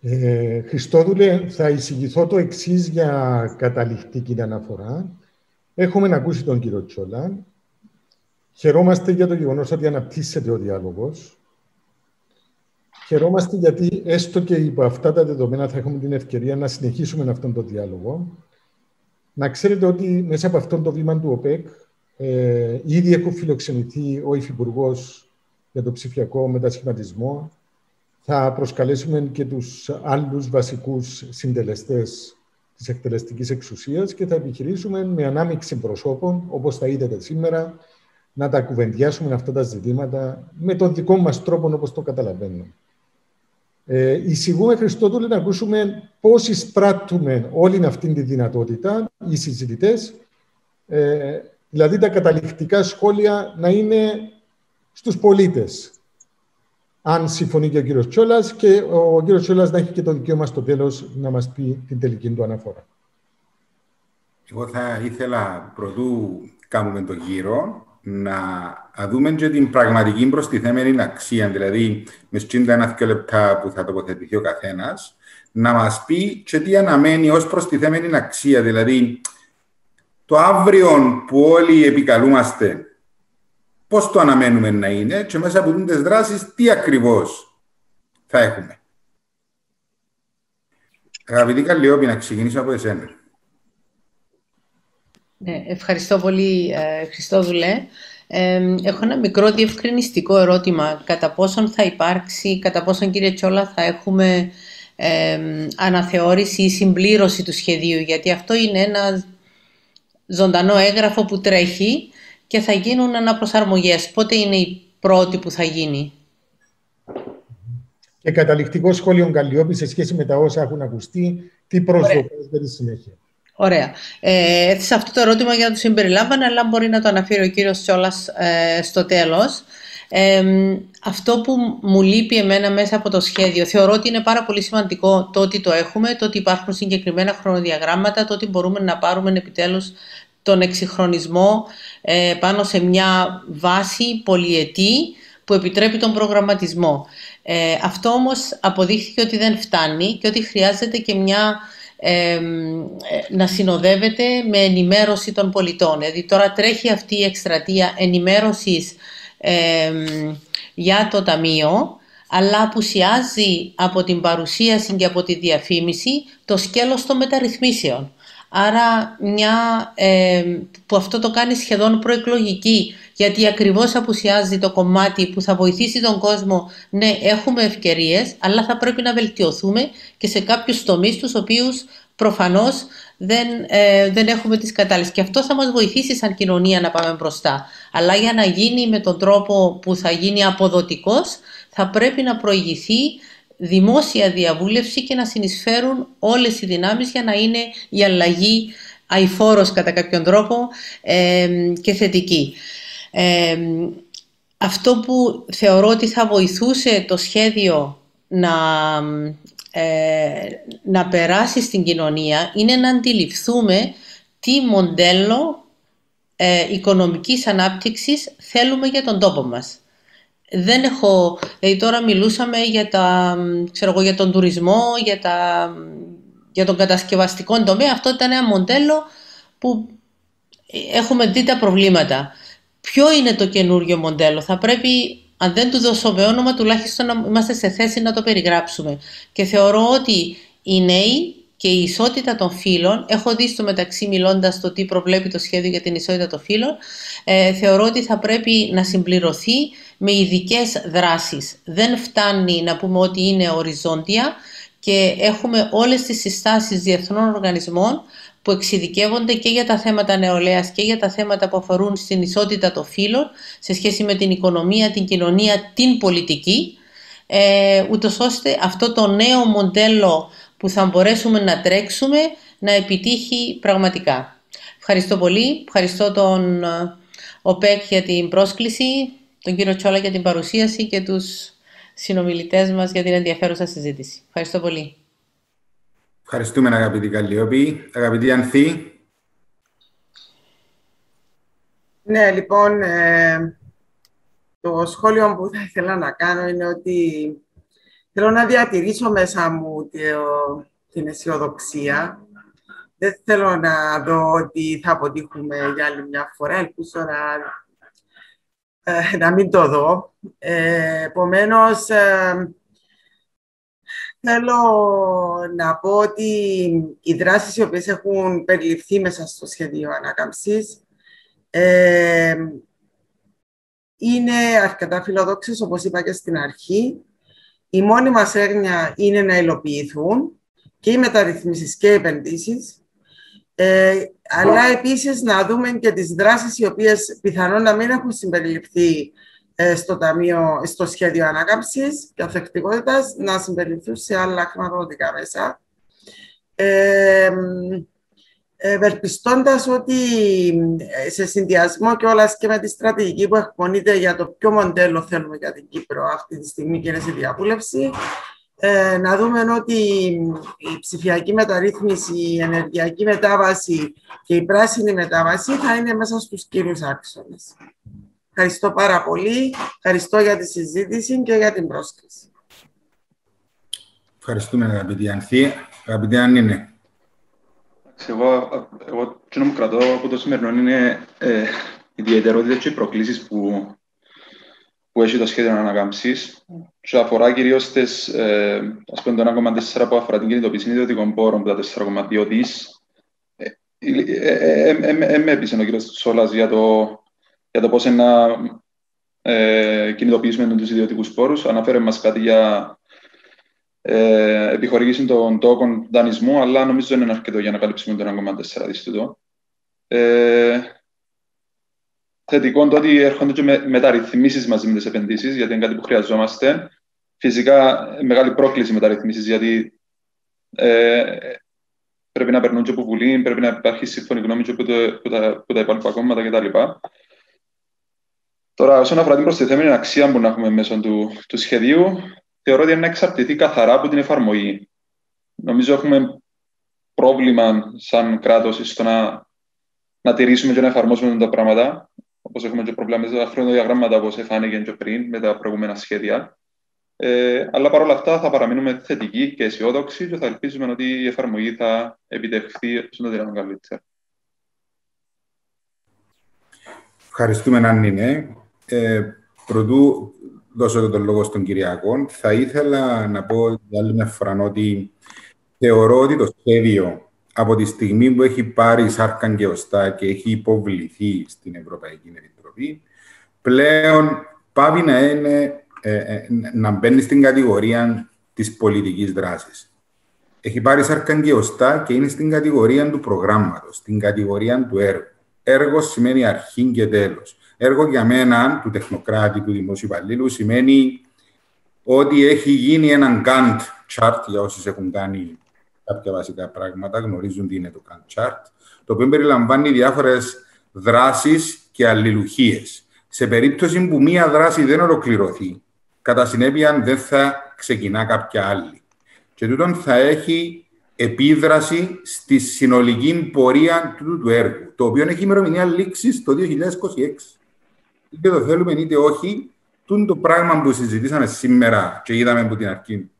Ε, Χριστόδουλε, θα εισηγηθώ το εξής για καταληκτική αναφορά. Έχουμε ακούσει τον κύριο Τσόλα. Χαιρόμαστε για το γεγονός ότι αναπτύσσεται ο διάλογος. Χαιρόμαστε γιατί έστω και υπό αυτά τα δεδομένα θα έχουμε την ευκαιρία να συνεχίσουμε αυτόν τον διάλογο. Να ξέρετε ότι μέσα από αυτόν το βήμα του ΟΠΕΚ ε, ήδη έχουν φιλοξενηθεί ο Υφυπουργός για το ψηφιακό μετασχηματισμό, θα προσκαλέσουμε και τους άλλους βασικούς συντελεστές της εκτελεστικής εξουσίας και θα επιχειρήσουμε με ανάμειξη προσώπων, όπως θα είδατε σήμερα, να τα κουβεντιάσουμε αυτά τα ζητήματα με τον δικό μας τρόπο, όπως το καταλαβαίνω. Ε, εισηγούμε, Χριστότουλη, να ακούσουμε πώς εισπράττουμε όλη αυτή τη δυνατότητα, οι συζητητές, ε, δηλαδή τα καταληκτικά σχόλια να είναι στους πολίτες, αν συμφωνεί και ο κύριος Τσόλας και ο κύριος Τσόλας να έχει και το δικαίωμα στο τέλος να μας πει την τελική του αναφορά. Εγώ θα ήθελα πρωτού κάνουμε το γύρο να δούμε και την πραγματική προστιθέμενη αξία, δηλαδή μες σκύντα ένα δύο λεπτά που θα τοποθετηθεί ο καθένας, να μας πει και τι αναμένει ως προστιθέμενη αξία, δηλαδή το αύριο που όλοι επικαλούμαστε πώς το αναμένουμε να είναι και μέσα από τις δράσεις τι ακριβώς θα έχουμε. Αγαπητή Καλλιόπη, να ξεκινήσω από εσένα. Ναι, ευχαριστώ πολύ, ε, Χριστόδουλε. Ε, έχω ένα μικρό διευκρινιστικό ερώτημα. Κατά πόσον θα υπάρξει, κατά πόσον κύριε Τσόλα θα έχουμε ε, αναθεώρηση ή συμπλήρωση του σχεδίου, γιατί αυτό είναι ένα ζωντανό έγγραφο που τρέχει και θα γίνουν αναπροσαρμογές. Πότε είναι η πρώτη που θα γίνει; Και καταληκτικό σχόλιο Καλλιόπη σε σχέση με τα όσα έχουν ακουστεί, τι προσδοκές για τη συνέχεια; Ωραία. Ε, έθεσα αυτό το ερώτημα για να το συμπεριλάμβανε, αλλά μπορεί να το αναφέρει ο κύριος Τσόλας ε, στο τέλος. Ε, αυτό που μου λείπει εμένα μέσα από το σχέδιο, θεωρώ ότι είναι πάρα πολύ σημαντικό το ότι το έχουμε, το ότι υπάρχουν συγκεκριμένα χρονοδιαγράμματα, το ότι μπορούμε να πάρουμε επιτέλους τον εξυγχρονισμό ε, πάνω σε μια βάση πολυετή που επιτρέπει τον προγραμματισμό. Ε, αυτό όμως αποδείχθηκε ότι δεν φτάνει και ότι χρειάζεται και μια ε, να συνοδεύεται με ενημέρωση των πολιτών. Δηλαδή τώρα τρέχει αυτή η εκστρατεία ενημέρωσης για το Ταμείο αλλά απουσιάζει από την παρουσίαση και από τη διαφήμιση το σκέλος των μεταρρυθμίσεων. Άρα μια, ε, που αυτό το κάνει σχεδόν προεκλογική γιατί ακριβώς απουσιάζει το κομμάτι που θα βοηθήσει τον κόσμο. Ναι έχουμε ευκαιρίες αλλά θα πρέπει να βελτιωθούμε και σε κάποιους τομείς τους οποίους προφανώς δεν, ε, δεν έχουμε τις κατάλληλες. Και αυτό θα μας βοηθήσει σαν κοινωνία να πάμε μπροστά. Αλλά για να γίνει με τον τρόπο που θα γίνει αποδοτικός θα πρέπει να προηγηθεί δημόσια διαβούλευση και να συνεισφέρουν όλες οι δυνάμεις για να είναι η αλλαγή αηφόρος κατά κάποιον τρόπο και θετική. Αυτό που θεωρώ ότι θα βοηθούσε το σχέδιο να, ε, να περάσει στην κοινωνία είναι να αντιληφθούμε τι μοντέλο ε, οικονομικής ανάπτυξης θέλουμε για τον τόπο μας. δεν έχω, δηλαδή τώρα μιλούσαμε για, τα, ξέρω εγώ, για τον τουρισμό, για, τα, για τον κατασκευαστικό τομέα. Αυτό ήταν ένα μοντέλο που έχουμε δει τα προβλήματα. Ποιο είναι το καινούριο μοντέλο; Θα πρέπει, αν δεν του δώσουμε όνομα, τουλάχιστον να είμαστε σε θέση να το περιγράψουμε. Και θεωρώ ότι οι νέοι και η ισότητα των φύλων, έχω δει στο μεταξύ μιλώντας το τι προβλέπει το σχέδιο για την ισότητα των φύλων, ε, θεωρώ ότι θα πρέπει να συμπληρωθεί με ειδικές δράσεις. Δεν φτάνει να πούμε ότι είναι οριζόντια και έχουμε όλες τις συστάσεις διεθνών οργανισμών που εξειδικεύονται και για τα θέματα νεολαίας και για τα θέματα που αφορούν στην ισότητα των φύλων σε σχέση με την οικονομία, την κοινωνία, την πολιτική, ε, ούτως ώστε αυτό το νέο μοντέλο που θα μπορέσουμε να τρέξουμε να επιτύχει πραγματικά. Ευχαριστώ πολύ. Ευχαριστώ τον ε, ΟΠΕΚ για την πρόσκληση, τον κύριο Τσόλα για την παρουσίαση και τους συνομιλητές μας για την ενδιαφέρουσα συζήτηση. Ευχαριστώ πολύ. Ευχαριστούμε αγαπητή Καλλιόπη. Αγαπητή Ανθή. Ναι, λοιπόν, ε, το σχόλιο που θα ήθελα να κάνω είναι ότι θέλω να διατηρήσω μέσα μου την αισιοδοξία. Δεν θέλω να δω ότι θα αποτύχουμε για άλλη μια φορά. Ελπίζω να, ε, να μην το δω. Ε, επομένως, ε, θέλω να πω ότι οι δράσεις οι οποίες έχουν περιληφθεί μέσα στο σχέδιο ανάκαμψης ε, είναι αρκετά φιλοδόξες, όπως είπα και στην αρχή. Η μόνη μας έγνοια είναι να υλοποιηθούν και οι μεταρρυθμίσεις και οι επενδύσεις, ε, αλλά επίσης να δούμε και τις δράσεις οι οποίες πιθανόν να μην έχουν συμπεριληφθεί ε, στο, ταμείο, στο σχέδιο ανάκαμψης και αθεκτικότητας να συμπεριληφθούν σε άλλα χρηματοδοτικά μέσα. Ε, ευελπιστώντας ότι ε, σε συνδυασμό και όλας και με τη στρατηγική που εκπονείται για το ποιο μοντέλο θέλουμε για την Κύπρο αυτή τη στιγμή και είναι σε διαβούλευση, ε, να δούμε ότι η ψηφιακή μεταρρύθμιση, η ενεργειακή μετάβαση και η πράσινη μετάβαση θα είναι μέσα στους κύριους άξονες. Ευχαριστώ πάρα πολύ. Ευχαριστώ για τη συζήτηση και για την πρόσκληση. Ευχαριστούμε αγαπητή Ανθή. Αγαπητή Άννη, εγώ, εγώ τι μου κρατώ από το σημερινό είναι ε, ιδιαιτερότητε και οι προκλήσει που, που έχει το σχέδιο ανακάμψη. Και αφορά κυρίω ε, το 1,4 που αφορά την κινητοποίηση ιδιωτικών πόρων, τα 4,2 δι. Με έπεισε ο κ. Σόλα για το, για το πώς να ε, κινητοποιήσουμε τους ιδιωτικούς πόρου. Αναφέρε μας κάτι για ε, επιχορήγηση των τόκων δανεισμού, αλλά νομίζω δεν είναι αρκετό για να καλύψουμε το 1,4 δις Ε, θετικό το ότι έρχονται και με, μεταρρυθμίσεις μαζί με τις επενδύσεις, γιατί είναι κάτι που χρειαζόμαστε. Φυσικά, μεγάλη πρόκληση μεταρρυθμίσεις, γιατί ε, πρέπει να περνούν και από Βουλή, πρέπει να υπάρχει σύμφωνη γνώμη και από, το, τα, από τα υπόλοιπα κόμματα κτλ. Τώρα, όσον αφορά την προστιθέμενη αξία που να έχουμε μέσω του, του σχεδίου, θεωρώ ότι είναι να εξαρτηθεί καθαρά από την εφαρμογή. Νομίζω έχουμε πρόβλημα σαν κράτος στο να, να τηρήσουμε και να εφαρμόσουμε τα πράγματα. Όπως έχουμε και προβλήματα με τα χρονοδιαγράμματα, όπως εφάνηκε και πριν με τα προηγούμενα σχέδια. Ε, αλλά παρόλα αυτά θα παραμείνουμε θετικοί και αισιόδοξοι και θα ελπίζουμε ότι η εφαρμογή θα επιτευχθεί στο δυνατόν καλύτερα. Ευχαριστούμε, Νάννη. Ε, πρωτού δώσω τον λόγο στον Κυριακό. Θα ήθελα να πω για άλλη μια φορά ότι θεωρώ ότι το σχέδιο από τη στιγμή που έχει πάρει σάρκα και οστά και έχει υποβληθεί στην Ευρωπαϊκή Επιτροπή, πλέον πάβει να, είναι, ε, ε, να μπαίνει στην κατηγορία της πολιτικής δράσης. Έχει πάρει σάρκα και οστά και είναι στην κατηγορία του προγράμματος, στην κατηγορία του έργου. Έργος σημαίνει αρχή και τέλος. Έργο για μένα, του τεχνοκράτη, του δημόσιου υπαλλήλου, σημαίνει ότι έχει γίνει έναν Gantt chart, για όσοι έχουν κάνει κάποια βασικά πράγματα, γνωρίζουν τι είναι το Gantt chart, το οποίο περιλαμβάνει διάφορες δράσεις και αλληλουχίες. Σε περίπτωση που μία δράση δεν ολοκληρωθεί, κατά συνέπεια δεν θα ξεκινά κάποια άλλη. Και τούτον θα έχει επίδραση στη συνολική πορεία του, του έργου, το οποίο έχει ημερομηνία λήξης το 2026 είτε το θέλουμε είτε όχι, το πράγμα που συζητήσαμε σήμερα και είδαμε από την αρχή,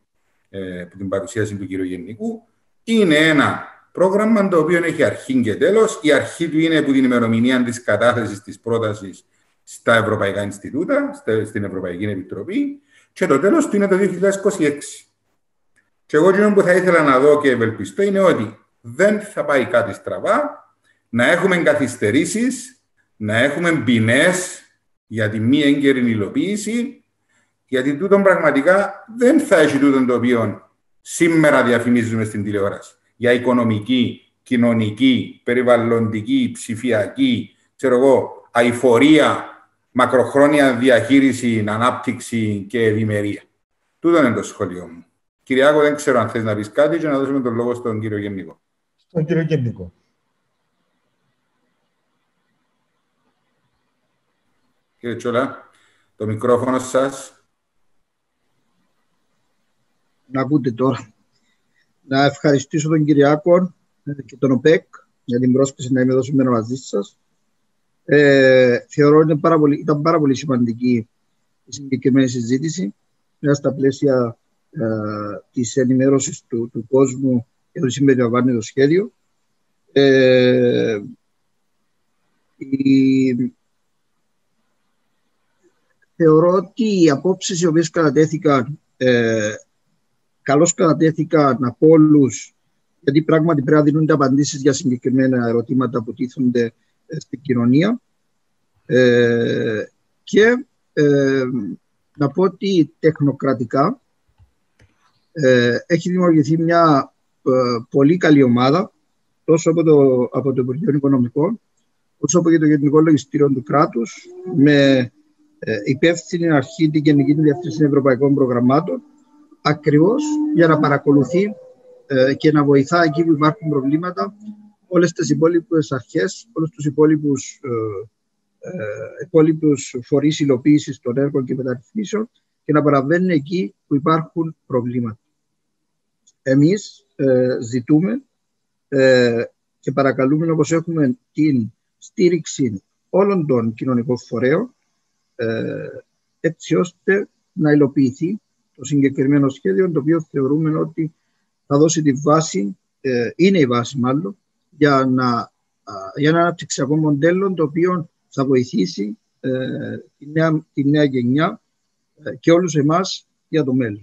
ε, από την παρουσίαση του κ. Γενικού, είναι ένα πρόγραμμα το οποίο έχει αρχή και τέλος. Η αρχή του είναι από την ημερομηνία της κατάθεσης της πρότασης στα Ευρωπαϊκά Ινστιτούτα, στην Ευρωπαϊκή Επιτροπή, και το τέλος του είναι το 2026. Και εγώ αυτό που θα ήθελα να δω και ευελπιστώ είναι ότι δεν θα πάει κάτι στραβά, να έχουμε καθυστερήσεις, να έχουμε ποινές για τη μη έγκαιρη υλοποίηση, γιατί τούτο πραγματικά δεν θα έχει τούτο το οποίο σήμερα διαφημίζουμε στην τηλεόραση. Για οικονομική, κοινωνική, περιβαλλοντική, ψηφιακή, ξέρω εγώ, αηφορία, μακροχρόνια διαχείριση, ανάπτυξη και ευημερία. Τούτο είναι το σχόλιο μου. Κυριάκο, δεν ξέρω αν θες να πεις κάτι και να δώσουμε τον λόγο στον κύριο Γεννικό. Στον κύριο Γεννικό. Κύριε Τσόλα, το μικρόφωνο σας. Να ακούτε τώρα. Να ευχαριστήσω τον Κυριάκο και τον ΟΠΕΚ για την πρόσκληση να είμαι εδώ σήμερα μαζί σας. Ε, θεωρώ ότι πάρα πολύ, ήταν πάρα πολύ σημαντική η συγκεκριμένη συζήτηση μέσα στα πλαίσια ε, της ενημέρωσης του, του κόσμου για το συμπεριλαμβάνει το σχέδιο. Ε, η, θεωρώ ότι οι απόψεις οι οποίες κατατέθηκαν ε, καλώς κατατέθηκαν από όλους, γιατί πράγματι πρέπει να δίνονται απαντήσεις για συγκεκριμένα ερωτήματα που τίθενται ε, στην κοινωνία. Ε, και ε, να πω ότι τεχνοκρατικά ε, έχει δημιουργηθεί μια ε, πολύ καλή ομάδα τόσο από το, από το Υπουργείο Οικονομικών όσο και το Γενικό Λογιστήριο του κράτους με ε, υπεύθυνη αρχή την Γενική Διευθύνση Ευρωπαϊκών Προγραμμάτων ακριβώς για να παρακολουθεί ε, και να βοηθά εκεί που υπάρχουν προβλήματα όλες τις υπόλοιπες αρχές, όλους τους υπόλοιπους, ε, ε, υπόλοιπους φορείς υλοποίησης των έργων και μεταρρυθμίσεων και να παραβαίνουν εκεί που υπάρχουν προβλήματα. Εμείς ε, ζητούμε ε, και παρακαλούμε όπως έχουμε την στήριξη όλων των κοινωνικών φορέων ε, έτσι ώστε να υλοποιηθεί το συγκεκριμένο σχέδιο το οποίο θεωρούμε ότι θα δώσει τη βάση, ε, είναι η βάση μάλλον, για, να, για ένα αναπτυξιακό μοντέλο το οποίο θα βοηθήσει ε, τη, νέα, τη νέα γενιά και όλους εμάς για το μέλλον.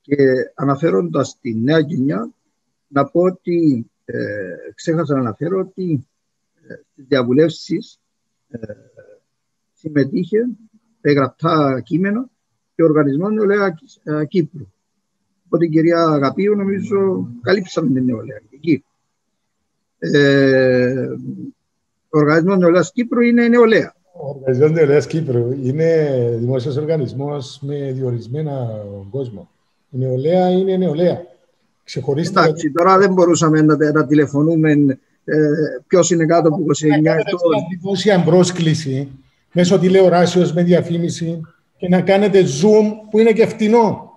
Και αναφέροντας τη νέα γενιά, να πω ότι ε, ξέχασα να αναφέρω ότι ε, στις διαβουλεύσεις συμμετείχε γραπτά κείμενα και ο Οργανισμό Νεολαία ε, Κύπρου. Οπότε, κυρία Αγαπίου, νομίζω καλύψαμε την νεολαία εκεί. Ε, ο Οργανισμό Νεολαία Κύπρου είναι νεολαία. Ο Οργανισμό Νεολαία Κύπρου είναι δημόσιο οργανισμό με διορισμένα κόσμο. Η νεολαία είναι νεολαία. Ξεχωρίστε. Εντάξει, τώρα δεν μπορούσαμε να, να τηλεφωνούμε ε, ποιο είναι κάτω από 29 ετών. Δημόσια πρόσκληση μέσω τηλεοράσεως με διαφήμιση και να κάνετε Zoom που είναι και φτηνό,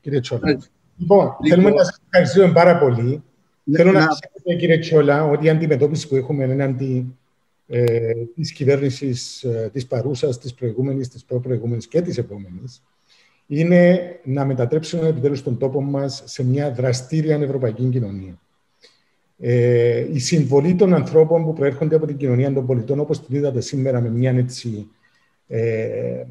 κύριε Τσόλα. Λοιπόν, θέλουμε να σας ευχαριστούμε πάρα πολύ. Ναι, Θέλω να, να ξέρετε, κύριε Τσόλα, ότι η αντιμετώπιση που έχουμε εναντί ε, της κυβέρνησης ε, της παρούσας, της προηγούμενης, της προπροηγούμενης και της επόμενης, είναι να μετατρέψουμε επιτέλους τον τόπο μας σε μια δραστήρια ευρωπαϊκή κοινωνία. Ε, η συμβολή των ανθρώπων που προέρχονται από την κοινωνία των πολιτών, όπως την είδατε σήμερα με μια, έτσι, ε,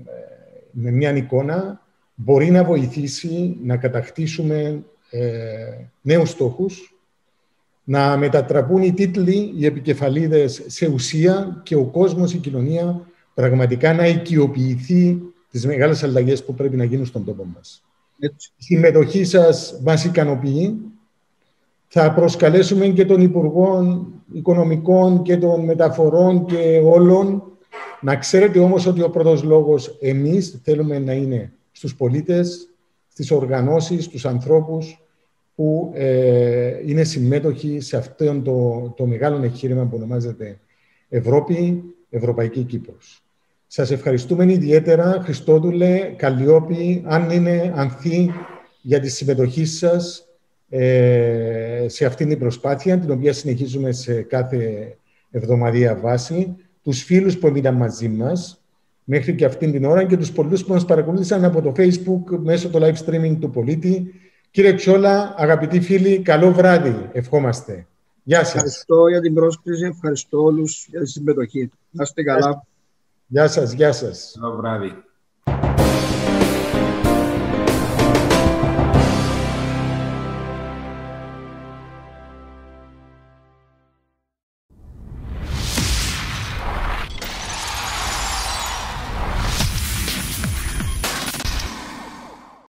με μια εικόνα, μπορεί να βοηθήσει να κατακτήσουμε ε, νέους στόχους, να μετατραπούν οι τίτλοι, οι επικεφαλίδες σε ουσία και ο κόσμος, η κοινωνία πραγματικά να οικειοποιηθεί τις μεγάλες αλλαγές που πρέπει να γίνουν στον τόπο μας. Έτσι. Η συμμετοχή σας μας ικανοποιεί θα προσκαλέσουμε και τον Υπουργό Οικονομικών και των Μεταφορών και όλων. Να ξέρετε όμως ότι ο πρώτος λόγος εμείς θέλουμε να είναι στους πολίτες, στις οργανώσεις, στους ανθρώπους που ε, είναι συμμέτοχοι σε αυτό το, το μεγάλο εγχείρημα που ονομάζεται Ευρώπη, Ευρωπαϊκή Κύπρος. Σας ευχαριστούμε ιδιαίτερα, Χριστόδουλε, Καλλιόπη, αν είναι ανθή για τη συμμετοχή σας ε, σε αυτήν την προσπάθεια, την οποία συνεχίζουμε σε κάθε εβδομαδία βάση. Τους φίλους που έμειναν μαζί μας, μέχρι και αυτήν την ώρα και τους πολλούς που μας παρακολούθησαν από το Facebook μέσω του live streaming του πολίτη. Κύριε Τσόλα, αγαπητοί φίλοι, καλό βράδυ. Ευχόμαστε. Γεια σας. Ευχαριστώ για την πρόσκληση. Ευχαριστώ όλους για τη συμμετοχή. Να είστε καλά. Γεια σας, γεια σας. Καλό βράδυ.